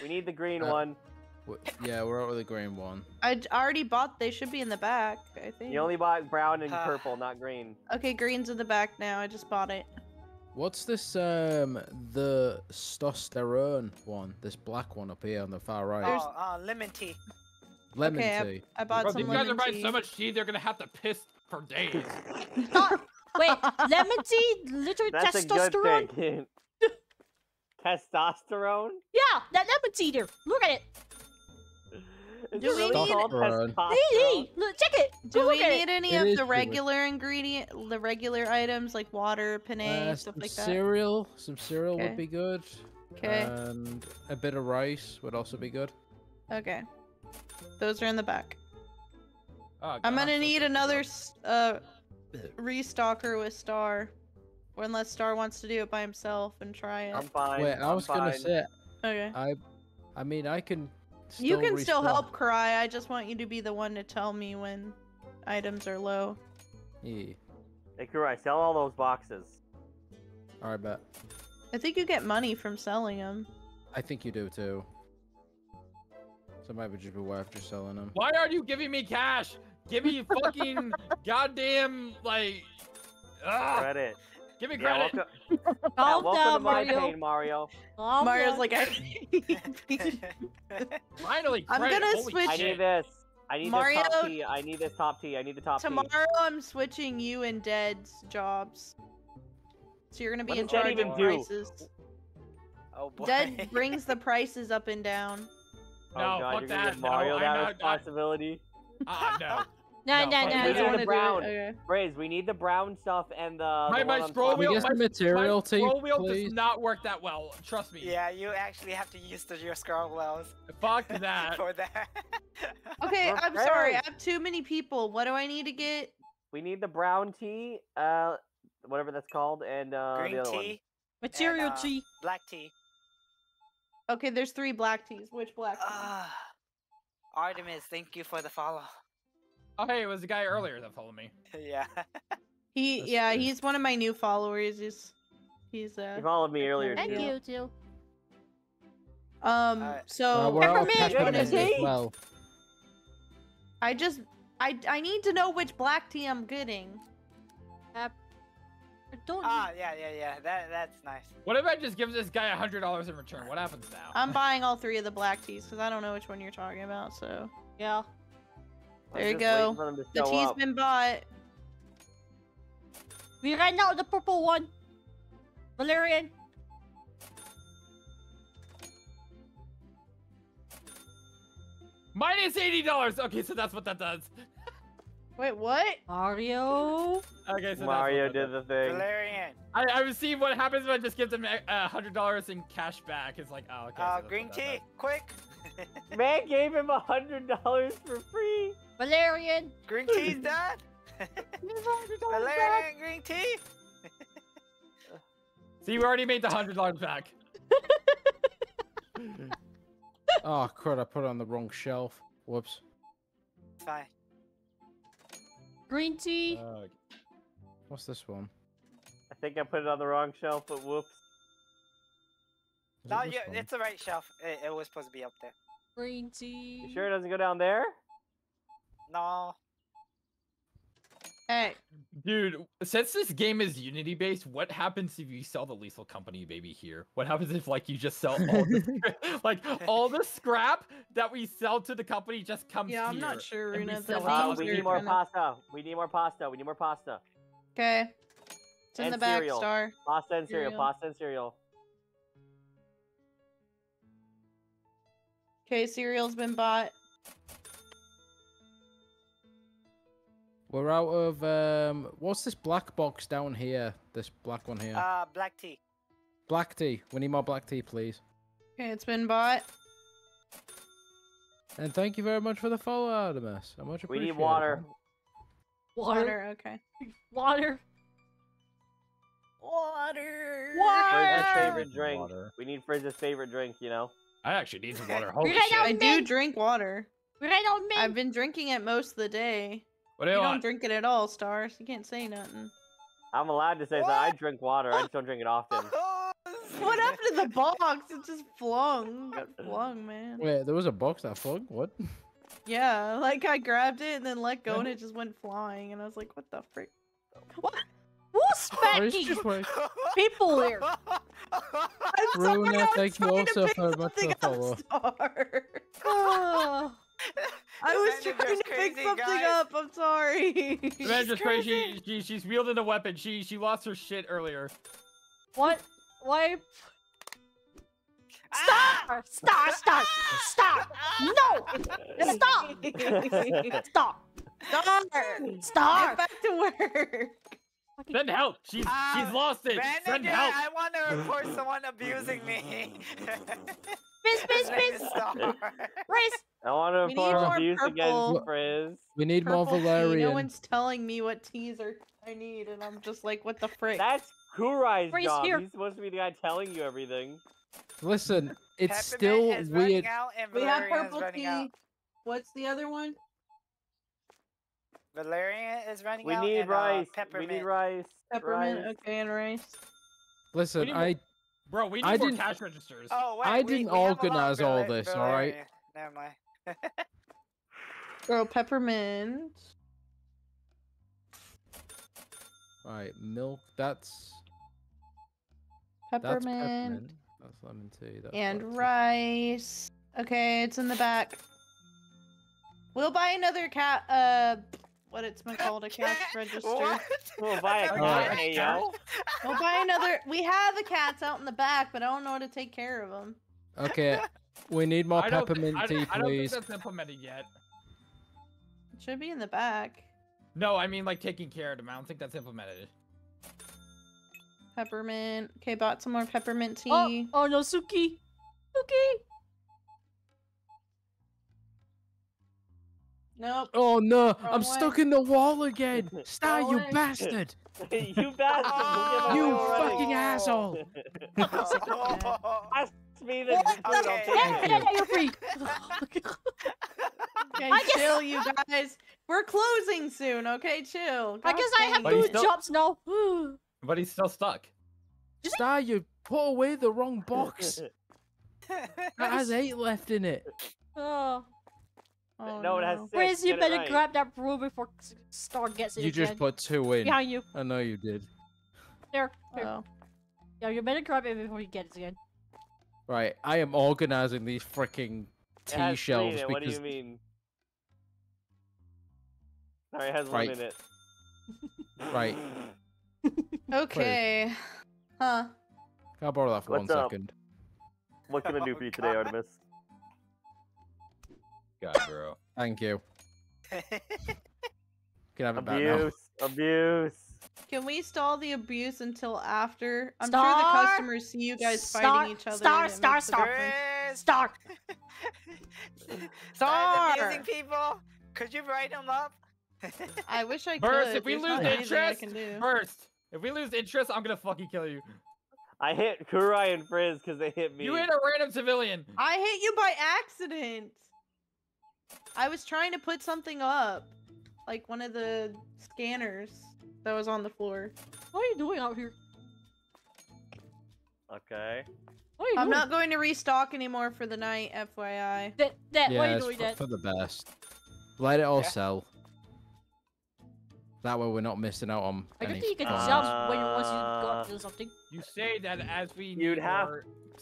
we need the green Uh, one. yeah, we're out with the green one. I already bought. They should be in the back. I think. You only bought brown and Ah. purple, not green. Okay, green's in the back now. I just bought it. What's this? Um, the testosterone one. This black one up here on the far right. Oh, uh, lemon tea. Lemon okay, tea. I bought Bro, some these guys are buying tea. so much tea, they're gonna have to piss for days. <laughs> not, wait, lemon tea, literally That's a testosterone. good thing. <laughs> Testosterone? Yeah, that lemon tea there. Look at it. Is Do we really need- called Testosterone. testosterone? Hey, look, check it. Do look we at need it. any It of is the good. regular ingredient, the regular items like water, penne, Uh, stuff like that? cereal. Some cereal Okay. would be good. Okay. And a bit of rice would also be good. Okay. Those are in the back. Oh, God, I'm gonna need another off. uh restocker with Star. Or unless Star wants to do it by himself and try it. I'm fine. Wait, I I'm was gonna fine. say. okay. I, I mean, I can. You can still help Cry. I just want you to be the one to tell me when items are low. Yeah. Hey, Kurai, sell all those boxes. All right, bet. I think you get money from selling them. I think you do too. So it might be just be worth just selling them. Why aren't you giving me cash? Give me <laughs> fucking goddamn like. Ah, Credit. Give me Yeah, credit. welcome, <laughs> <laughs> yeah, welcome down, to my Mario. pain, Mario. Calm Mario's down. like, I. <laughs> Finally, I'm gonna Holy switch- I need this. I need Mario- this top tea. I need this top T. I need the top tea. Tomorrow I'm switching you and Dead's jobs. So you're gonna be What in charge even of do? prices. oh boy. Dead brings the prices up and down. Oh No, god, fuck you're gonna that. give No, Mario I'm that not- I- responsibility. Ah, no. No, No, no, fuck no, We you. need no. the brown. Okay. Braze, we need the brown stuff and the. My- the my scroll top. We wheel- my- some material My tea, scroll wheel please? does not work that well. Trust me. Yeah, you actually have to use the, your scroll wells Fuck <laughs> that. for that. Okay, We're I'm sorry. I have too many people. What do I need to get? We need the brown tea, uh, whatever that's called, and uh, Green the other one. tea, Material uh, tea. black tea. Okay, there's three black teas. Which black tea? Ah, Artemis, thank you for the follow. Oh, hey, it was the guy earlier that followed me. <laughs> yeah. He That's yeah, good. he's one of my new followers. He's he's uh You followed me earlier. Thank Thank too. you, too. um Alright. so Uh, we're out of Peppermint! peppermint as well. I just I I need to know which black tea I'm getting. Don't. Ah, yeah, yeah, yeah. That that's nice. What if I just give this guy a hundred dollars in return? What happens now? I'm buying all three of the black teas because I don't know which one you're talking about. So yeah. I'm There you go. for them to the show tea's up. been bought. We ran out of the purple one. Valerian. Minus eighty dollars. Okay, so that's what that does. <laughs> Wait, what? Mario. Okay, so Mario that's what that did does. the thing. Valerian. I I was what happens when I just give them a hundred dollars in cash back. It's like, oh, okay. so Uh, that's green tea, quick. <laughs> Man gave him a hundred dollars for free. Valerian. green tea's done. Valerian, green tea. <laughs> See, we already made the hundred dollars back. <laughs> Oh crud! I put it on the wrong shelf. Whoops. Fine. Green tea. Uh, What's this one? I think I put it on the wrong shelf, but whoops. Is No, this yeah, it's the right shelf. It, it was supposed to be up there. Green tea. You sure it doesn't go down there? No. Hey, Dude, since this game is Unity based, what happens if you sell the Lethal Company baby here? What happens if like you just sell all the <laughs> like all the scrap that we sell to the company just comes yeah, I'm not sure, and we sell it Uh, we need more kinda- pasta. We need more pasta. We need more pasta. Okay. It's in And the back, cereal. Star. Pasta and cereal. Cereal. Pasta and cereal. Okay, cereal's been bought. We're out of um. What's this black box down here? This black one here. Uh, black tea. black tea. We need more black tea, please. Okay, it's been bought. And thank you very much for the follow, Artemis. I much appreciate We appreciate need water. Water. Water, okay. Water. Water. Water. Frizz's Water. favorite drink. Water. We need Frizz's favorite drink, you know? I actually need some water. <laughs> Holy shit. I do drink water. We ran out of mint. I've been drinking it most of the day. What do You you don't drink it at all, Stars. You can't say nothing. I'm allowed to say that I drink water. I just don't drink it often. <laughs> What happened to the <laughs> box? It just flung. Got flung, man. Wait, there was a box that flung. What? <laughs> Yeah, like I grabbed it and then let go and it just went flying and I was like, what the frick? What? Who's Or it's smacking just like people here? I'm Runa, sorry, I was thank you trying to also pick much for something the up, follow. Star. I was Amanda's trying to crazy, pick something guys. up. I'm sorry. <laughs> Man, just pray she, she she's wielding a weapon. She she lost her shit earlier. What? Why? Ah! Stop! Stop! Stop! Stop! No! <laughs> Stop! Stop! Star. Stop! Get back to work. Send help. She's Ah, she's lost it. Send Manager, help. I want to report someone abusing me. <laughs> Miss, miss, His name miss! is Star. Race! I want to We need report more abuse purple. against Frizz. We need more Purple tea. Valerian. No one's telling me what teas are I need, and I'm just like, what the frick? That's Kurai's Frizz, job. here. He's supposed to be the guy telling you everything. Listen, it's Peppermint still weird. running out and we have purple tea. out. What's the other one? Valerian is running We out. need and, uh, rice. peppermint. We need rice. Peppermint. Rice. Okay, and rice. Listen, I Bro, we need I more didn't- cash registers. Oh wait, I we- didn't we have a lot of organize all Valer- this, alright? Never mind. Bro, peppermint. All right, milk. That's that's Peppermint. peppermint. That's lemon tea. That's and tea. rice. Okay, it's in the back. We'll buy another cat. Uh, what it's been called a cash <laughs> register. What? We'll buy a I cat, hey yo. We'll buy another. We have the cats out in the back, but I don't know how to take care of them. Okay, we need more I peppermint tea, don't- I don't think please. that's implemented yet. It should be in the back. No, I mean like taking care of them. I don't think that's implemented. Peppermint. Okay, bought some more peppermint oh, tea. Oh, oh no, Suki! Suki! Nope. Oh no, Wrong I'm way. stuck in the wall again. Star, <laughs> Wrong you way. bastard! <laughs> you bastard! Oh, You Look at my fucking wall. asshole! <laughs> Ask me the I'll Okay. it. yeah, yeah, you're free! Okay, I just- chill, you guys. We're closing soon, okay? Chill. I guess I have dang But two still- jobs now. But he's still stuck. Star, you put away the wrong box. That has eight left in it. oh. Oh, no, it has no. six. Riz, you get better right. grab that broom before S- Star gets it You just put two in. Behind you. I know you did. There. there. Oh. Yeah, you better grab it before he gets it again. Right, I am organizing these freaking It has three tea in shelves it, What do you mean? Sorry, it has Right. one in it. <laughs> right. <laughs> Okay. Huh. Can I borrow that for What's one up? second? What can I do for you today, <laughs> Artemis? God, bro. Thank you. Can I have it back now? Abuse, abuse. Can we stall the abuse until after? I'm Star? sure the customers see you guys Star- fighting each other. Star, and it Star, Star. Star. Star. abusing people. Could you write them up? <laughs> I wish I could. Burst, if we There's lose not anything I interest. First, if we lose interest, I'm gonna fucking kill you. I hit Kurai and Frizz because they hit me. You hit a random civilian. I hit you by accident. I was trying to put something up, like one of the scanners that was on the floor. What are you doing out here? Okay. What are you I'm doing? not going to restock anymore for the night, FYI. That, that, why are you doing for, that? for the best. Let it all Yeah. sell. That way we're not missing out on I don't think you can Uh, sell when you once you got to something. You say that as we You'd have-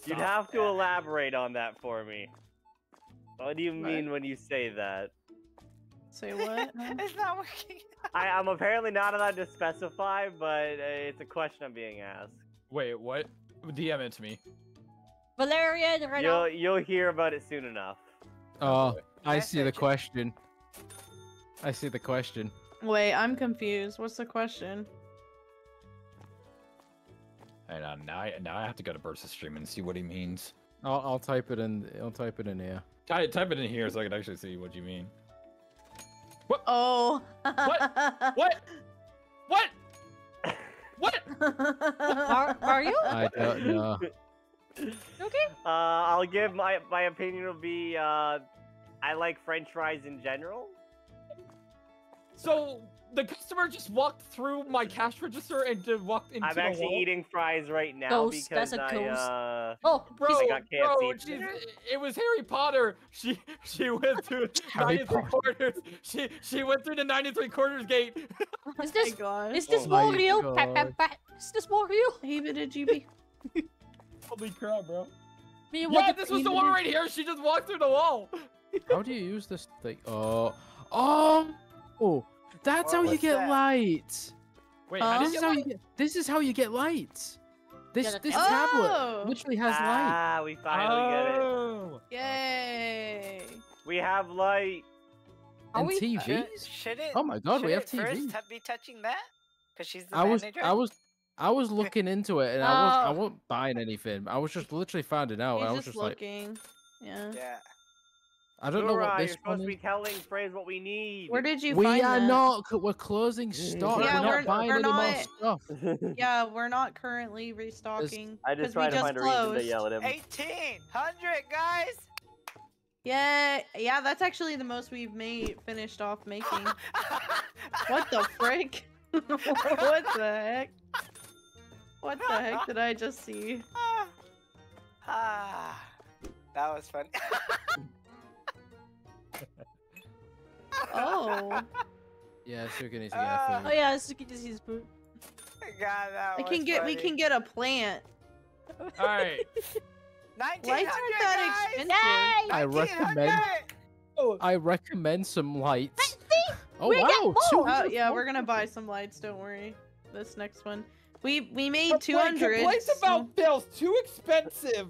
You'd have to Yeah. elaborate on that for me. What do you mean when you say that? Say what? <laughs> It's not working. I, I'm apparently not allowed to specify, but uh, it's a question I'm being asked. Wait, what? DM it to me. Valerian, right now. You'll you'll hear about it soon enough. Oh, I see the question. I see the question. Wait, I'm confused. What's the question? Hang on, now I now I have to go to Burst's stream and see what he means. I'll, I'll type it in. I'll type it in here. Ty- type it in here so I can actually see what you mean. What? Oh. What? <laughs> What? What? What? Are, are you? I don't know. Okay. Uh, I'll give my my opinion will be uh, I like French fries in general. So the customer just walked through my cash register and just walked into the case. I'm actually wall? eating fries right now Ghost, because that's a I ghost. uh, Oh, Bro, I got bro, she's, it was Harry Potter. She she went through <laughs> Harry 93 Potter. quarters. She she went through the 93 quarters gate. <laughs> is this god. is this Oh more real? Pat, pat, God. pat. Is this more real? Heebie-dee-jeebie. Holy crap, bro! Me, Yeah, what this was the one right here. She just walked through the wall. How do you use this thing? Oh, oh, oh! That's What how you get that? light. Wait, Huh? how This is how light? you get. This is how you get light. This the this tablet. Oh! tablet literally has light. ah, we finally get it. Oh. Yay. We have light. Are And we- Should, TVs. should it? Oh my god, we have it first TVs. t- be touching that? Cause she's the I was manager. I was I was looking into it and I was I Oh. wasn't buying anything. I was just literally finding out. He's I was just just like, looking. Yeah. Yeah. I don't know what Hoorah, this you're supposed one to be is. telling Frizz what we need. Where did you We find are that? not. We're closing stock. Yeah, we're we're- not buying we're any more stuff. <laughs> Yeah, we're not currently restocking. I 'cause just tried to just find a reason to yell at him. 1800 guys. Yeah, yeah, that's actually the most we've made finished off making. <laughs> what the frick? <laughs> what the heck? What the heck did I just see? Ah, that was fun. Oh, Yeah, Suka needs to get uh, Oh food. yeah, Suki just his boot. <laughs> God, that I can get we can get a plant. All <laughs> right. 1900 Lights aren't that guys! expensive. Yay! I 1900! recommend. I recommend some lights. Oh we wow, more! two Oh hundred uh, yeah, four- we're gonna buy some lights. Don't worry. This next one, we we made two hundred. two like. Complaints about bills too expensive.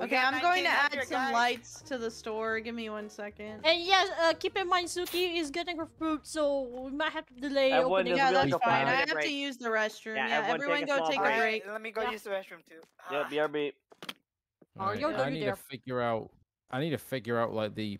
We Okay, I'm going to add some guys. lights to the store. Give me one second. And yes, uh, keep in mind Suki is getting her food, so we might have to delay Everyone opening. Yeah, be that's like a fine. I have to use the restroom. Yeah, Yeah, everyone everyone take go small take a break. break. Let me go Yeah. use the restroom too. Yep, Ah. BRB. Oh, Alright, you're I need there. to figure out. I need to figure out like the.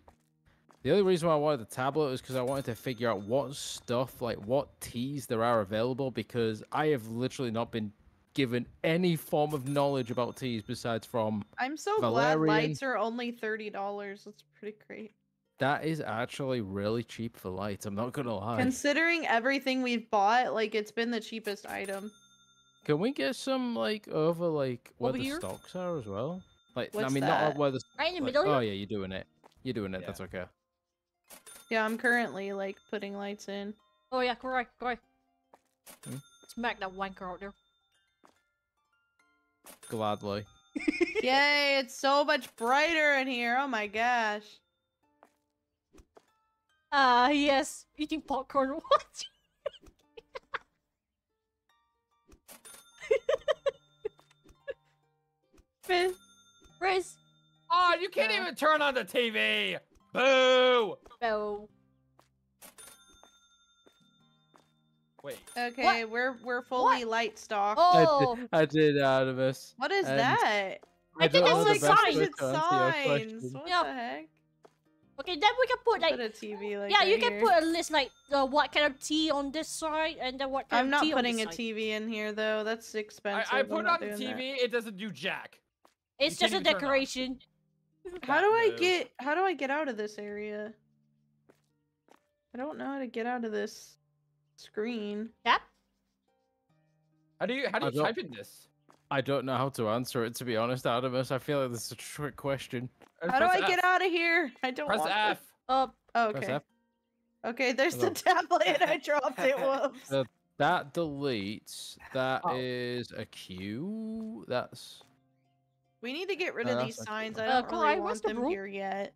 The only reason why I wanted the tablet was because I wanted to figure out what stuff, like what teas there are available, because I have literally not been given any form of knowledge about teas besides from. I'm so Valerian. glad lights are only thirty dollars. That's pretty great. That is actually really cheap for lights. I'm not gonna lie. Considering everything we've bought, like it's been the cheapest item. Can we get some like over like where Over the here? stocks are as well? Like I mean, that? not where the. Right in the like- middle oh yeah, you're doing it. You're doing it. Yeah. That's okay. Yeah, I'm currently like putting lights in. Oh yeah, correct, correct. Hmm? Smack that wanker out there. Gladly. <laughs> Yay, it's so much brighter in here. Oh my gosh. Ah, yes. Eating popcorn. <laughs> What? Riz. Riz. Oh, you can't Yeah. even turn on the TV. Boo! Oh. Wait. Okay, we're we're fully light stocked. Oh. I did, out of Artemis. What is that? I think it's like the signs. It's to answer your signs. What Yeah. the heck? Okay, then we can put like Put a TV like yeah, you can here. put a list like uh, what kind of tea on this side and then what kind I'm of not tea putting on a side. TV in here though. That's expensive. I I'm put it on the doing that. TV. It doesn't do jack. It's You just a can't even turn it on. decoration. <laughs> How do I get how do I get out of this area? I don't know how to get out of this screen. Yep. How do you how do you type in this? I don't know how to answer it to be honest, Artemis. I feel like this is a trick question. Uh, How do press I get out of here? I don't Press want F. this. Uh, Oh, Press okay. F. Okay, there's the Hello. tablet. I dropped it. <laughs> Whoops. Uh, That deletes. That Oh. is a Q. That's We need to get rid Uh, of that's these signs. I Uh, don't Clyde, really what's want them broom? here yet.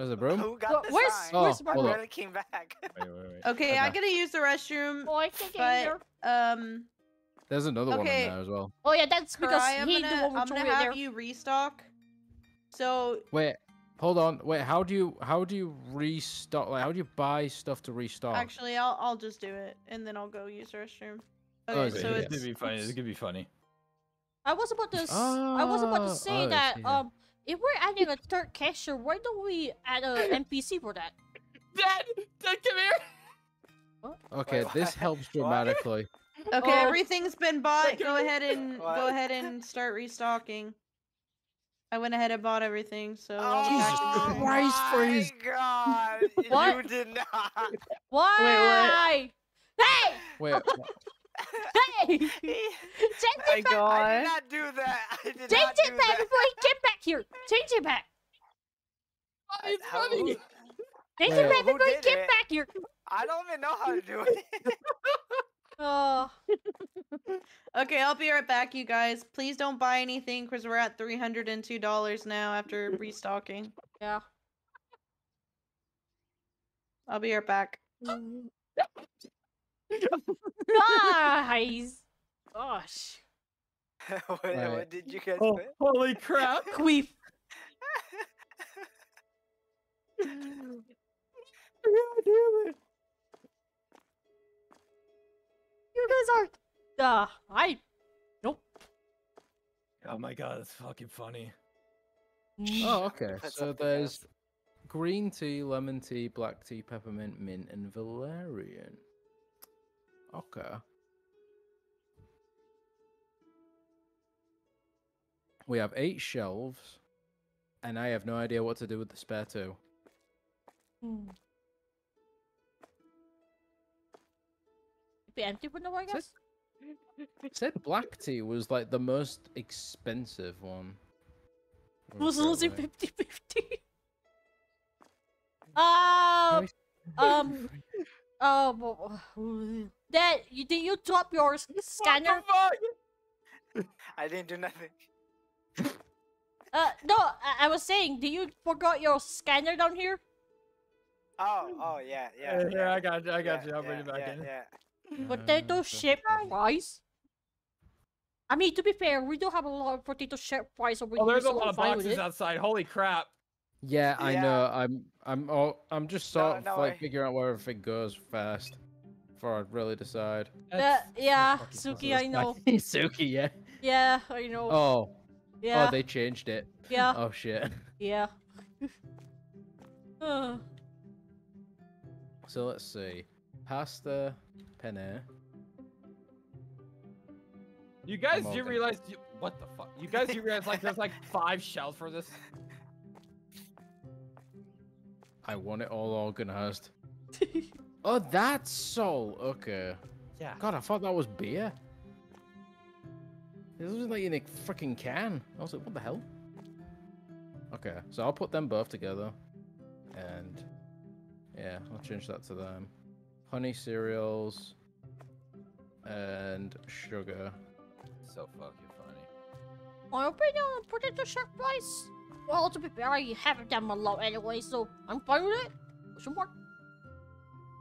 There's a broom. Who got the where's- sign? where's Oh, my hold I came back. Wait, wait, wait. Okay, I Okay. gotta use the restroom. oh, I can't get in But um, There's another one in there as well. Oh yeah, that's because Cry, I'm he gonna, the one I'm gonna have there. you restock. So Wait, hold on. Wait, how do you how do you restock? Like, how do you buy stuff to restock? actually, I'll I'll just do it, and then I'll go use the restroom. Oh, Okay, so Yeah. it's This could be funny. This oops. could be funny. I was about to. s- I was about to Oh, say oh, that yeah. um, if we're adding a third cashier, why don't we add an <laughs> NPC for that? Dad, Dad, come here. Okay, Wait, this helps dramatically. Okay, Oh. everything's been bought. Go ahead and go ahead and start restocking. I went ahead and bought everything, so Oh I'm actually doing- Christ, freeze. God! What? You did not. Why? Hey! Wait, wha- Hey! <laughs> Change He- my it back! I god. did not do that. I did Change not it do back that. before he get back here! Change it back! I- It's how- funny. Change Wait. it back Who before he did get it? back here! I don't even know how to do it. <laughs> Oh, <laughs> Okay, I'll be right back, you guys. Please don't buy anything because we're at three hundred and two dollars now after restocking. yeah. I'll be right back. <gasps> Guys! Gosh. <laughs> what, Right. what did you guys Oh, put? holy crap! <laughs> Queef. You guys are. Uh, I. Nope. Oh my god, that's fucking funny. oh, okay. Put So there's else. green tea, lemon tea, black tea, peppermint, mint, and valerian. Okay. We have eight shelves, and I have no idea what to do with the spare two. Hmm. Be empty for Says- guess. It said black tea was like the most expensive one. Was losing wait. 50 50. Um, <laughs> um, um, Dad, you, did you drop your scanner? What the <laughs> fuck? I didn't do nothing. <laughs> Uh, no, I, I was saying, did you forgot your scanner down here? Oh, oh yeah, <laughs> yeah. Yeah, yeah, I got you. I got yeah, you. I'll bring yeah, it back yeah, in. Yeah. Potato Uh, chip fries? I mean, to be fair, we do have a lot of potato chip fries, so we Oh, there's a lot of boxes outside. Holy crap! Yeah, I Yeah. know. I'm I'm oh, I'm just No, sort of no, like I- figuring out where everything goes first before I really decide. Uh, yeah, Suki. I know. <laughs> Suki, yeah. Yeah, I know. Oh, yeah, oh, they changed it. yeah, Oh shit. <laughs> yeah. Uh, So let's see. Pasta, penne. You guys I'm do realize you, what the fuck? You guys do realize like there's like <laughs> five shells for this? I want it all organized. Oh, that's salt. Okay. Yeah. God, I thought that was beer. This was like in a freaking can. I was like, what the hell? Okay, so I'll put them both together. And yeah, I'll change that to them. Honey cereals and sugar. So fucking funny. My opinion on potato chip rice. Well, to be fair, I haven't done a lot anyway, so I'm fine with it. Some more.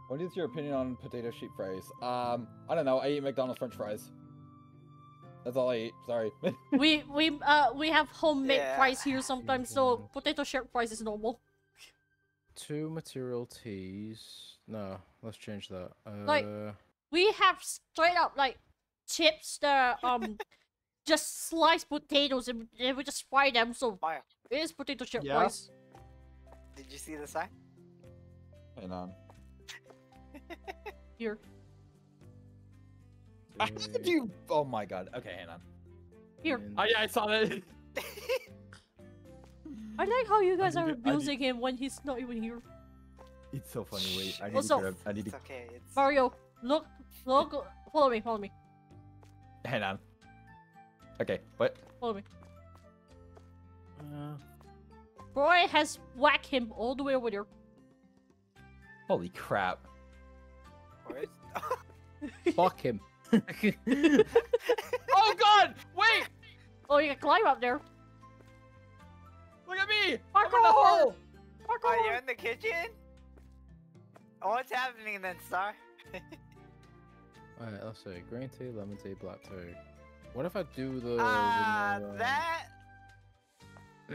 What is your opinion on potato sheep fries? Um, I don't know. I eat McDonald's French fries. That's all I eat. Sorry. <laughs> we we uh we have homemade Yeah. fries here sometimes, so potato chip fries is normal. Two material teas. No, let's change that. Uh, Like- We have straight up like chips that are, um <laughs> just sliced potatoes and, and we just fry them, so Fire. it is potato chip Yeah. fries. Did you see the sign? Hang on. Here. How did you? Oh my god. Okay, hang on. Here. Oh yeah, I saw that. I like how you guys are to- I need- abusing him when he's not even here. It's so funny. Wait, I need to Also- grab- I need It's okay. It's Mario, look, look, follow me, follow me, Hang on. Okay. What? follow me. Uh, Roy has whacked him all the way over there. Holy crap. Where's- <laughs> fuck him. <laughs> oh god! Wait! Oh, you can climb up there. Look at me! I'm in the Parkour! hole! Oh, you're in the kitchen? Oh, what's happening then, Star? <laughs> Alright, let's see. Green tea, lemon tea, black tea. What if I do the Uh, that.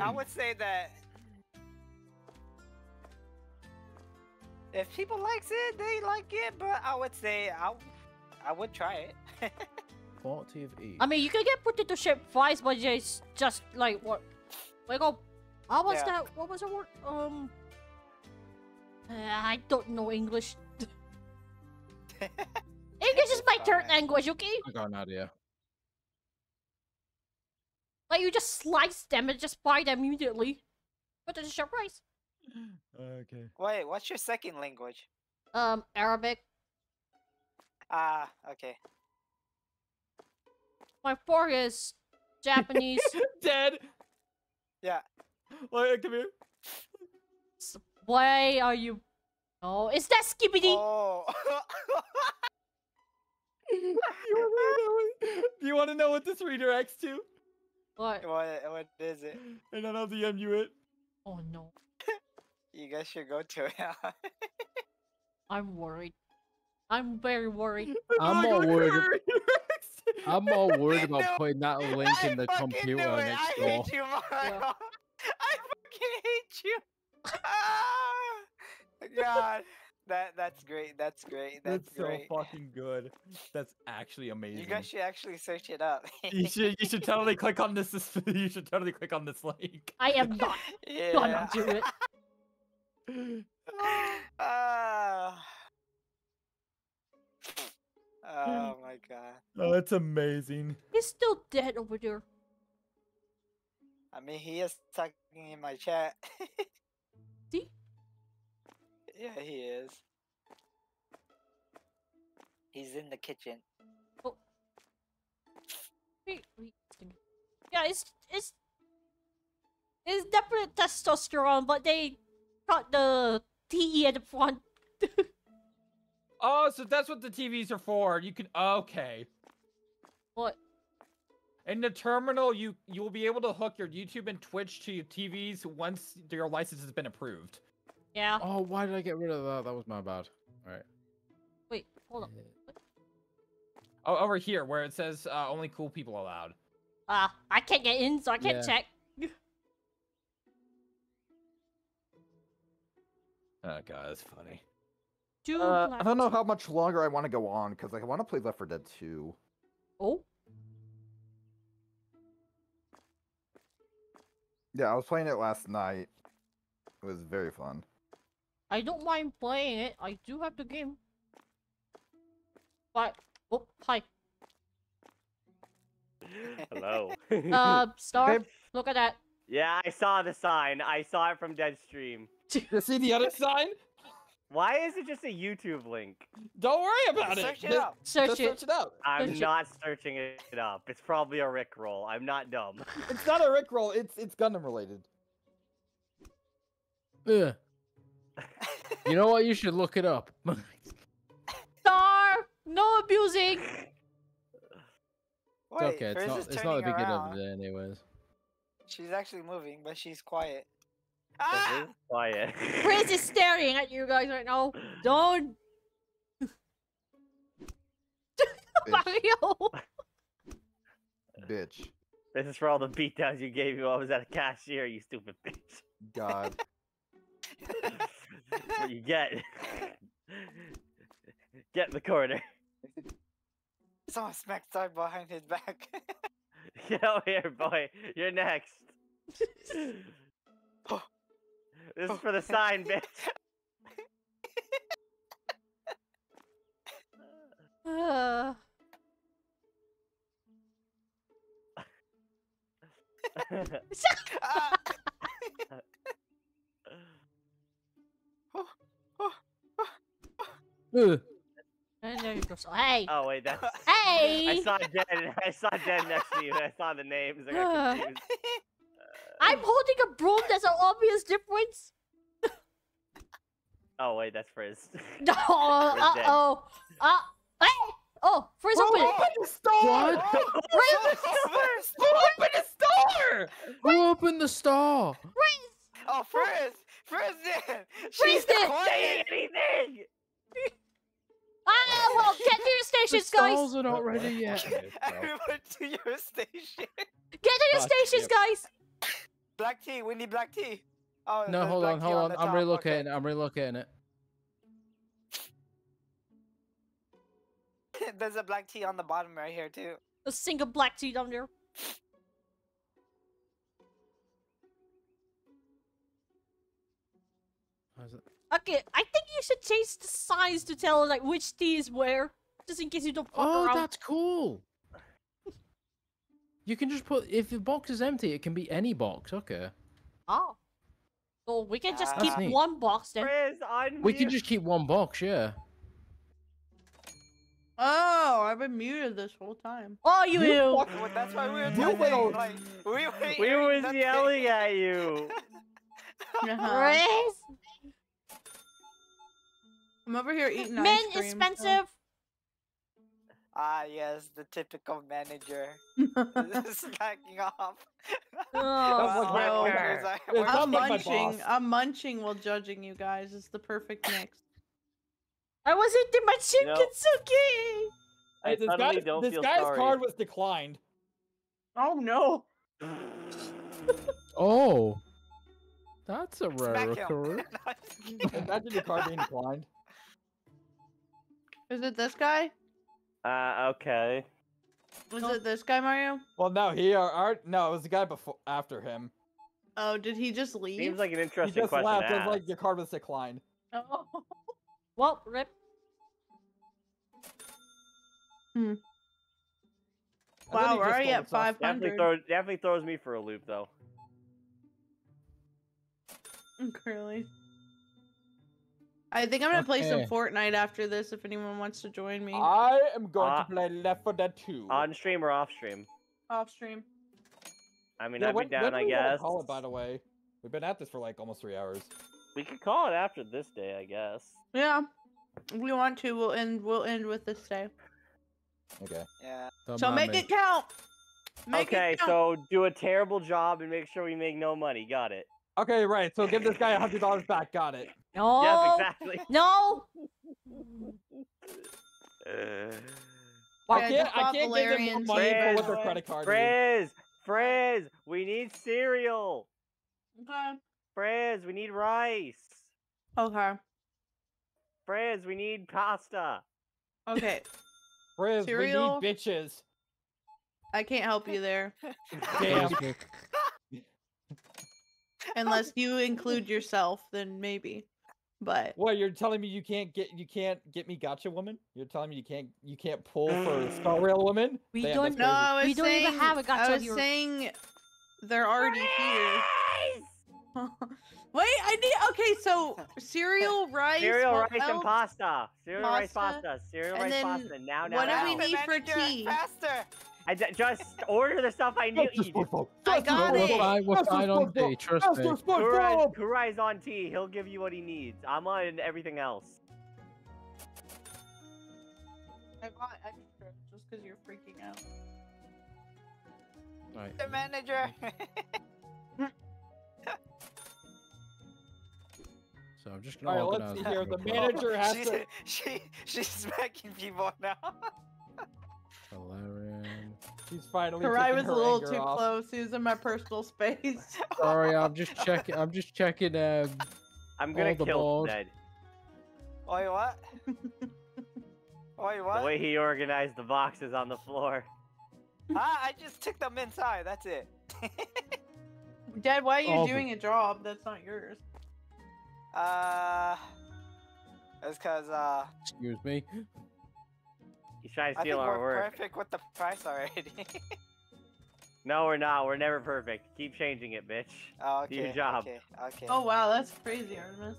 I would say that. If people likes it, they like it, but I would say I, I would try it. <laughs> 40 of each. I mean, you can get potato chip fries, but it's just like what? Like, oh, how was Yeah. that? What was the word? Um, uh, I don't know English. <laughs> English is my third Alright. language, okay? I got an idea. Like you just slice them and just fry them immediately. Potato chip fries. Okay. Wait, what's your second language? Um, Arabic. Ah, okay. My fourth is Japanese. <laughs> Dead! Yeah. Wait, come here. S- Why are you? Oh, is that Skibidi? Oh. You wanna know what- Do you want to know what this redirects to? What? what, what is it? And then I'll DM you it. Oh no, You guys should go to <laughs> it. I'm worried. I'm very worried. <laughs> I'm Like, more worried at ab- her redirects. I'm more <laughs> worried about No, putting that link I in the computer knew it. next I door. hate you, Mario. I fucking hate you. Ah, God, that that's great. That's great. That's, That's so great. fucking good. That's actually amazing. You guys should actually search it up. you should you should totally click on this. this- You should totally click on this link. I am not yeah. gonna do it. <laughs> Ah. oh my god. Oh, that's amazing. He's still dead over there. I mean, he is talking in my chat. <laughs> See? Yeah, he is. He's in the kitchen. Oh. Wait, wait. Yeah, it's it's it's definitely testosterone, but they got the TE at the front. Oh, so that's what the TVs are for. You can okay. What? In the terminal, you you will be able to hook your YouTube and Twitch to your TVs once your license has been approved. Yeah. Oh, why did I get rid of that? That was my bad. All right. Wait, hold on. Oh, over here where it says uh, only cool people allowed. Ah, I can't get in, so I can't Yeah. check. Oh god, that's funny. Two Uh, I don't know how much longer I want to go on because like, I want to play Left 4 Dead 2. Oh, Yeah, I was playing it last night. It was very fun. I don't mind playing it. I do have the game. But oh, hi. <laughs> Hello. Uh, <laughs> Star, Okay. look at that. yeah, I saw the sign. I saw it from Deadstream. <laughs> You see the other sign? Why is it just a YouTube link? Don't worry about Search it. it up. Search Just it. search it up. I'm Search it. not searching it up. It's probably a Rickroll. I'm not dumb. <laughs> It's not a Rickroll. It's it's Gundam related. Ugh. <laughs> You know what? You should look it up. Star, no abusing. It's okay. It's not. It's not a turning big deal around. of it, anyways. She's actually moving, but she's quiet. This Ah! is quiet. Chris is <laughs> staring at you guys right now. Don't. Bitch. Mario. Bitch. This is for all the beatdowns you gave me while I was at a cashier, you stupid bitch. God. <laughs> That's what you get. Get in the corner. Someone smacked Star behind his back. <laughs> Get over here, boy. You're next. This is for the sign, <laughs> bitch. Uh, Ah! Ugh. <laughs> and there you go. So, hey, oh wait, that's. hey. I saw Den. I saw Den next to you. I saw the names. I got confused. I'm holding a broom. There's an obvious difference. <laughs> Oh wait, that's Frizz. <laughs> <laughs> No. Uh oh. Uh. Hey. Oh, Frizz open it. Open the store! What? Open the store! Who opened the store? oh, Frizz! Frizz did! Frizz She's did! Say quiet! anything. Ah, well, get to your The stations, guys. stalls are not ready yet. Everyone to your station. Get to your Fuck stations, guys. Black tea, we need black tea. Oh, No, hold on, hold on. the I'm top, relocating okay. it. I'm relocating it. There's a black tea on the bottom right here too. A single black tea down there. Okay, I think you should change the signs to tell like which tea is where, just in case you don't fuck Oh, around. that's cool. You can just put if the box is empty, it can be any box. Okay. Oh. So we can just Ah. keep neat. one box then. Frizz, We can just keep one box. Yeah. Oh, I've been muted this whole time. Oh, you You will. that's why we were You talking. Like we were. We hearing was nothing. yelling at you. <laughs> Uh-huh. I'm over here eating Men ice cream. so- expensive. Ah yes, the typical manager <laughs> <laughs> slacking off. Oh, That's like my Wow, own- workers are- It's workers not I'm munching. I'm munching while judging you guys. It's the perfect mix. I was eating my You know- shinkitsuki. I Hey, this suddenly guy's, don't this feel guy's sorry. card was declined. Oh no! <laughs> Oh. That's a rare Smack him. occurrence. No, I'm just kidding. Imagine your card being declined. Is it this guy? Uh, okay. Was it this guy, Mario? Well, no, he are, are no, it was the guy before after him. Oh, did he just leave? Seems like an He interesting just question left. to It was like your card was declined. Oh. <laughs> Well, rip. And then Wow, he we're just already at the stuff. five Definitely, hundred. throw, definitely throws me for a loop, though. Curly. I think I'm gonna play some Okay. Fortnite after this. If anyone wants to join me I am going Uh, to play Left 4 Dead 2. On stream or off stream? off stream. I mean, yeah, I'd when, be down, when I do we wanna guess. Call it, by the way. We've been at this for like almost three hours. We could call it after this day, I guess. Yeah, if we want to. We'll end. We'll end with this day. Okay. Yeah. Don't so mind make me. it count. Make okay, it count. so do a terrible job and make sure we make no money. Got it. Okay, right. So give this guy a hundred dollars back. Got it. No. Yep, exactly. <laughs> No. Uh, I can't. just I bought can't give them more money for what their credit card is. Frizz, Frizz, we need cereal. Okay. Frizz, we need rice. Okay. Frizz, we need pasta. Okay. Frizz, Cereal? we need bitches. I can't help you there <laughs> Damn. Unless you include yourself. Then maybe. But What? You're telling me you can't get you can't get me gacha woman? You're telling me you can't you can't pull for Star mm. Rail woman? We Damn, don't that's no, crazy. We don't even have a gacha I was here. saying they're already here. <laughs> Wait, I need. Okay, so <laughs> cereal, rice, Cereal, what rice, and pasta. Cereal, rice, Pasta, pasta. Cereal, and rice, then pasta. Now, now, what do we need for tea? Faster! I d- just order the stuff I need. I got we're it. fine, we're fine on tea, trust me. Kurai, Kurai's on tea. He'll give you what he needs. I'm on everything else. I bought extra just because you're freaking out. Right. The manager! <laughs> So I'm just gonna Alright, let's see here. The the manager has she, to. <laughs> she, she's smacking people now. Valerian. She's finally. Kurai taking was a little too off. close. He was in my personal space. <laughs> Sorry, I'm just checking. I'm just checking. Um, I'm gonna All the kill balls. Ned. Wait, what? <laughs> Wait, what? The way he organized the boxes on the floor. <laughs> Ah, I just took them inside. That's it. Dad, why are you All the- doing a job that's not yours? uh, it's cause uh, excuse me. He's trying to I steal think our we're work. perfect with the price already. <laughs> No, we're not. We're never perfect. Keep changing it, bitch. oh, Do your job. Okay, okay. Oh wow, that's crazy, Artemis.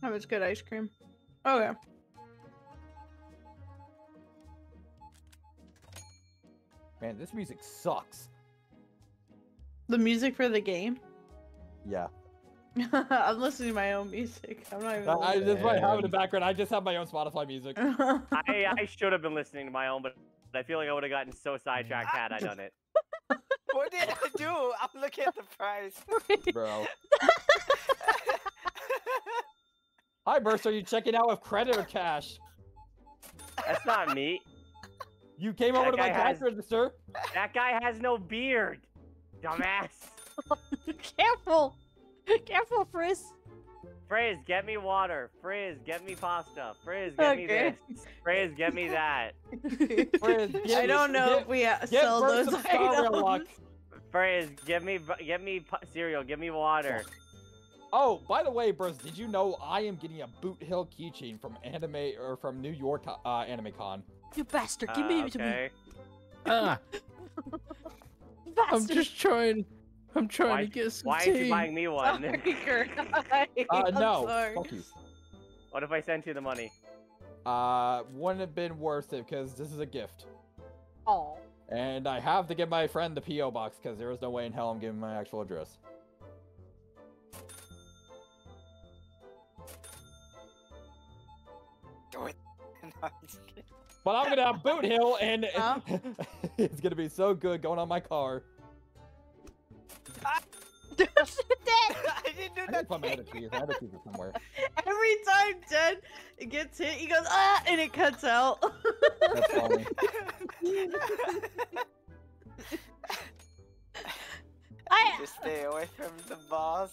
That was good ice cream. Oh, okay. Man, this music sucks. The music for the game? Yeah. <laughs> I'm listening to my own music. I'm not even. I, I, that's what I have in the background. I just have my own Spotify music. <laughs> I, I should have been listening to my own, but I feel like I would have gotten so sidetracked had I done it. <laughs> What did I do? I'm looking at the price. Bro. Hi, Burst. Are you checking out with credit or cash? That's not me. You came over to my guy cash has- register. That guy has no beard. Dumbass. <laughs> Careful! Careful, Frizz! Frizz, get me water. Frizz, get me pasta. Frizz, get me this. Frizz, get me that. <laughs> Frizz, I don't know get- if we uh, Get sell those some Star Rail items. luck. Frizz, get me bu- get me cereal. Get me water. Oh, by the way, Burst, did you know I am getting a Boothill keychain from anime or from New York uh, Anime Con? You bastard! Uh, Give me to me! okay. <laughs> Ah, I'm just trying. I'm trying Why- to get some Why tea. aren't you buying me one? Sorry, <laughs> Kurai. <laughs> Uh, I'm no. sorry. Fuck you. what if I sent you the money? Uh, wouldn't have been worth it because this is a gift. Aw. And I have to give my friend the P.O. box because there is no way in hell I'm giving my actual address. Do it. <laughs> But I'm gonna have Boothill and <laughs> Huh? <laughs> it's gonna be so good going on my car. I didn't do I didn't put my nothing. other keys. My other keys are somewhere. <laughs> Every time Jen gets hit, he goes ah, and it cuts out. That's funny. I Just stay away from the boss.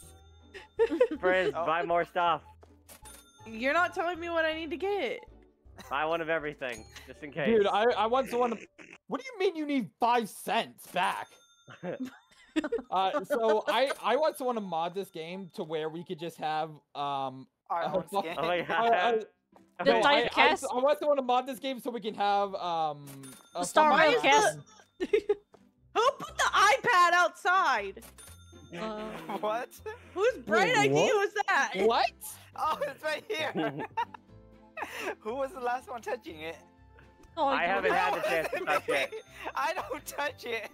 Frizz, Oh. buy more stuff. You're not telling me what I need to get. Buy one of everything, just in case. Dude, I, I want someone to... What do you mean you need five cents back? <laughs> uh, so I I want someone to mod this game to where we could just have um Our own skin. Oh my I, god. I, The no, I, I. I want someone to mod this game so we can have um a Star thumbnail Rail cast. Who put the iPad outside? uh, <laughs> what? Whose bright Wait, idea what? was that? What? <laughs> Oh, it's right here. <laughs> Who was the last one touching it? oh, I haven't had the <laughs> chance to touch it. I don't touch it.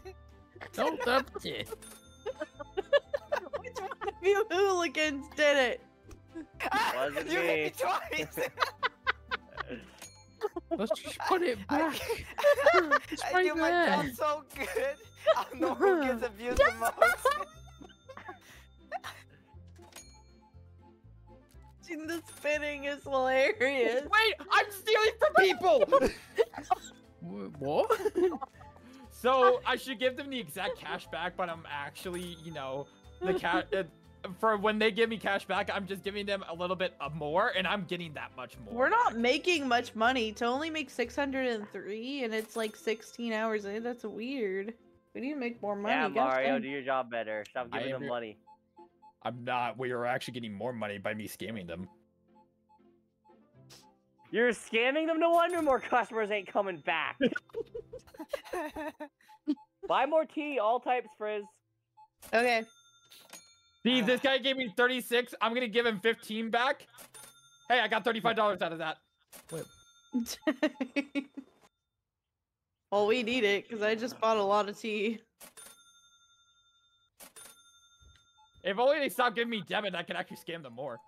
Don't touch it. <laughs> Which one of you hooligans did it? Ah, wasn't you hit me me. twice. Let's just put it I, back. It's I right do my job so good. I'm the one who gets abused the most. The spinning is hilarious. Wait, I'm stealing from people. <laughs> What? <laughs> So I should give them the exact cash back, but I'm actually, you know, the cash <laughs> uh, for when they give me cash back, I'm just giving them a little bit of more, and I'm getting that much more. We're not making much money to only make 603 and it's like 16 hours in. That's weird. We need to make more money. yeah, Mario, do your job better. Stop giving them money. I'm not. We are actually getting more money by me scamming them. You're scamming them. No wonder more customers ain't coming back. <laughs> <laughs> Buy more tea, all types, Frizz. Okay. See, uh. this guy gave me 36. I'm gonna give him 15 back. Hey, I got $35 out of that. <laughs> well, we need it because I just bought a lot of tea. If only they stopped giving me debit, I could actually scam them more. <laughs>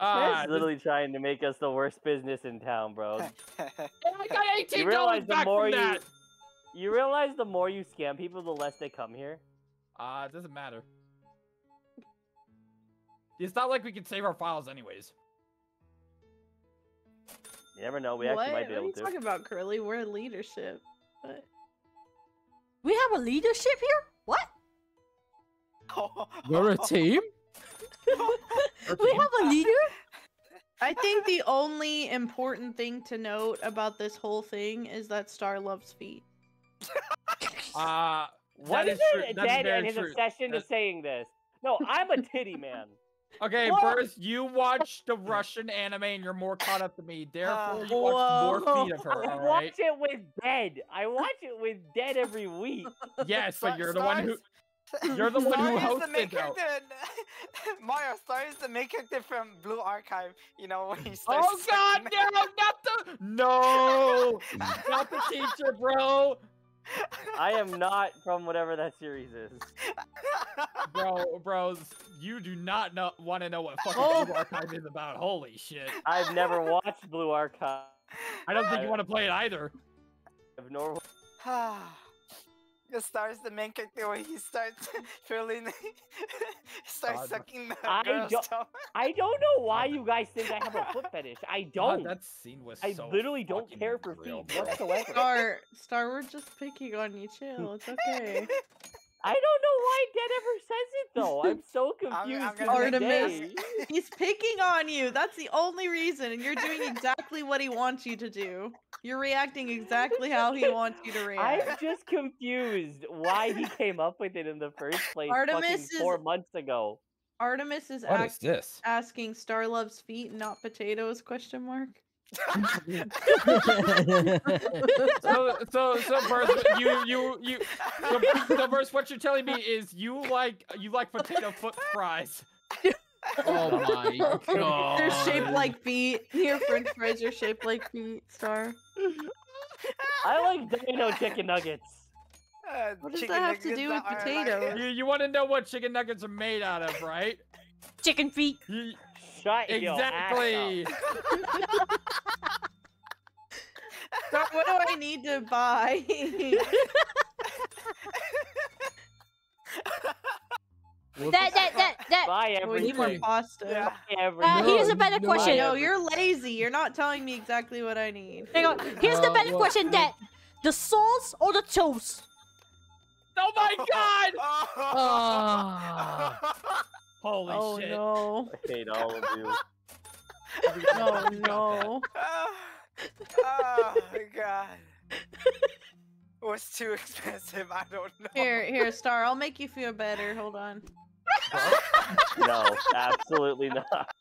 Uh, Ah, this- literally trying to make us the worst business in town, bro. <laughs> and I got You $18 realize the back more from you that. you realize the more you scam people, the less they come here. Uh, it doesn't matter. It's not like we can save our files anyways. You never know. We what? actually might be what are able you to. talking about, Curly? We're in leadership. What? We have a leadership here? What? We're a <laughs> team. <laughs> We have a leader? I think the only important thing to note about this whole thing is that Star loves feet. <laughs> Uh, What that is, true. it? That's Dead very and his true. obsession to saying this. No, I'm a titty man. Okay, Whoa. Burst, you watch the Russian anime and you're more caught up than me. Uh, Therefore, you watch more feet of her, I alright? watch it with Dead. I watch it with Dead every week. Yes, but you're the one who... <laughs> You're the one who Star is the main hosted, though. character. in- <laughs> Mario Star is the main character from Blue Archive. You know when he starts. Oh god, <laughs> no, not the... No! not the teacher, bro! I am not from whatever that series is. Bro, bros, you do not know, want to know what fucking Oh. Blue Archive is about. Holy shit. I've never watched Blue Archive. I don't think you want to play it either. Nor the <sighs> ah. The star is the main character where he starts <laughs> feeling. <laughs> starts God. sucking the I girl's don't- toe. I don't know <laughs> why you guys think I have a foot fetish. I don't. that scene was I so literally don't care for real, feet bro. whatsoever. Star, Star, we're just picking on you. Chill. It's okay. I don't know why Dead ever says it though. I'm <laughs> so I'm- I'm confused. to gonna this Artemis. He's picking on you. That's the only reason, and you're doing exactly what he wants you to do. You're reacting exactly how he wants you to <laughs> react. I'm just confused why he came up with it in the first place fucking Artemis is- four months ago. Artemis is What act- is this? asking Star loves feet, not potatoes? Question mark. So, so, so, Burst, you, you, you, so, so, Burst, what you're telling me is you like, you like potato foot fries. Oh my god. <laughs> They're shaped like feet. Your French fries are shaped like feet. Star. I like Dino chicken nuggets. Uh, What does that have to do with are like- potatoes? You, you want to know what chicken nuggets are made out of, right? Chicken feet. You- Shut your ass exactly. up. What do I need to buy? That, that, that, that. Buy we need more everything. pasta. Yeah. Buy everything. Uh, here's a better no, question. No, you're lazy. You're not telling me exactly what I need. Hang on. Here's the Uh, better well, question, well- Dad. The sauce or the toast? Oh my <laughs> god! <laughs> <laughs> Ah. Holy oh shit! no. I hate all of you. Oh <laughs> no. oh, <laughs> oh my god. Was too expensive. I don't know. Here, here, Star. I'll make you feel better. Hold on. No, absolutely not.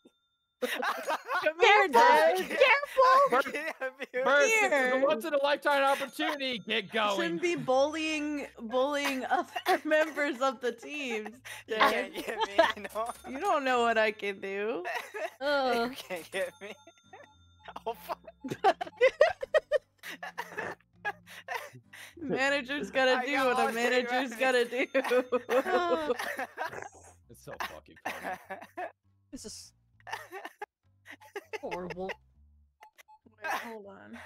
Come here, Dad. Careful! <laughs> Burst, this is Here. a once in a lifetime opportunity. Get going. shouldn't be bullying, bullying other <laughs> members of the teams. You can't get me, you? <laughs> You don't know what I can do. Uh, you can't get me. Oh, fuck. Manager's gotta do got what a lost in manager's it. gotta do. It's so fucking funny. this is horrible. Wait, hold on.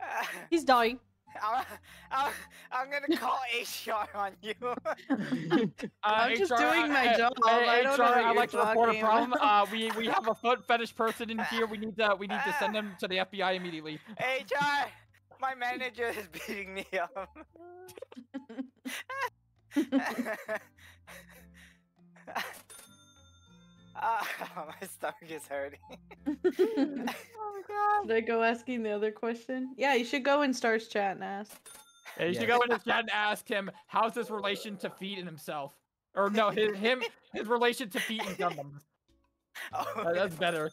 <laughs> He's dying. I'm, I'm, I'm gonna call HR on you. <laughs> Uh, I'm just HR, doing my uh, job. uh, I don't know HR, what I'd like to report a problem. Uh, we we have a foot fetish person in here. We need to we need to send <laughs> them to the FBI immediately. HR, my manager is beating me up. Ah, <laughs> my stomach is hurting. <laughs> Oh god. Should I go asking the other question? Yeah, you should go in Star's chat and ask. Yeah, you should Yes. go in his chat and ask him how's his relation to feet and himself, or no, his him his relation to feet and Gundam. <laughs> Oh, Uh, that's better.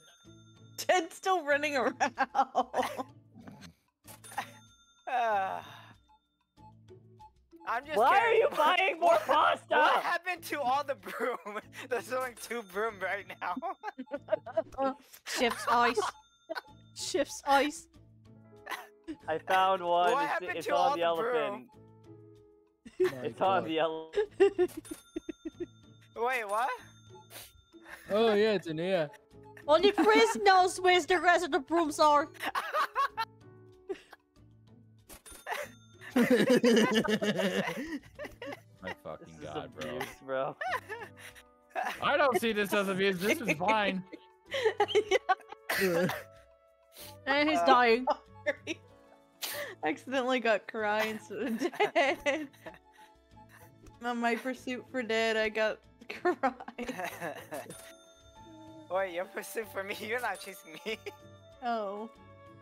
Ted's still running around. Ah. I'm just Why are you buying more pasta? What happened to all the broom? <laughs> There's only two broom right now. <laughs> Shifts ice. Shifts ice. I found one. What it's happened it's to all on the the broom? elephant. It's on the elephant. <laughs> Wait, what? Oh yeah, it's in here. Only Frizz knows where the rest of the brooms are. My <laughs> fucking This god, bro. abuse, bro. <laughs> I don't see this as abuse. This is fine. <laughs> And he's dying. Sorry. Accidentally got cry instead of dead. On my pursuit for dead, I got cry. Wait, you're pursuing for me. You're not chasing me. Oh,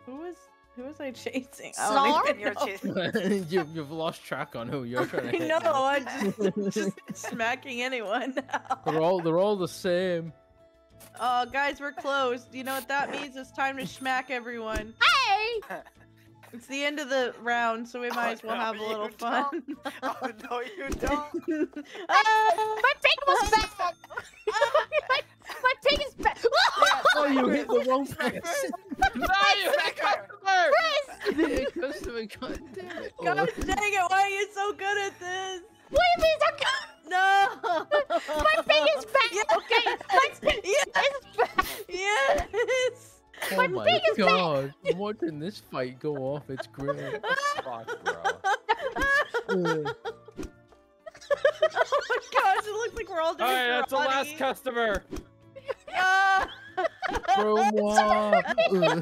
who was who was I chasing? Oh, I Sar? don't even You're know. chasing. <laughs> <laughs> you, you've lost track on who you're trying to I hit. know. now. I'm just, <laughs> just smacking anyone now. They're all they're all the same. Oh, guys, we're closed. You know what that means? It's time to smack everyone. Hey! It's the end of the round, so we might Oh, as well no, have a you little don't. fun. oh no, you <laughs> don't. Ah! My pig was back! my, my pig is back! Oh, <laughs> <laughs> you hit the wrong person. no, you hit customer! You hit a customer. God damn it. God Oh. dang it! Why are you so good at this? What do you mean that No. My pig is back! Yeah. Okay, my pig Yes. is back! Yes. Oh My my pig is back. god! <laughs> I'm watching this fight go off. It's great. <laughs> Fuck, bro. Uh, <laughs> oh my gosh! It looks like we're all doing Alright, that's the last customer. Ah. Bro, wow. Uh,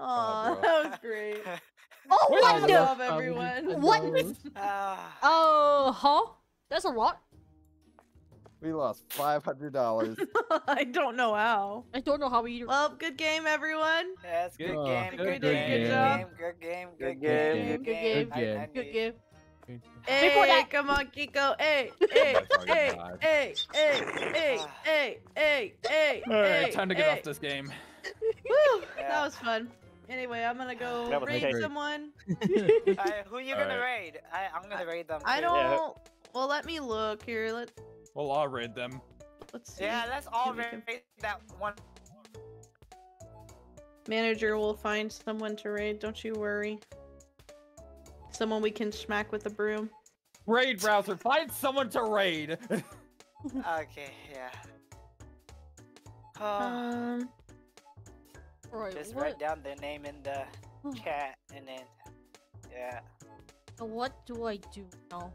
Aw, that was great. Oh, Wait, what I love everyone. What? those. Ah. Oh, huh? That's a lot. We lost five hundred dollars. <laughs> I don't know how. I don't know how we. Well, good game, everyone. Yeah, it's good Good- game. good Good game. game. Good Good job. game. Good game. Good Good game. game. Good game. I- I Good need- game. Hey, Before that- come on, Kiko. Hey, <laughs> hey, my fucking hey, God. hey, hey, hey, hey, hey, hey, Alright, hey, time to get hey. off this game. Woo, Yeah. that was fun. Anyway, I'm gonna go That was raid great. someone. Alright, who you gonna Alright. raid? I, I'm gonna raid them. I too. don't. Well, let me look here. Let Well, I'll raid them. Let's see. Yeah, let's all we can- raid that one. Manager will find someone to raid. Don't you worry. Someone we can smack with a broom. Raid browser, find someone to raid. <laughs> Okay, yeah. <laughs> Oh, Um. Right, just what, write down their name in the chat and then, yeah. what do I do now?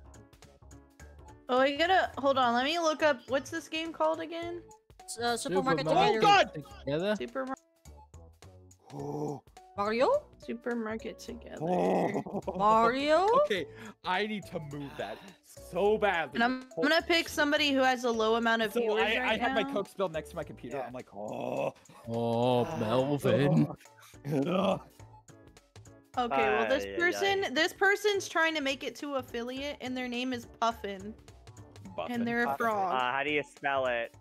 Oh, I gotta hold on. Let me look up. What's this game called again? Uh, supermarket Supermarket. together. God! Together? Supermarket. <gasps> Mario? Supermarket together. <laughs> Mario? Okay, I need to move that so badly. And I'm, I'm gonna pick somebody who has a low amount of so viewers I, right I have my. Coke spilled next to my computer. Yeah. I'm like, oh. Oh, <sighs> Melvin. <laughs> Okay, well this Ay, ay, person, this person's trying to make it to affiliate, and their name is Puffin, Buffin. and they're a Puffin. frog. Uh, how do you spell it?